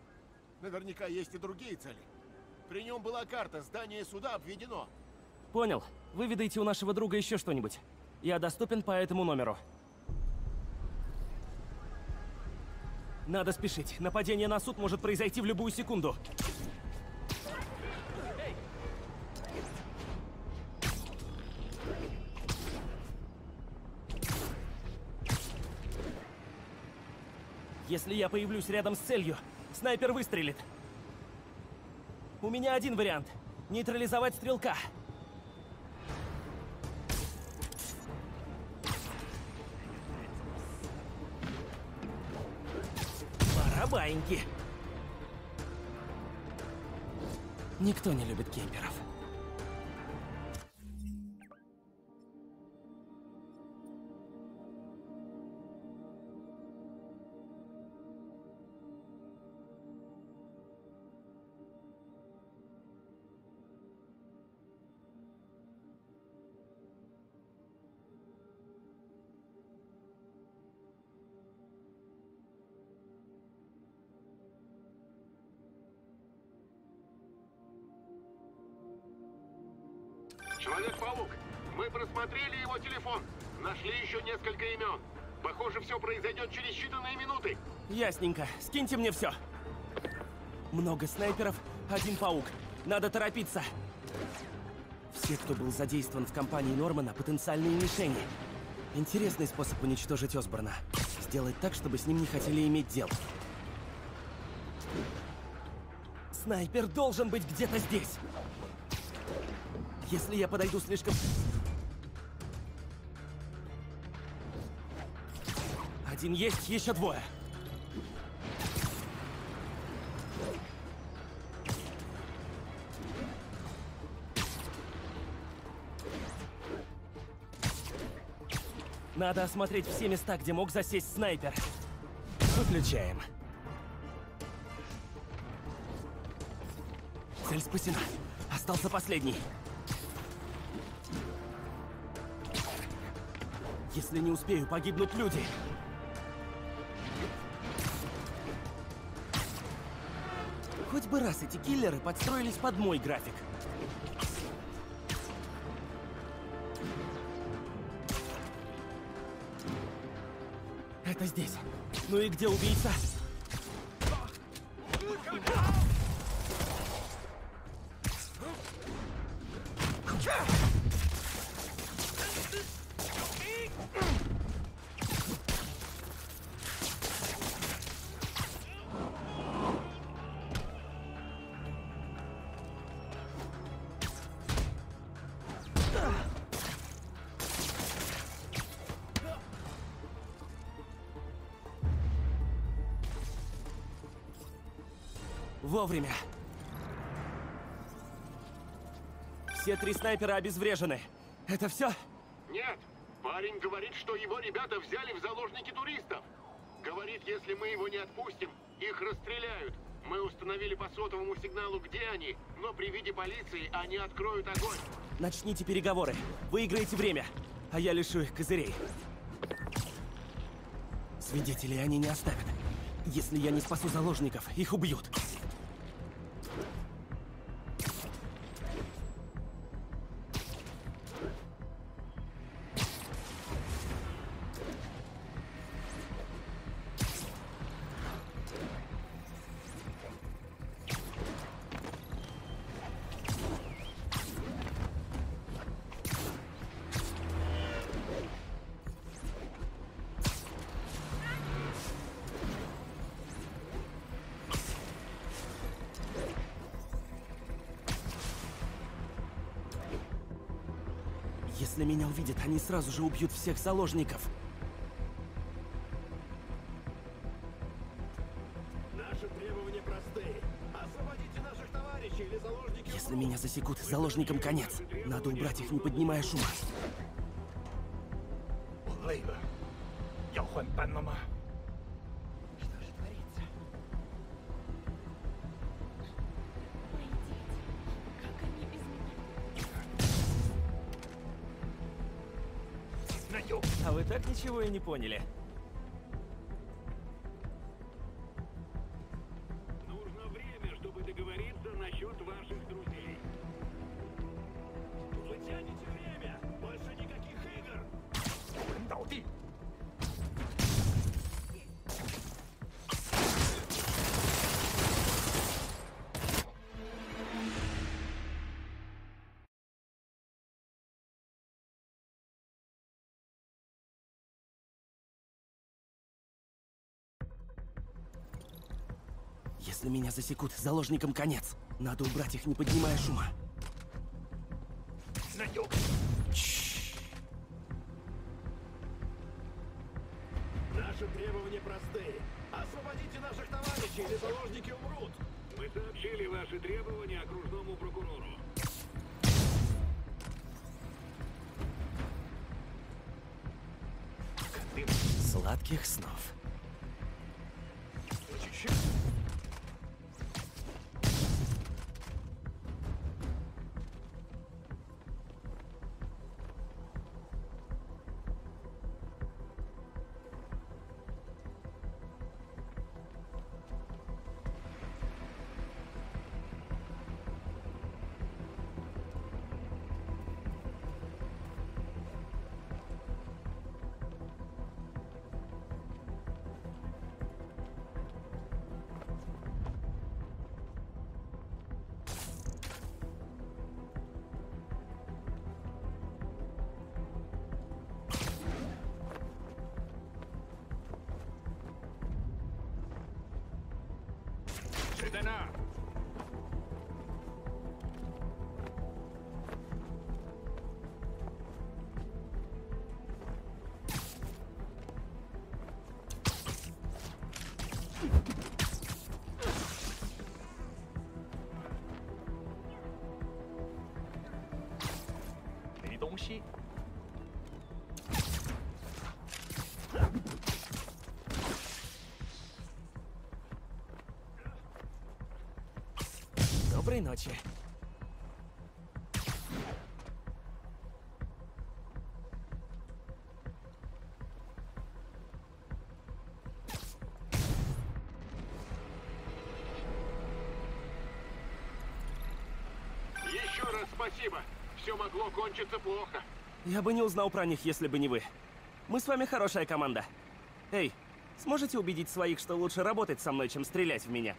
Наверняка есть и другие цели. При нем была карта. Здание суда обведено. Понял. Выведайте у нашего друга еще что-нибудь. Я доступен по этому номеру. Надо спешить. Нападение на суд может произойти в любую секунду. Если я появлюсь рядом с целью, снайпер выстрелит. У меня один вариант. Нейтрализовать стрелка. Барабаньки. Никто не любит кемперов. Человек-паук, мы просмотрели его телефон. Нашли еще несколько имен. Похоже, все произойдет через считанные минуты. Ясненько. Скиньте мне все. Много снайперов, один паук. Надо торопиться. Все, кто был задействован в компании Нормана, потенциальные мишени. Интересный способ уничтожить Осборна. Сделать так, чтобы с ним не хотели иметь дел. Снайпер должен быть где-то здесь. Если я подойду слишком... Один есть, еще двое. Надо осмотреть все места, где мог засесть снайпер. Выключаем. Цель спасена. Остался последний. Если не успею, погибнут люди. Хоть бы раз эти киллеры подстроились под мой график. Это здесь. Ну и где убийца? Вовремя. Все три снайпера обезврежены. Это все? Нет. Парень говорит, что его ребята взяли в заложники туристов. Говорит, если мы его не отпустим, их расстреляют. Мы установили по сотовому сигналу, где они, но при виде полиции они откроют огонь. Начните переговоры. Выиграете время, а я лишу их козырей. Свидетелей они не оставят. Если я не спасу заложников, их убьют. Увидят, они сразу же убьют всех заложников. Наши требования просты. Освободите наших товарищей или заложники... Если меня засекут, заложникам конец. Надо убрать их, не поднимая шума. Ничего и не поняли. Если меня засекут, заложникам конец. Надо убрать их, не поднимая шума. Ночи. Еще раз спасибо. Все могло кончиться плохо. Я бы не узнал про них, если бы не вы. Мы с вами хорошая команда. Эй, сможете убедить своих, что лучше работать со мной, чем стрелять в меня?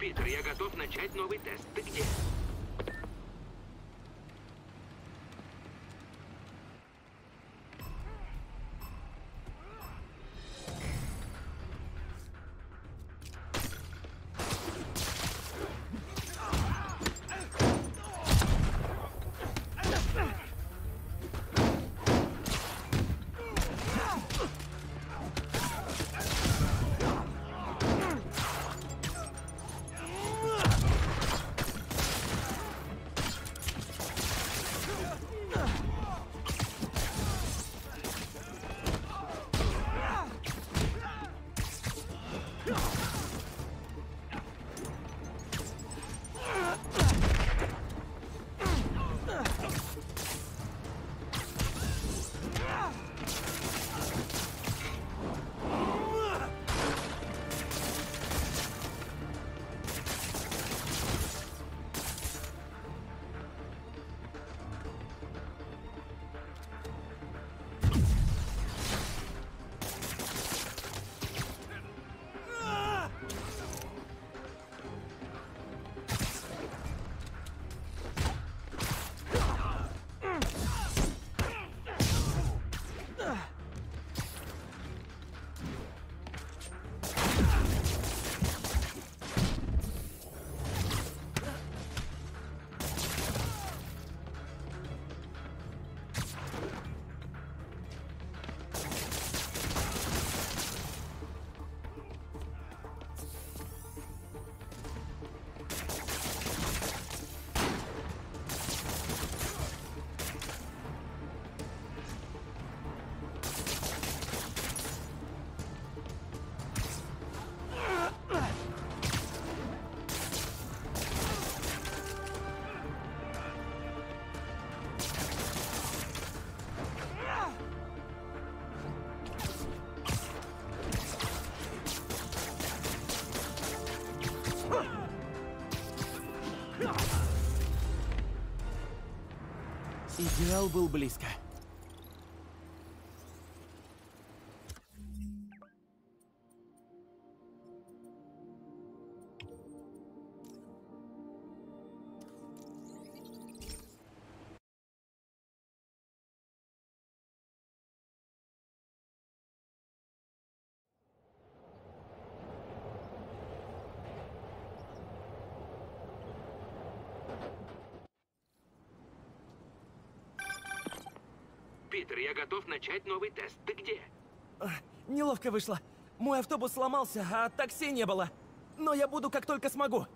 Питер, я готов начать новый тест. Ты где? Идеал был близко. Готов начать новый тест. Ты где? Неловко вышло. Мой автобус сломался, а такси не было. Но я буду как только смогу.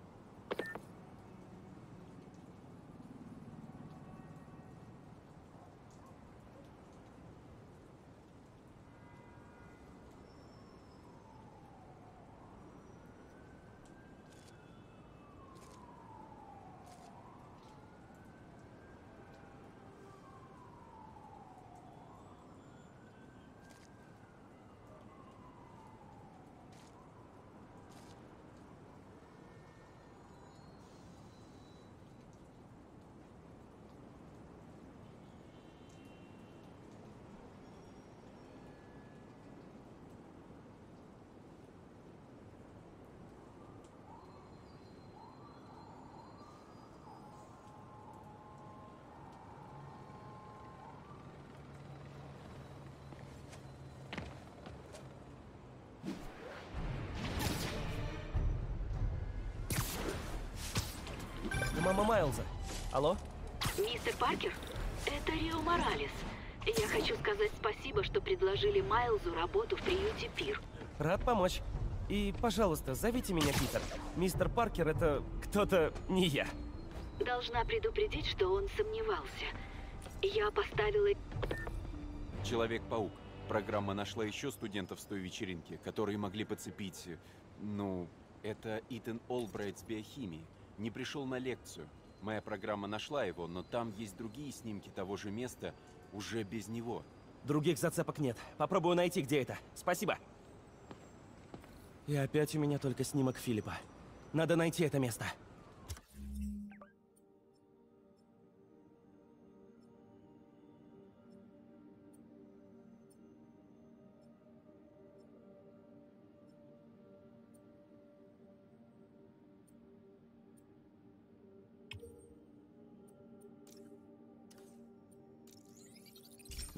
Мама Майлза. Алло? Мистер Паркер, это Рио Моралес. Я хочу сказать спасибо, что предложили Майлзу работу в приюте Пир. Рад помочь. И, пожалуйста, зовите меня Питер. Мистер Паркер — это кто-то не я. Должна предупредить, что он сомневался. Я поставила... Человек-паук. Программа нашла еще студентов с той вечеринки, которые могли подцепить... э, Ну, это Итан Олбрайт с биохимии. Не пришел на лекцию. Моя программа нашла его, но там есть другие снимки того же места, уже без него. Других зацепок нет. Попробую найти, где это. Спасибо. И опять у меня только снимок Филиппа. Надо найти это место.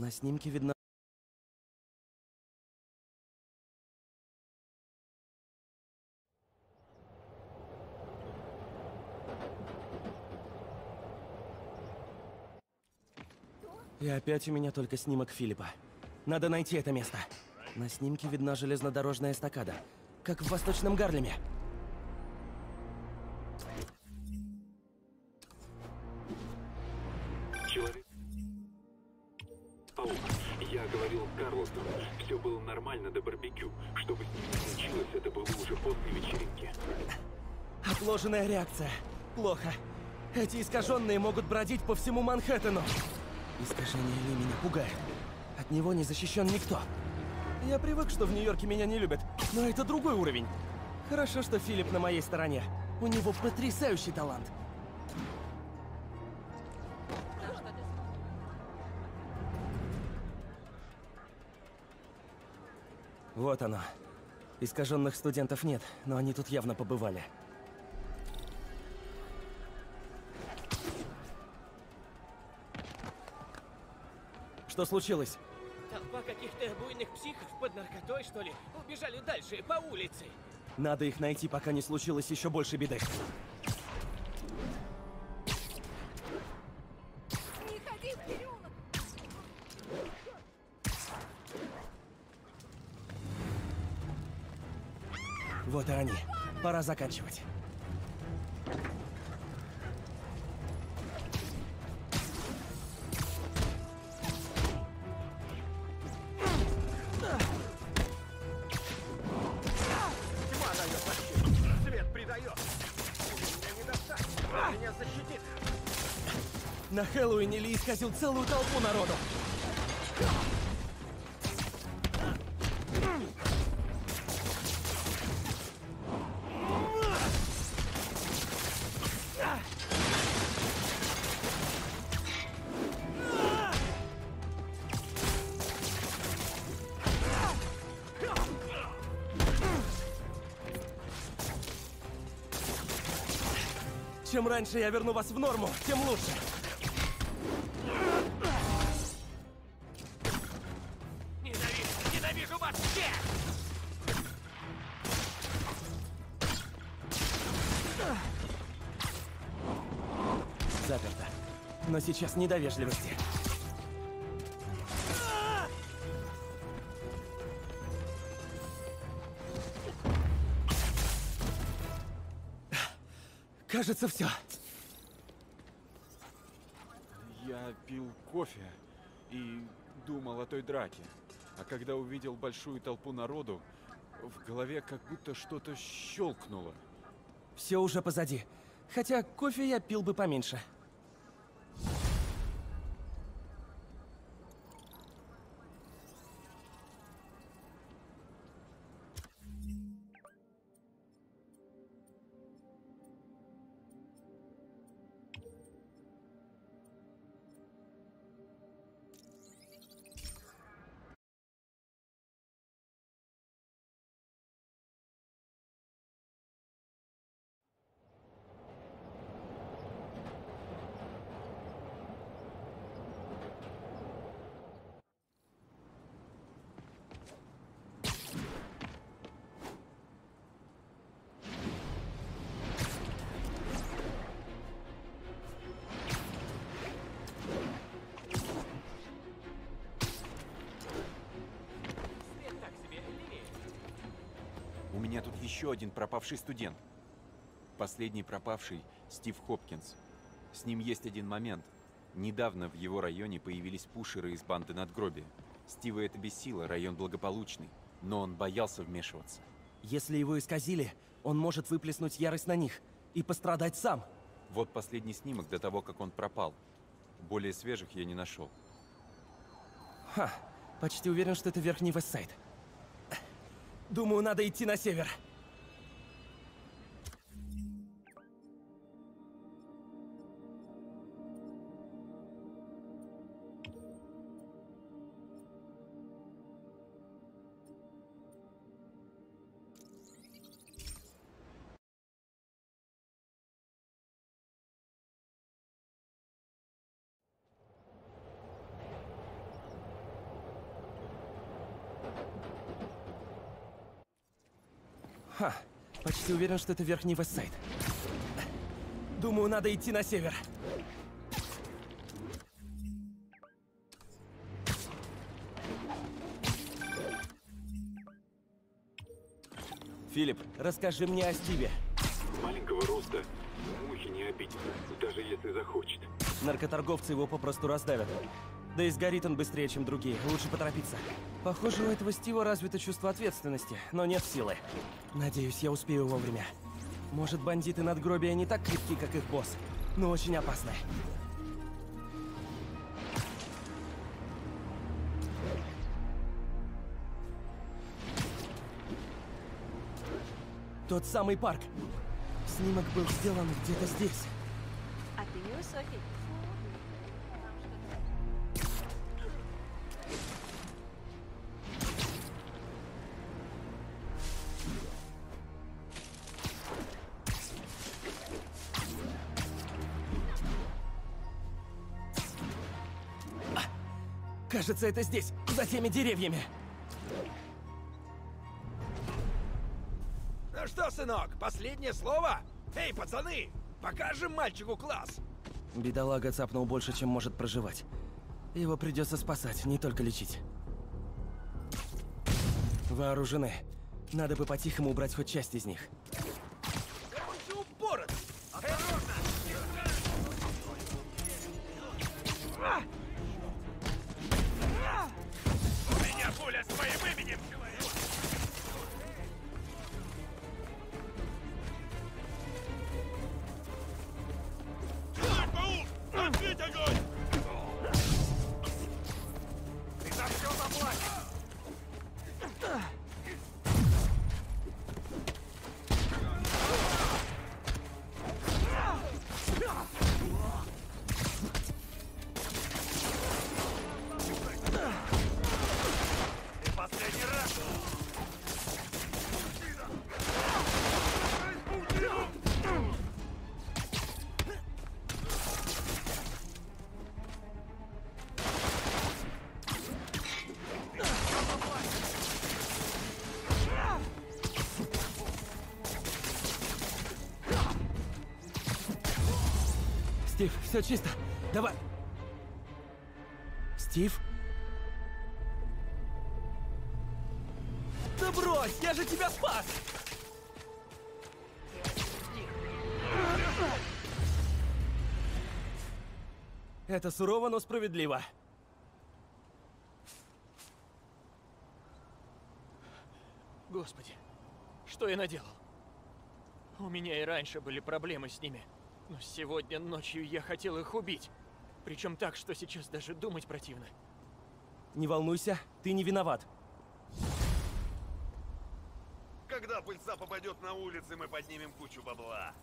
На снимке видно... И опять у меня только снимок Филиппа. Надо найти это место. На снимке видна железнодорожная эстакада, как в Восточном Гарлеме. Отложенная реакция. Плохо. Эти искаженные могут бродить по всему Манхэттену. Искажение Ли меня пугает. От него не защищен никто. Я привык, что в Нью-Йорке меня не любят, но это другой уровень. Хорошо, что Филипп на моей стороне. У него потрясающий талант. Вот оно. Искаженных студентов нет, но они тут явно побывали. Что случилось? Толпа каких-то буйных психов под наркотой, что ли, убежали дальше, по улице. Надо их найти, пока не случилось еще больше беды. Не ходи в переулок! Вот и они. Пора заканчивать. На Хэллоуине Ли исказил целую толпу народу. Чем раньше я верну вас в норму, тем лучше. сейчас не до вежливости. Кажется, все. Я пил кофе и думал о той драке. А когда увидел большую толпу народу, в голове как будто что-то щелкнуло. Все уже позади. Хотя кофе я пил бы поменьше. Один пропавший студент. Последний пропавший — Стив Хопкинс. С ним есть один момент. Недавно в его районе появились пушеры из банды надгробия. Стива это бесило, район благополучный, но он боялся вмешиваться. Если его исказили, он может выплеснуть ярость на них и пострадать сам. Вот последний снимок до того, как он пропал. Более свежих я не нашел. Ха, почти уверен, что это Верхний Вестсайд. Думаю, надо идти на север. Уверен, что это Верхний Вестсайд. Думаю, надо идти на север. Филипп, расскажи мне о Стиве. Маленького роста мухи не обидит, даже если захочет. Наркоторговцы его попросту раздавят. Да и сгорит он быстрее, чем другие. Лучше поторопиться. Похоже, у этого Стива развито чувство ответственности, но нет силы. Надеюсь, я успею вовремя. Может, бандиты надгробия не так крепки, как их босс, но очень опасны. Тот самый парк. Снимок был сделан где-то здесь. А ты невысокий. Кажется, это здесь, за теми деревьями. Ну что, сынок, последнее слово? Эй, пацаны, покажем мальчику класс. Бедолага цапнул больше, чем может проживать. Его придется спасать, не только лечить. Вооружены. Надо бы по-тихому убрать хоть часть из них. Все чисто. Давай. Стив? Да брось, я же тебя спас! Это сурово, но справедливо. Господи, что я наделал? У меня и раньше были проблемы с ними. Но сегодня ночью я хотел их убить. Причем так, что сейчас даже думать противно. Не волнуйся, ты не виноват. Когда пыльца попадет на улицы, мы поднимем кучу бабла.